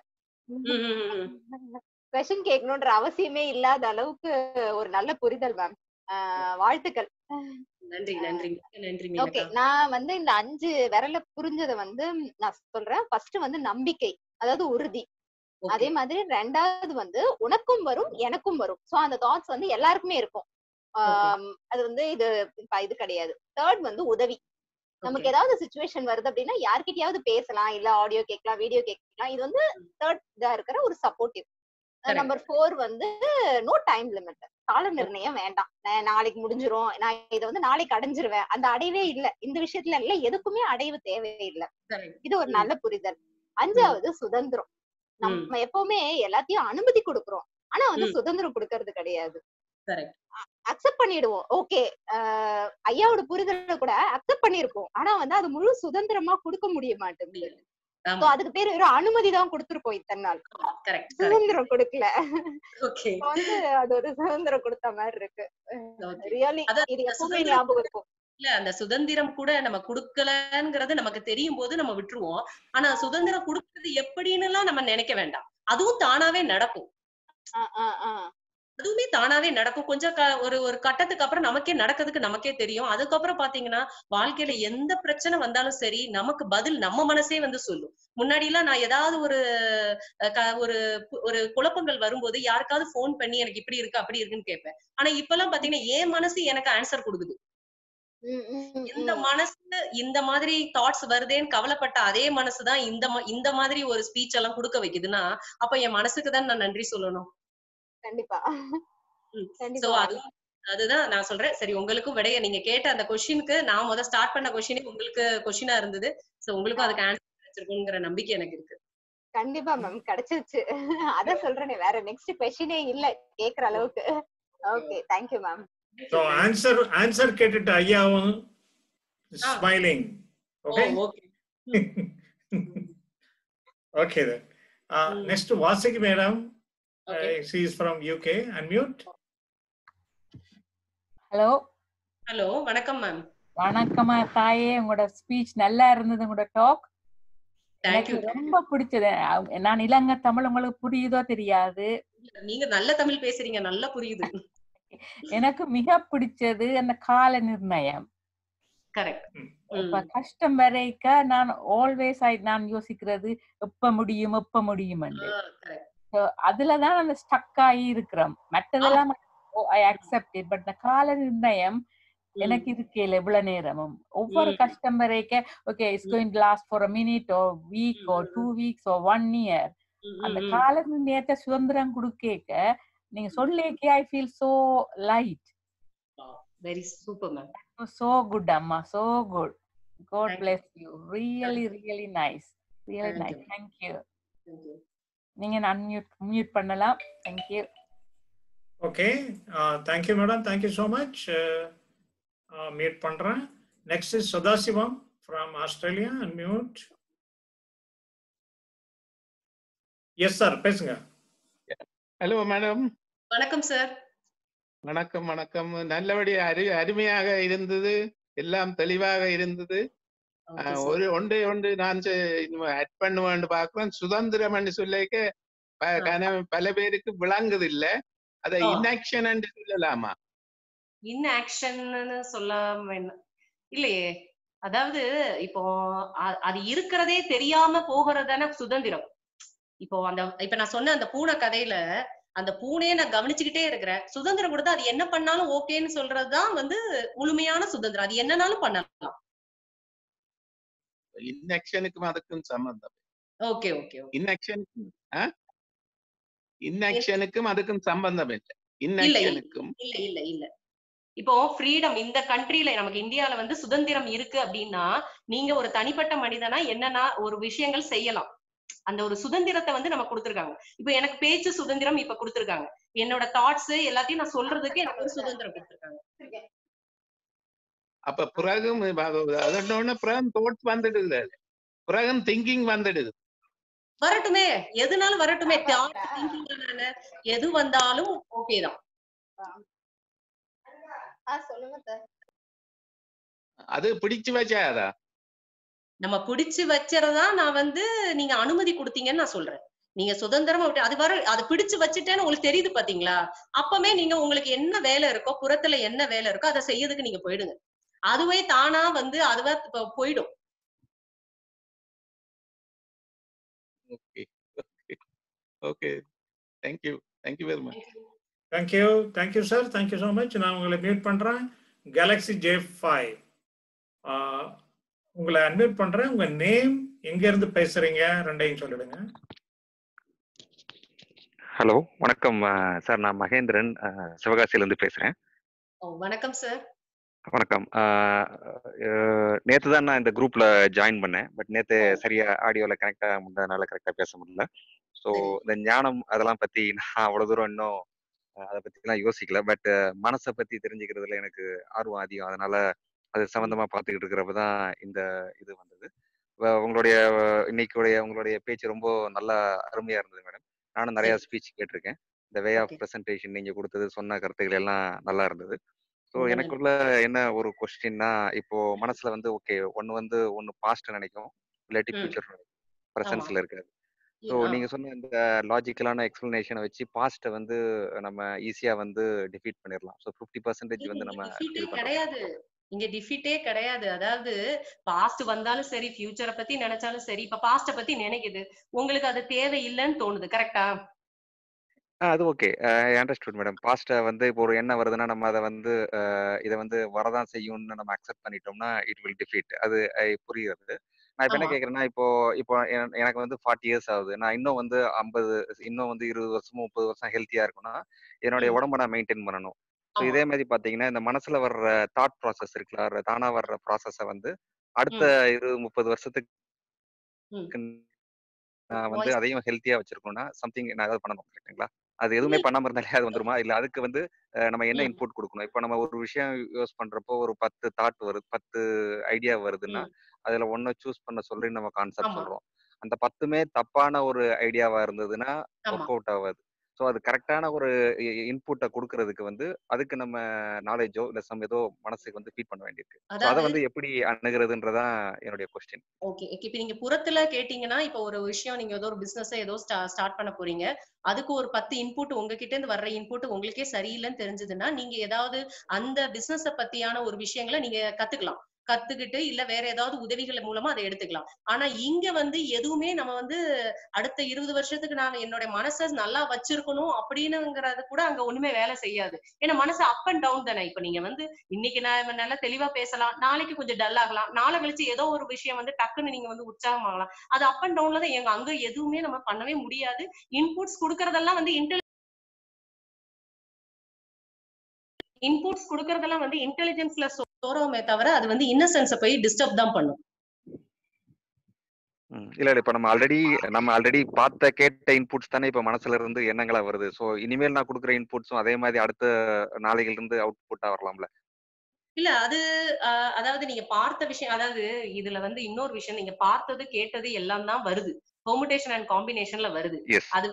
கொஸ்டின் கேட்கணுன்ற அவசியமே இல்லாத அளவுக்கு ஒரு நல்ல புரிதல் மேம். வாழ்த்துக்கள். நன்றி நன்றி. நன்றி ஓகே. நான் வந்து இந்த அஞ்சு விரல புரிஞ்சதை வந்து நான் சொல்றேன். ஃபர்ஸ்ட் வந்து நம்பிக்கை அதாவது உறுதி. அதே மாதிரி ரெண்டாவது வந்து உனக்கும் வரும் எனக்கும் வரும். சோ அந்த தாட்ஸ் வந்து எல்லாருக்குமே இருக்கும். அது வந்து இது இது கிடையாது. தேர்ட் வந்து உதவி. நமக்கு. ஏதாவது சுச்சுவேஷன் வருது அப்படின்னா யார்கிட்டயாவது பேசலாம் இல்ல ஆடியோ கேட்கலாம் வீடியோ கேட்கலாம். இது வந்து தேர்ட் இதா இருக்கிற ஒரு சப்போர்ட்டிவ். நம்பர் ஃபோர் வந்து நோ டைம் லிமிட் கால நிர்ணயம் வேண்டாம். நாளைக்கு முடிஞ்சிரும். நான் இதை வந்து நாளைக்கு அடைஞ்சிருவேன். அந்த அடைவே இல்ல. இந்த விஷயத்துல இல்ல. எதுக்குமே அடைவு தேவையில்லை. Correct. இது ஒரு. நல்ல புரிதல். அஞ்சாவது சுதந்திரம். நம்ம எப்பவுமே எல்லாத்தையும் அனுமதி கொடுக்கிறோம். ஆனா வந்து. சுதந்திரம் கொடுக்கறது கிடையாது. அக்செப்ட் பண்ணிடுவோம். ஓகே. ஐயாவோட புரிதலை கூட அக்செப்ட் பண்ணிருப்போம். ஆனா வந்து அது முழு சுதந்திரமா கொடுக்க முடிய மாட்டேங்குது. அதுக்கு பேர் வெறும் அனுமதி தான் கொடுத்திருப்போம் இத்தனை நாள் சுதந்திரம் கொடுக்கல. வந்து அது ஒரு சுதந்திரம் கொடுத்த மாதிரி இருக்கு. ரியலி இது எப்பவுமே ஞாபகம் இருக்கும். இல்ல அந்த சுதந்திரம் கூட நம்ம குடுக்கலங்கிறது நமக்கு தெரியும் போது நம்ம விட்டுருவோம். ஆனா சுதந்திரம் கொடுக்கறது எப்படின்னு எல்லாம் நம்ம நினைக்க வேண்டாம். அதுவும் தானாவே நடக்கும். அதுவுமே தானாவே நடக்கும். கொஞ்சம் ஒரு ஒரு கட்டத்துக்கு அப்புறம் நமக்கே நடக்கிறதுக்கு நமக்கே தெரியும். அதுக்கப்புறம் பாத்தீங்கன்னா வாழ்க்கையில எந்த பிரச்சனை வந்தாலும் சரி நமக்கு பதில் நம்ம மனசே வந்து சொல்லும். முன்னாடி எல்லாம் நான் ஏதாவது ஒரு ஒரு ஒரு குழப்பங்கள் வரும்போது யாருக்காவது ஃபோன் பண்ணி எனக்கு இப்படி இருக்கு அப்படி இருக்குன்னு கேட்பேன். ஆனா இப்பெல்லாம் பாத்தீங்கன்னா என் மனசு எனக்கு ஆன்சர் கொடுக்குது. இந்த. மனசு இந்த மாதிரி தாட்ஸ் வருதேன்னு கவலைப்பட்ட அதே மனசுதான் இந்த இந்த மாதிரி ஒரு ஸ்பீச் எல்லாம் கொடுக்க வைக்குதுன்னா அப்ப என் மனசுக்கு தான் நான் நன்றி சொல்லணும். கண்டிப்பா. அதுதான் நான் சொல்றேன். சரி உங்களுக்கும் விடைய நீங்க கேட்ட அந்த கொஸ்டினுக்கு நான் முத ஸ்டார்ட் பண்ண கொஸ்டினே உங்களுக்கு கொஸ்டினா இருந்தது. சோ உங்களுக்கும் அதுக்கு ஆன்சர் கிடைச்சிருக்குங்கிற நம்பிக்கை எனக்கு இருக்கு. கண்டிப்பா மேம் கிடைச்சிருச்சு. அதான் சொல்றேனே வேற நெக்ஸ்ட் கொஸ்டினே இல்ல கேக்குற அளவுக்கு. Okay thank you ma'am So answer answer கேட்டுட்டு ஐயாவும் smiling. Okay. Okay [laughs] okay then. Uh, Mm. Next Vasiki madam. Okay Uh, she is from UK. Unmute. Hello hello வணக்கம் மேம் வணக்கம்மா தாயே உங்களோட ஸ்பீச் நல்லா இருந்தது உங்களோட டாக் எனக்கு ரொம்ப பிடிச்சது நான் இளங்க தமிழ் உங்களுக்கு புரியுதோ தெரியாது நீங்க நல்ல தமிழ் பேசுறீங்க நல்லா புரியுது எனக்கு மிக பிடிச்சது அந்த கால நிர்ணயம். கஷ்டம் வரைக்க நான் ஆல்வேஸ் நான் யோசிக்கிறது எப்ப முடியும் எப்ப முடியும் கரெக்ட். அதுலதான் அந்த ஸ்டக் ஆகி இருக்கிறோம். மற்றதெல்லாம் ஐ அக்செப்ட் இட் பட் இந்த கால நிர்ணயம் எனக்கு இருக்கேல இவ்வளவு நேரமும். ஒவ்வொரு. கஷ்டம் வரைக்க okay it's going last for a minute oh week oh two weeks oh one year அந்த கால நிர்ணயத்தை சுதந்திரம் கொடுக்க நீங்க சொல்லிக்கே I feel so light very super ma'am so good அம்மா so good god. Bless you really really nice really Thank nice you. Thank you நீங்க unmute mute பண்ணலாம். Uh, thank you madam. Thank you so much. Uh, uh, meet பண்றேன். Next is Sadasivam from Australia. Unmute. Yes sir. பேசுங்க. Hello madam வணக்கம் sir வணக்கம் வணக்கம். நல்லபடி அரு அருமையாக இருந்தது. எல்லாம் தெளிவாக இருந்தது. ஒரு ஒன்று ஒன்று நான் ஆட் பண்ணுவேன் பார்க்கிறேன். சுதந்திரம் சொல்லிக்க பல பேருக்கு விளங்குது இல்ல அதை. இன்ஆக்ஷன் சொல்லலாமா? இன் ஆக்ஷன்னு சொல்ல வேண்டாம் இல்லையே. அதாவது இப்போ அது இருக்கிறதே தெரியாம போகிறதான சுதந்திரம். இப்போ அந்த இப்ப நான் சொன்ன அந்த பூனை கதையில அந்த பூனையை நான் கவனிச்சுக்கிட்டே இருக்கிறேன். சுதந்திரம் கொடுத்தா அது என்ன பண்ணாலும் ஓகேன்னு சொல்றதுதான் வந்து முழுமையான சுதந்திரம். அது என்னனாலும் பண்ணலாம். இன்ஆக்ஷனுக்கும் அதுக்கும் சம்பந்தம் ஓகே ஓகே இன்ஆக்ஷனுக்கும் இன்ஆக்ஷனுக்கும் அதுக்கும் சம்பந்தம் இல்லை. இன்ஆக்ஷனுக்கும் இல்ல. இல்ல இல்ல இப்போ ஃப்ரீடம் இந்த கண்ட்ரில நமக்கு இந்தியால வந்து சுதந்திரம் இருக்கு அப்படின்னா நீங்க ஒரு தனிப்பட்ட மனிதனா என்னன்னா ஒரு விஷயங்கள் செய்யலாம். அந்த ஒரு சுதந்திரத்தை வந்து நம்ம கொடுத்திருக்காங்க. இப்ப எனக்கு பேச்சு சுதந்திரம் இப்ப கொடுத்திருக்காங்க. என்னோட தாட்ஸ் எல்லாத்தையும் நான் சொல்றதுக்கு எனக்கு ஒரு சுதந்திரம் கொடுத்திருக்காங்க. அப்ப பிறகும் அதோட பிறகு தோட் வந்துடுது. அது. பிறகு திங்கிங் வந்துடுது. வரட்டுமே. எதுனாலும் வரட்டுமே. தானே. எது வந்தாலும் ஓகே தான். ஆஹ் சொல்லுங்க சார் அது பிடிச்சு வச்சாதா? நம்ம பிடிச்சு வச்சறதா நான் வந்து நீங்க அனுமதி கொடுத்தீங்கன்னு நான் சொல்றேன் நீங்க சுதந்திரமா விட்டு அது வர அது பிடிச்சு வச்சுட்டேன்னு உங்களுக்கு தெரியுது பாத்தீங்களா அப்பமே நீங்க உங்களுக்கு என்ன வேலை இருக்கோ புறத்துல என்ன வேலை இருக்கோ அதை செய்யறதுக்கு நீங்க போயிடுங்க அதுவே தானா வந்து அதுவே இப்ப போயிடும் okay okay okay thank you thank you very much Thank you. Thank you sir. Thank you so much. நான் உங்களை மியூட் பண்றேன். Galaxy J5. Uh, உங்களை அன்மியூட் பண்றேன். உங்க நேம் எங்க இருந்து பேசுறீங்க? ரெண்டையும் சொல்லிடுங்க. ஹலோ வணக்கம். சார் நான் மகேந்திரன். சிவகாசியிலேருந்து பேசுகிறேன் ஓ, வணக்கம் சார் வணக்கம். நேற்று தான் நான் இந்த குரூப்பில் ஜாயின் பண்ணேன். பட் நேற்று சரியா ஆடியோவில் கனெக்ட் ஆக முடியாதனால கரெக்டாக பேச முடியல. ஸோ. இந்த ஞானம் அதெல்லாம் பற்றி நான் அவ்வளோ தூரம் இன்னும் அதை பத்திலாம் யோசிக்கல. பட் மனசை பத்தி தெரிஞ்சுக்கிறதுல எனக்கு ஆர்வம் அதிகம். அதனால அது சம்பந்தமா பார்த்துக்கிட்டு இருக்கிறப்ப தான் இந்த இது வந்தது. உங்களுடைய இன்னைக்குடைய உங்களுடைய பேச்சு ரொம்ப நல்லா அருமையா இருந்தது மேடம் நானும் நிறைய ஸ்பீச் கேட்டிருக்கேன். இந்த வே ஆஃப் ப்ரெசன்டேஷன் நீங்க கொடுத்தது சொன்ன கருத்துக்கள் எல்லாம் நல்லா இருந்தது. ஸோ எனக்குள்ள என்ன ஒரு கொஸ்டின்னா இப்போ மனசுல வந்து ஓகே ஒன்னு வந்து ஒன்னு பாஸ்ட் நினைக்கும் இல்லாட்டி ஃபியூச்சர் நினைக்கும். ப்ரெசன்ஸ்ல இருக்காது. ஸோ நீங்க சொன்ன இந்த லாஜிக்கலான எக்ஸ்பிளனேஷனை வச்சு பாஸ்ட்டை வந்து நம்ம ஈஸியா வந்து டிஃபீட் பண்ணிடலாம் ஸோ ஃபிஃப்டி பர்சன்டேஜ் வந்து நம்ம கிடையாது. இங்க டிஃபீட்டே கிடையாது. அதாவது பாஸ்ட் வந்தாலும் சரி ஃபியூச்சரை பத்தி நினைச்சாலும் சரி இப்ப பாஸ்ட பத்தி நினைக்குது. உங்களுக்கு அது தேவை இல்லைன்னு தோணுது கரெக்டா அது ஓகே அண்டர்ஸ்டுட் மேடம் பாஸ்ட்டை வந்து இப்போ ஒரு எண்ணம் வருதுன்னா நம்ம அதை வந்து இதை வந்து வரதான் செய்யும்னு நம்ம அக்செப்ட் பண்ணிட்டோம்னா இட் வில் டிஃபீட் அது அஹ், புரியுது நான் இப்போ என்ன கேட்குறேன்னா இப்போ இப்போ என- எனக்கு வந்து ஃபார்ட்டி இயர்ஸ் ஆகுது. நான் இன்னும் வந்து ஐம்பது இன்னும் வந்து இருபது வருஷமும் முப்பது வருஷம் ஹெல்த்தியா இருக்கும்னா என்னுடைய உடம்ப நான் மெயின்டைன் பண்ணணும். ஸோ இதே மாதிரி பார்த்தீங்கன்னா இந்த மனசுல வர்ற தாட் ப்ராசஸ் இருக்குல்ல தானா வர்ற ப்ராசஸை வந்து அடுத்த இருபது முப்பது வருஷத்துக்கு நான் வந்து அதையும் ஹெல்த்தியா வச்சிருக்கணும்னா சம்திங் நான் ஏதாவது பண்ணணும் கரெக்ட்டுங்களா அது எதுவுமே பண்ணாம இருந்தாலே அது வந்துருமா? இல்ல அதுக்கு வந்து நம்ம என்ன இன்புட் கொடுக்கணும்? இப்போ நம்ம ஒரு விஷயம் யூஸ் பண்றப்போ ஒரு பத்து தாட் வருது பத்து ஐடியா வருதுன்னா அதுல ஒன்ன சூஸ் பண்ண சொல்லி நம்ம கான்செப்ட் சொல்றோம். அந்த பத்துமே தப்பான ஒரு ஐடியாவா இருந்ததுன்னா ஒர்க் அவுட் ஆகாது ஸோ அது கரெக்டான ஒரு இன்புட்டை கொடுக்கறதுக்கு வந்து அதுக்கு நம்ம நாலேஜோ இல்ல சம் ஏதோ மனசுக்கு வந்து ஃபீட் பண்ண வேண்டியிருக்கு. அதை வந்து எப்படி அணுகிறதுன்றதான் என்னுடைய கொஸ்டின் ஓகே இப்ப நீங்க புறத்துல கேட்டீங்கன்னா இப்ப ஒரு விஷயம் நீங்க ஏதோ ஒரு பிசினஸ் ஏதோ ஸ்டார்ட் பண்ண போறீங்க. அதுக்கு ஒரு பத்து இன்புட் உங்ககிட்ட இருந்து வர்ற இன்புட் உங்களுக்கே சரியில்லைன்னு தெரிஞ்சதுன்னா நீங்க ஏதாவது அந்த பிசினஸ பத்தியான ஒரு விஷயங்களை நீங்க கத்துக்கலாம். கத்துக்கிட்டு இல்ல வேற ஏதாவது உதவிகள் மூலமா அதை எடுத்துக்கலாம். ஆனா இங்க வந்து எதுவுமே நம்ம வந்து அடுத்த இருபது வருஷத்துக்கு நான் என்னோட மனசை நல்லா வச்சிருக்கணும் அப்படின்னுங்கிறது கூட அங்க ஒண்ணுமே வேலை செய்யாது. ஏன்னா மனசு அப் அண்ட் டவுன் தானே. இப்ப நீங்க வந்து இன்னைக்கு நான் நல்லா தெளிவா பேசலாம். நாளைக்கு கொஞ்சம் டல் ஆகலாம். நாளை கழிச்சு ஏதோ ஒரு விஷயம் வந்து டக்குன்னு நீங்க வந்து உற்சாகமாகலாம் அது அப் அண்ட் டவுன்ல தான் எங்க அங்க எதுவுமே நம்ம பண்ணவே முடியாது. இன்புட்ஸ் கொடுக்கறதெல்லாம் வந்து இன்டெலி இன்புட்ஸ் கொடுக்கறதெல்லாம் வந்து இன்டெலிஜென்ஸ்ல சோறோமே தவிர அது வந்து இன்னசென்ஸ போய் டிஸ்டர்ப் தான் பண்ணும். இல்ல இல்ல இப்ப நம்ம ஆல்ரெடி நம்ம ஆல்ரெடி பார்த்த கேட்ட இன்புட்ஸ் தானே இப்ப மனசுல இருந்து எண்ணங்களா வருது. சோ இனிமேல் நான் கொடுக்குற இன்புட்ஸும் அதே மாதிரி அடுத்த நாளைகள் இருந்து அவுட்புட்டா வரலாம்ல. இல்ல அது அதாவது நீங்க பார்த்த விஷயம் அதாவது இதுல வந்து இன்னொரு விஷயம் நீங்க பார்த்தது கேட்டது எல்லாம் தான் வருது. பெர்முடேஷன் அண்ட் காம்பினேஷன்ல வருது. அது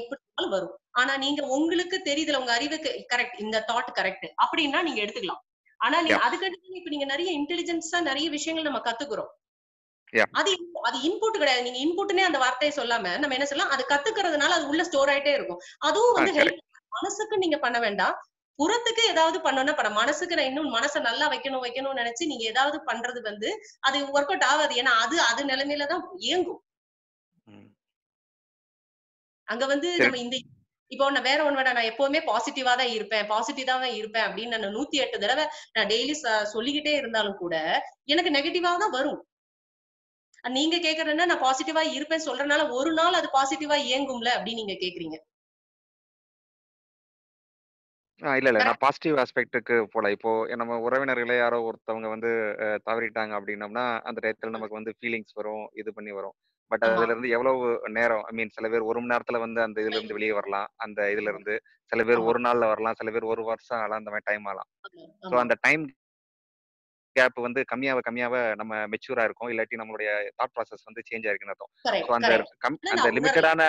எப்படினாலும் வரும். ஆனா நீங்க உங்களுக்கு தெரியுதுல உங்க அறிவுக்கு கரெக்ட் இந்த தாட் கரெக்ட் அப்படின்னா நீங்க எடுத்துக்கலாம். ஆனா Yeah. அதுக்கடுத்து இப்ப நீங்க நிறைய இன்டெலிஜென்ஸா நிறைய விஷயங்கள் நம்ம கத்துக்கிறோம். அது அது இன்புட் கிடையாது. நீங்க இன்புட்னே அந்த வார்த்தையை சொல்லாம நம்ம என்ன சொல்லலாம்? அது கத்துக்கிறதுனால அது உள்ள ஸ்டோர் ஆயிட்டே இருக்கும். அதுவும் வந்து மனசுக்கு நீங்க பண்ண வேண்டாம். புறத்துக்கு ஏதாவது பண்ணணும்னா பண்ண மனசுக்கு நான் இன்னும் மனசை நல்லா வைக்கணும் வைக்கணும்னு நினைச்சு நீங்க ஏதாவது பண்றது வந்து அது ஒர்க் அவுட் ஆகாது. ஏன்னா அது அது நிலைமையில தான் இயங்கும். அங்க வந்து நம்ம இந்த இப்போ நான் வேற ஒண்ணு வேணா நான் எப்பவுமே பாசிட்டிவா தான் இருப்பேன். பாசிட்டிவா தான் இருப்பேன் அப்படின்னு நான் நூத்தி எட்டு தடவை நான் டெய்லி சொல்லிக்கிட்டே இருந்தாலும் கூட எனக்கு நெகட்டிவா தான் வரும். நீங்க கேக்குறதுன்னா நான் பாசிட்டிவா இருப்பேன் சொல்றதுனால ஒரு நாள் அது பாசிட்டிவா இயங்கும்ல அப்படின்னு நீங்க கேக்குறீங்க. இல்ல இல்ல. நான் பாசிட்டிவ் ஆஸ்பெக்ட்டுக்கு போல. இப்போ நம்ம உறவினர்களே யாரோ ஒருத்தவங்க வந்து தவறிட்டாங்க அப்படின்னம்னா அந்த டயத்துல நமக்கு வந்து ஃபீலிங்ஸ் வரும் இது பண்ணி வரும். பட் அதுல இருந்து எவ்வளவு நேரம் ஐ மீன் சில பேர் ஒரு மணி நேரத்துல வந்து அந்த இதுல இருந்து வெளியே வரலாம் அந்த இதுல இருந்து சில பேர் ஒரு நாள்ல வரலாம் சில பேர் ஒரு வருஷம் ஆகலாம் அந்த மாதிரி டைம் ஆகலாம். ஸோ அந்த டைம் கேப் வந்து கம்மியாக கம்மியாக நம்ம மெச்சூரா இருக்கும் இல்லாட்டி நம்மளுடைய தாட் ப்ராசஸ் வந்து சேஞ்ச் ஆயிருக்குன்னு அர்த்தம். ஸோ அந்த அந்த லிமிட்டடான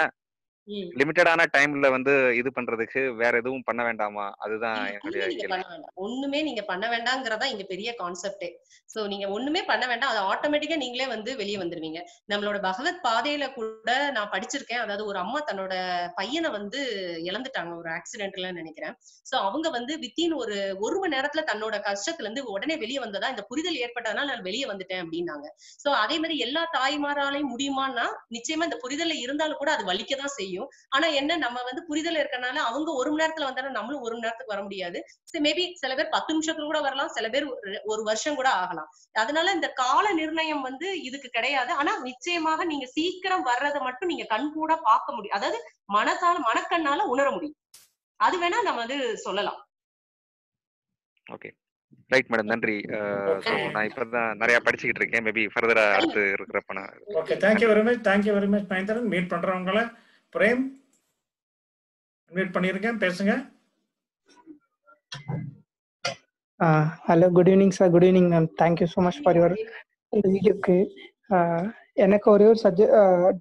லிமிட்டடான டைம்ல வந்து இது பண்றதுக்கு வேற எதுவும் பண்ண வேண்டாமா? அதுதான் என்னுடைய ஒண்ணுமே நீங்க பண்ண வேண்டாம். ஒண்ணுமே நீங்க பண்ண வேண்டாங்கிறதா இங்க பெரிய கான்செப்டே சோ நீங்க ஒண்ணுமே பண்ண வேண்டாம். அது ஆட்டோமேட்டிக்கா நீங்களே வந்து வெளியே வந்துருவீங்க. நம்மளோட பகவத் பாதையில கூட நான் படிச்சிருக்கேன். அதாவது ஒரு அம்மா தன்னோட பையனை வந்து இழந்துட்டாங்க. ஒரு ஆக்சிடென்ட்ல நினைக்கிறேன். சோ அவங்க வந்து வித்தின் ஒரு ஒரு மணி நேரத்துல தன்னோட கஷ்டத்துல இருந்து உடனே வெளியே வந்ததா இந்த புரிதல் ஏற்பட்டதுனால நான் வெளியே வந்துட்டேன் அப்படின்னாங்க. சோ அதே மாதிரி எல்லா தாய்மாராலையும் முடியுமான்னா நிச்சயமா இந்த புரிதல்ல இருந்தாலும் கூட அது வலிக்கதான் செய்யும். ஆனா என்ன நம்ம வந்து புரிதல் இருக்கனால அவங்க ஒரு மணி நேரத்துல வந்தாலும் நம்மளும் ஒரு மணி நேரத்துக்கு வர முடியாது. மேபி சில பேர் பத்து நிமிஷத்துல கூட வரலாம் சில பேர் ஒரு- வருஷம் கூட ஆகலாம். அதனால இந்த கால நிர்ணயம் வந்து இதுக்கு கிடையாது. ஆனா நிச்சயமாக நீங்க சீக்கிரம் வர்றதை மட்டும் நீங்க கண் கூட பார்க்க முடியும். அதாவது மனசால மனக்கண்ணால உணர முடியும். அது வேணா நம்ம வந்து சொல்லலாம். ஓகே ரைட் மேடம் நன்றி. நான் இப்பதான் நிறைய படிச்சுக்கிட்டு இருக்கேன். மேபி ஃபர்தரா அடுத்து இருக்கிறப்ப நான் okay thank you very much thank you very much Mahendran meet பண்றவங்கள frame. Meet பண்ணியிருக்கேன் பேசுங்க. hello, good evening, sir. Good evening, ma'am. Thank you so much for your இந்த வீடியோக்கு எனக்கு ஒரே ஒரு சஜ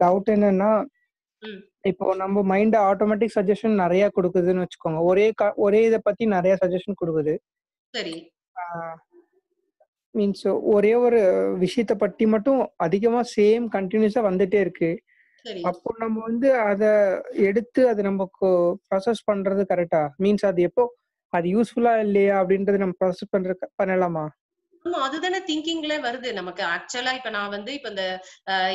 டவுட் என்னன்னா. இப்போ நம்ம மைண்ட் ஆட்டோமேட்டிக் சஜஷன் நிறைய கொடுக்குதுன்னு வச்சுக்கோங்க. ஒரே க- ஒரே இதை பத்தி நிறைய சஜஷன் கொடுக்குது. சரி. மீன்ஸ் ஒரே ஒரு விஷயத்த பத்தி மட்டும் அதிகமா சேம் கண்டினியூஸா வந்துட்டே இருக்கு. சரி அப்போ நம்ம வந்து அதை எடுத்து அது நமக்கு ப்ராசஸ் பண்றது கரெக்டா மீன்ஸ் அது எப்போ? அது யூஸ்ஃபுல்லா இல்லையா? அப்படின்றது நம்ம ப்ராசஸ் பண்ற பண்ணலாமா? ஆமா அதுதானே திங்கிங்ல வருது. நமக்கு ஆக்சுவலா இப்ப நான் வந்து இப்ப இந்த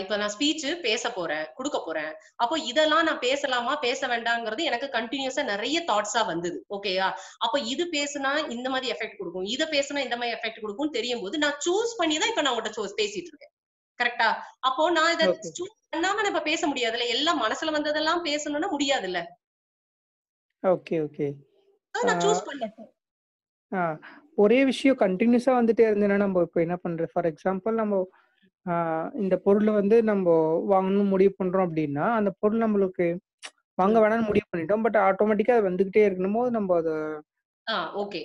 இப்ப நான் ஸ்பீச் பேச போறேன் கொடுக்க போறேன். அப்போ இதெல்லாம் நான் பேசலாமா? பேச வேண்டாங்கிறது எனக்கு கண்டினியூஸா நிறைய தாட்ஸா வந்தது. ஓகேயா அப்ப இது பேசுனா இந்த மாதிரி எஃபெக்ட் கொடுக்கும். இத பேசுனா இந்த மாதிரி எஃபெக்ட் கொடுக்கும் தெரியும் போது நான் சூஸ் பண்ணி தான் இப்ப நான் உங்கள்கிட்ட பேசிட்டு இருக்கேன். கரெக்டா அப்போ நான் இதை பண்ணாம நம்ம பேச முடியாதுல்ல? எல்லாம் மனசுல வந்ததெல்லாம் பேசணும்னா முடியாதுல்ல? ஓகே ஓகே நான் சூஸ் பண்ணேன். ஆ. ஒரே விஷயம் கண்டினியூஸா வந்துட்டே இருந்ததுன்னா நம்ம இப்போ என்ன பண்றது? ஃபார் எக்ஸாம்பிள் நம்ம இந்த பொருளை வந்து நம்ம வாங்கணும்னு முடிவு பண்றோம் அப்படின்னா அந்த பொருள் நம்மளுக்கு வாங்க வேணாம்னு முடிவு பண்ணிட்டோம். பட் ஆட்டோமேட்டிக்கா அது வந்துகிட்டே இருக்கணும்? போது நம்ம அதை ஓகே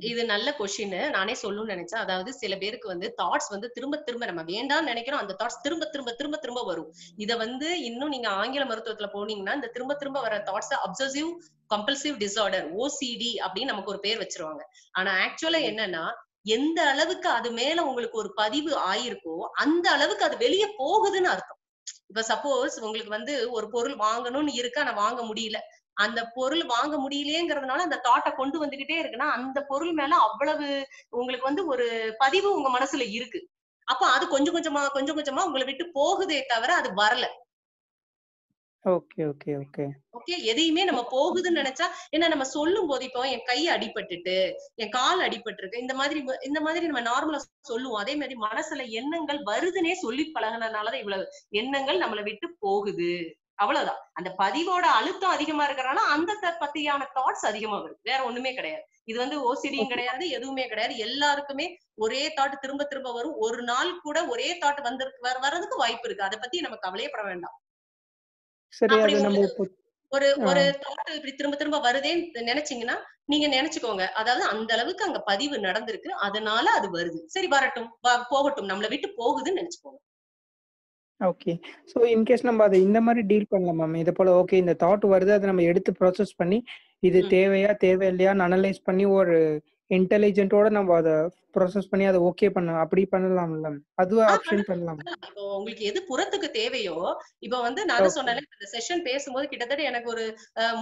இது நல்ல கொஸ்டின் நானே சொல்லணும்னு நினைச்சேன். அதாவது சில பேருக்கு வந்து தாட்ஸ் வந்து திரும்ப திரும்ப நம்ம வேண்டாம்னு நினைக்கிறோம். அந்த தாட்ஸ் திரும்ப திரும்ப திரும்ப திரும்ப வரும். இத வந்து இன்னும் நீங்க ஆங்கில மருத்துவத்துல போனீங்கன்னா இந்த திரும்ப திரும்ப வர thoughts obsessive compulsive disorder OCD அப்படின்னு நமக்கு ஒரு பேர் வச்சிருவாங்க. ஆனா ஆக்சுவலா என்னன்னா எந்த அளவுக்கு அது மேல உங்களுக்கு ஒரு பதிவு ஆயிருக்கோ அந்த அளவுக்கு அது வெளியே போகுதுன்னு அர்த்தம். இப்ப சப்போஸ் உங்களுக்கு வந்து ஒரு பொருள் வாங்கணும்னு இருக்கு? ஆனா வாங்க முடியல. அந்த பொருள் வாங்க முடியலையேங்கிறதுனால அந்த தாட்டை கொண்டு வந்துகிட்டே இருக்குன்னா அந்த பொருள் மேல அவ்வளவு உங்களுக்கு வந்து ஒரு பதிவு உங்க மனசுல இருக்கு. அப்ப அது கொஞ்சம் கொஞ்சமா கொஞ்சம் கொஞ்சமா உங்களை விட்டு போகுதே தவிர அது வரல. Okay okay okay. ஓகே? எதையுமே நம்ம போகுதுன்னு நினைச்சா ஏன்னா நம்ம சொல்லும் போது இப்போ என் கை அடிபட்டுட்டு என் கால் அடிபட்டிருக்கு இந்த மாதிரி இந்த மாதிரி நம்ம நார்மலா சொல்லுவோம். அதே மாதிரி மனசுல எண்ணங்கள் வருதுன்னே சொல்லி பழகுனதுனாலதான் இவ்வளவு எண்ணங்கள் நம்மளை விட்டு போகுது. அவ்வளவுதான். அந்த பதிவோட அழுத்தம் அதிகமா இருக்கிறனால அந்த பத்தியான தாட்ஸ் அதிகமா வருது வேற ஒண்ணுமே கிடையாது. இது வந்து ஓசிடியும் கிடையாது எதுவுமே கிடையாது. எல்லாருக்குமே ஒரே தாட் திரும்ப திரும்ப வரும். ஒரு நாள் கூட ஒரே தாட் வந்து வர- வர்றதுக்கு வாய்ப்பு இருக்கு. அதை பத்தி நம்ம கவலையப்பட வேண்டாம். ஒரு. ஒரு தாட் இப்படி திரும்ப திரும்ப வருதேன்னு நினைச்சீங்கன்னா நீங்க நினைச்சுக்கோங்க. அதாவது அந்த அளவுக்கு அங்க பதிவு நடந்திருக்கு. அதனால அது வருது. சரி வரட்டும். போகட்டும். நம்மளை விட்டு போகுதுன்னு நினைச்சுக்கோங்க. ஓகே ஸோ இன்கேஸ் நம்ம அதை இந்த மாதிரி டீல் பண்ணலாம் மேம் இது போல ஓகே இந்த தாட் வருது அதை நம்ம எடுத்து ப்ராசஸ் பண்ணி இது. தேவையா தேவையில்லையான்னு அனலைஸ் பண்ணி ஒரு இன்டெலிஜென்ட்டோட நம்ம அதை ப்ராசஸ் பண்ணி அதை ஓகே பண்ண அப்படி பண்ணலாம்ல அதுவும் ஆப்ஷன் பண்ணலாம். இப்போ உங்களுக்கு எது புறத்துக்கு தேவையோ இப்போ வந்து நான். சொன்னேன் இந்த செஷன் பேசும்போது கிட்டத்தட்ட எனக்கு ஒரு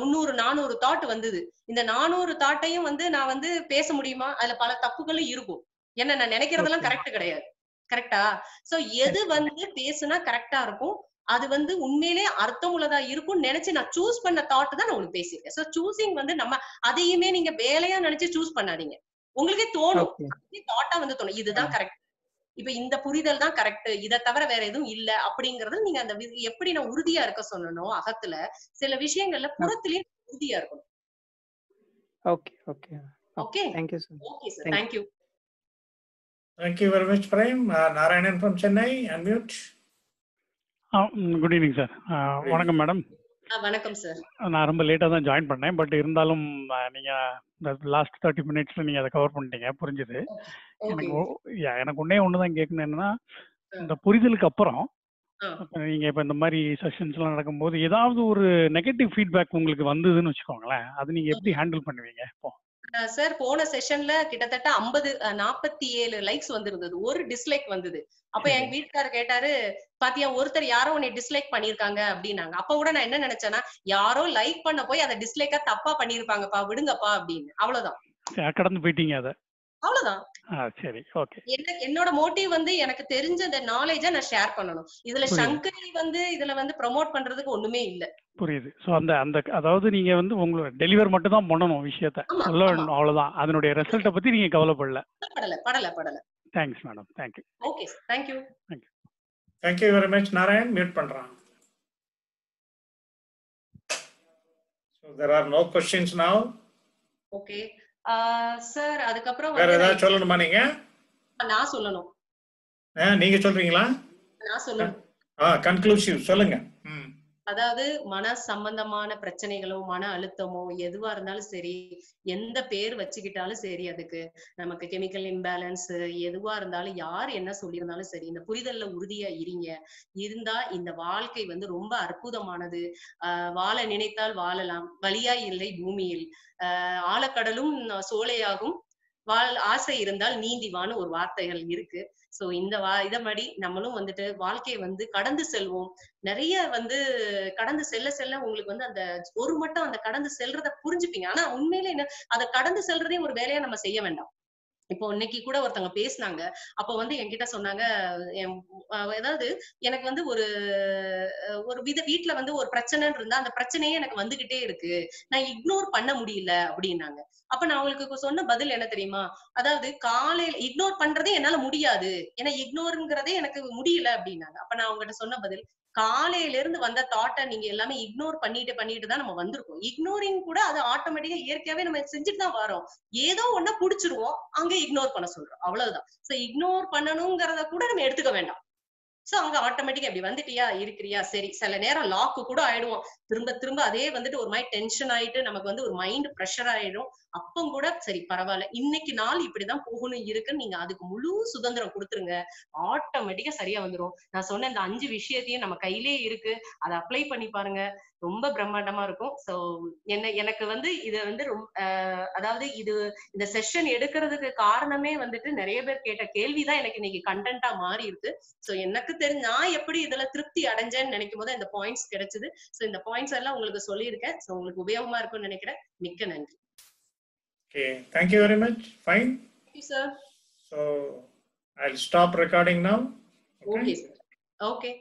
முந்நூறு நானூறு தாட் வந்தது. இந்த நானூறு தாட்டையும் வந்து நான் வந்து பேச முடியுமா? அதுல பல தப்புகளும் இருக்கும். ஏன்னா நான் நினைக்கிறதெல்லாம். கரெக்ட் கிடையாது. கரெக்டா சோ எது வந்து பேசுனா கரெக்டா இருக்கும்? அது வந்து உண்மையிலே அர்த்தம் உள்ளதா இருக்கும்னு நினைச்சு நான் சூஸ் பண்ண தாட் தான் நான் உங்களுக்கு பேசியிருக்கேன். சோ சூசிங் வந்து நம்ம அதையுமே நீங்க வேலையா நினைச்சு சூஸ் பண்ணாதீங்க. உங்களுக்கே தோணும். தாட்டா வந்து தோணும். இதுதான் கரெக்ட் இப்ப இந்த புரிதல் தான் கரெக்ட் இதை தவிர வேற எதுவும் இல்ல அப்படிங்கறது நீங்க அந்த எப்படி நான் உறுதியா இருக்க சொன்னனோ அகத்துல? சில விஷயங்கள்ல புறத்திலயும் உறுதியா இருக்கணும். Okay okay okay thank you okay sir thank you Thank you very much, Prem. Uh, Narayanan from Chennai, unmute. Good evening sir வணக்கம் மேடம் வணக்கம் சார் நான் ரொம்ப லேட்டாக தான் ஜாயின் பண்ணேன் பட் இருந்தாலும் அஹ், நீங்க இந்த லாஸ்ட் தேர்ட்டி மினிட்ஸ்ல நீங்க அதை கவர் பண்ணிட்டீங்க புரிஞ்சுது. எனக்கு எனக்கு ஒன்னே ஒன்று தான் கேட்கணும் என்னன்னா இந்த புரிதலுக்கு அப்புறம் இப்ப நீங்க இப்ப இந்த மாதிரி செஷன்ஸ் எல்லாம் நடக்கும்போது ஏதாவது ஒரு நெகட்டிவ் ஃபீட்பேக் உங்களுக்கு வந்ததுன்னு வச்சுக்கோங்களேன் அது நீங்க எப்படி ஹேண்டில் பண்ணுவீங்க? இப்போ சார் போன செஷன்ல கிட்டத்தட்ட ஐம்பது நாற்பத்தி ஏழு லைக்ஸ் வந்திருந்தது. ஒரு டிஸ்லைக் வந்தது. அப்ப எங்க [laughs] வீட்டுக்காரர் கேட்டாரு பாத்தியா ஒருத்தர் யாரோ உன்னை டிஸ்லைக் பண்ணிருக்காங்க அப்படின்னாங்க. அப்ப கூட நான் என்ன நினைச்சேன்னா யாரோ லைக் பண்ண போய் அதை டிஸ்லைக்கா தப்பா பண்ணிருப்பாங்கப்பா விடுங்கப்பா அப்படின்னு. அவ்வளவுதான். கடந்து போயிட்டீங்க அதை. அவ்வளவுதான். சரி ஓகே. என்ன என்னோட மோட்டிவ் வந்து எனக்கு தெரிஞ்ச அந்த நாலேஜ நான் ஷேர் பண்ணணும். இதுல. சங்கரி வந்து இதுல வந்து ப்ரோமோட் பண்றதுக்கு ஒண்ணுமே இல்ல. புரியுது. ஸோ அந்த அந்த அதாவது நீங்க வந்து உங்களோட டெலிவர் மட்டும் தான் பண்ணணும் விஷயத்த. சொல்ல. வேணும் அவ்வளவுதான். அதனுடைய ரிசல்ட்டை பத்தி நீங்க கவலைப்படல. படல படல படல. Thanks madam thank you okay thank you Thank you. Very much, Narayan. Mute பண்றான். So there are no questions now. Okay sir அதுக்கப்புறம் வேற ஏதாவது சொல்லணுமா நீங்க? நான் சொல்லணும். நீங்க சொல்றீங்களா? நான் சொல்லணும். ஆ கன்க்ளூசிவ் சொல்லுங்க. அதாவது மன சம்பந்தமான பிரச்சனைகளோ மன அழுத்தமோ எதுவா இருந்தாலும் சரி எந்த பேர் வச்சுக்கிட்டாலும் சரி அதுக்கு. நமக்கு கெமிக்கல் இம்பேலன்ஸ் எதுவா இருந்தாலும் யார் என்ன சொல்லியிருந்தாலும் சரி இந்த புரிதல்ல உறுதியா இருங்க. இருந்தா இந்த வாழ்க்கை வந்து ரொம்ப அற்புதமானது. ஆஹ் வாழ நினைத்தால் வாழலாம். வழியா இல்லை பூமியில். ஆஹ் ஆழக்கடலும் சோலையாகும். வாழ் ஆசை இருந்தால் நீந்திவான்னு ஒரு வார்த்தைகள் இருக்கு. சோ இந்த வா இதபடி நம்மளும் வந்துட்டு வாழ்க்கையை வந்து கடந்து செல்வோம். நிறைய வந்து கடந்து செல்ல செல்ல உங்களுக்கு வந்து அந்த ஒரு மட்டும் அந்த கடந்து செல்றத புரிஞ்சுப்பீங்க. ஆனா உண்மையில என்ன? அதை கடந்து செல்றதையும் ஒரு வேலையா நம்ம செய்ய வேண்டாம். இப்போ இன்னைக்கு கூட ஒருத்தவங்க பேசினாங்க. அப்போ வந்து என்கிட்ட சொன்னாங்க ஏதாவது அதாவது எனக்கு வந்து ஒரு ஒரு வித வீட்டுல வந்து ஒரு பிரச்சனைன்னு இருந்தா அந்த பிரச்சனையே எனக்கு வந்துகிட்டே இருக்கு. நான் இக்னோர் பண்ண முடியல அப்படின்னாங்க. அப்ப நான் அவங்களுக்கு சொன்ன பதில் என்ன தெரியுமா? அதாவது காலையில இக்னோர் பண்றதே என்னால முடியாது. ஏன்னா இக்னோருங்கிறதே எனக்கு முடியல அப்படின்னாங்க. அப்ப நான் அவங்ககிட்ட சொன்ன பதில் காலையில இருந்து வந்த தாட்டை நீங்க எல்லாமே இக்னோர் பண்ணிட்டு பண்ணிட்டு தான் நம்ம வந்திருக்கோம். இக்னோரிங் கூட அது ஆட்டோமேட்டிக்கா இயற்கையாவே நம்ம செஞ்சுட்டு தான் வரோம். ஏதோ ஒண்ண புடிச்சிருவோம் அங்க இக்னோர் பண்ண சொல்றோம். அவ்வளவுதான். சோ இக்னோர் பண்ணணுங்கிறத கூட நம்ம எடுத்துக்க வேண்டாம். சோ அங்க ஆட்டோமேட்டிக்கா இப்படி வந்துட்டியா இருக்கிறியா? சரி சில நேரம் லாக்கு கூட ஆயிடுவோம். திரும்ப திரும்ப அதே வந்துட்டு ஒரு மாதிரி டென்ஷன் ஆயிட்டு நமக்கு வந்து ஒரு மைண்ட் ப்ரெஷர் ஆயிடும். அப்பம் கூட சரி பரவாயில்ல. இன்னைக்கு நாள் இப்படிதான் போகணும் இருக்குன்னு நீங்க அதுக்கு முழு சுதந்திரம் கொடுத்துருங்க. ஆட்டோமேட்டிக்கா சரியா வந்துரும். நான் சொன்ன இந்த அஞ்சு விஷயத்தையும் நம்ம கையிலே இருக்கு. அதை அப்ளை பண்ணி பாருங்க. ரொம்ப பிரம்மாண்டமா இருக்கும். சோ என்ன எனக்கு வந்து இது வந்து ரொம்ப அதாவது இது இந்த செஷன் எடுக்கிறதுக்கு காரணமே வந்துட்டு நிறைய பேர் கேட்ட கேள்விதான் எனக்கு இன்னைக்கு கண்டென்ட்டா மாறி இருக்கு சோ எனக்கு தெரிஞ்ச நான் எப்படி இதுல திருப்தி அடைஞ்சேன்னு நினைக்கும் போது இந்த பாயிண்ட்ஸ் கிடைச்சது. சோ இந்த பாயிண்ட்ஸ் எல்லாம் உங்களுக்கு சொல்லியிருக்கேன். சோ உங்களுக்கு உபயோகமா இருக்கும்னு நினைக்கிறேன். மிக்க நன்றி. Okay, thank you very much. Fine. Thank you, sir. So I'll stop recording now. Okay, okay sir. Okay.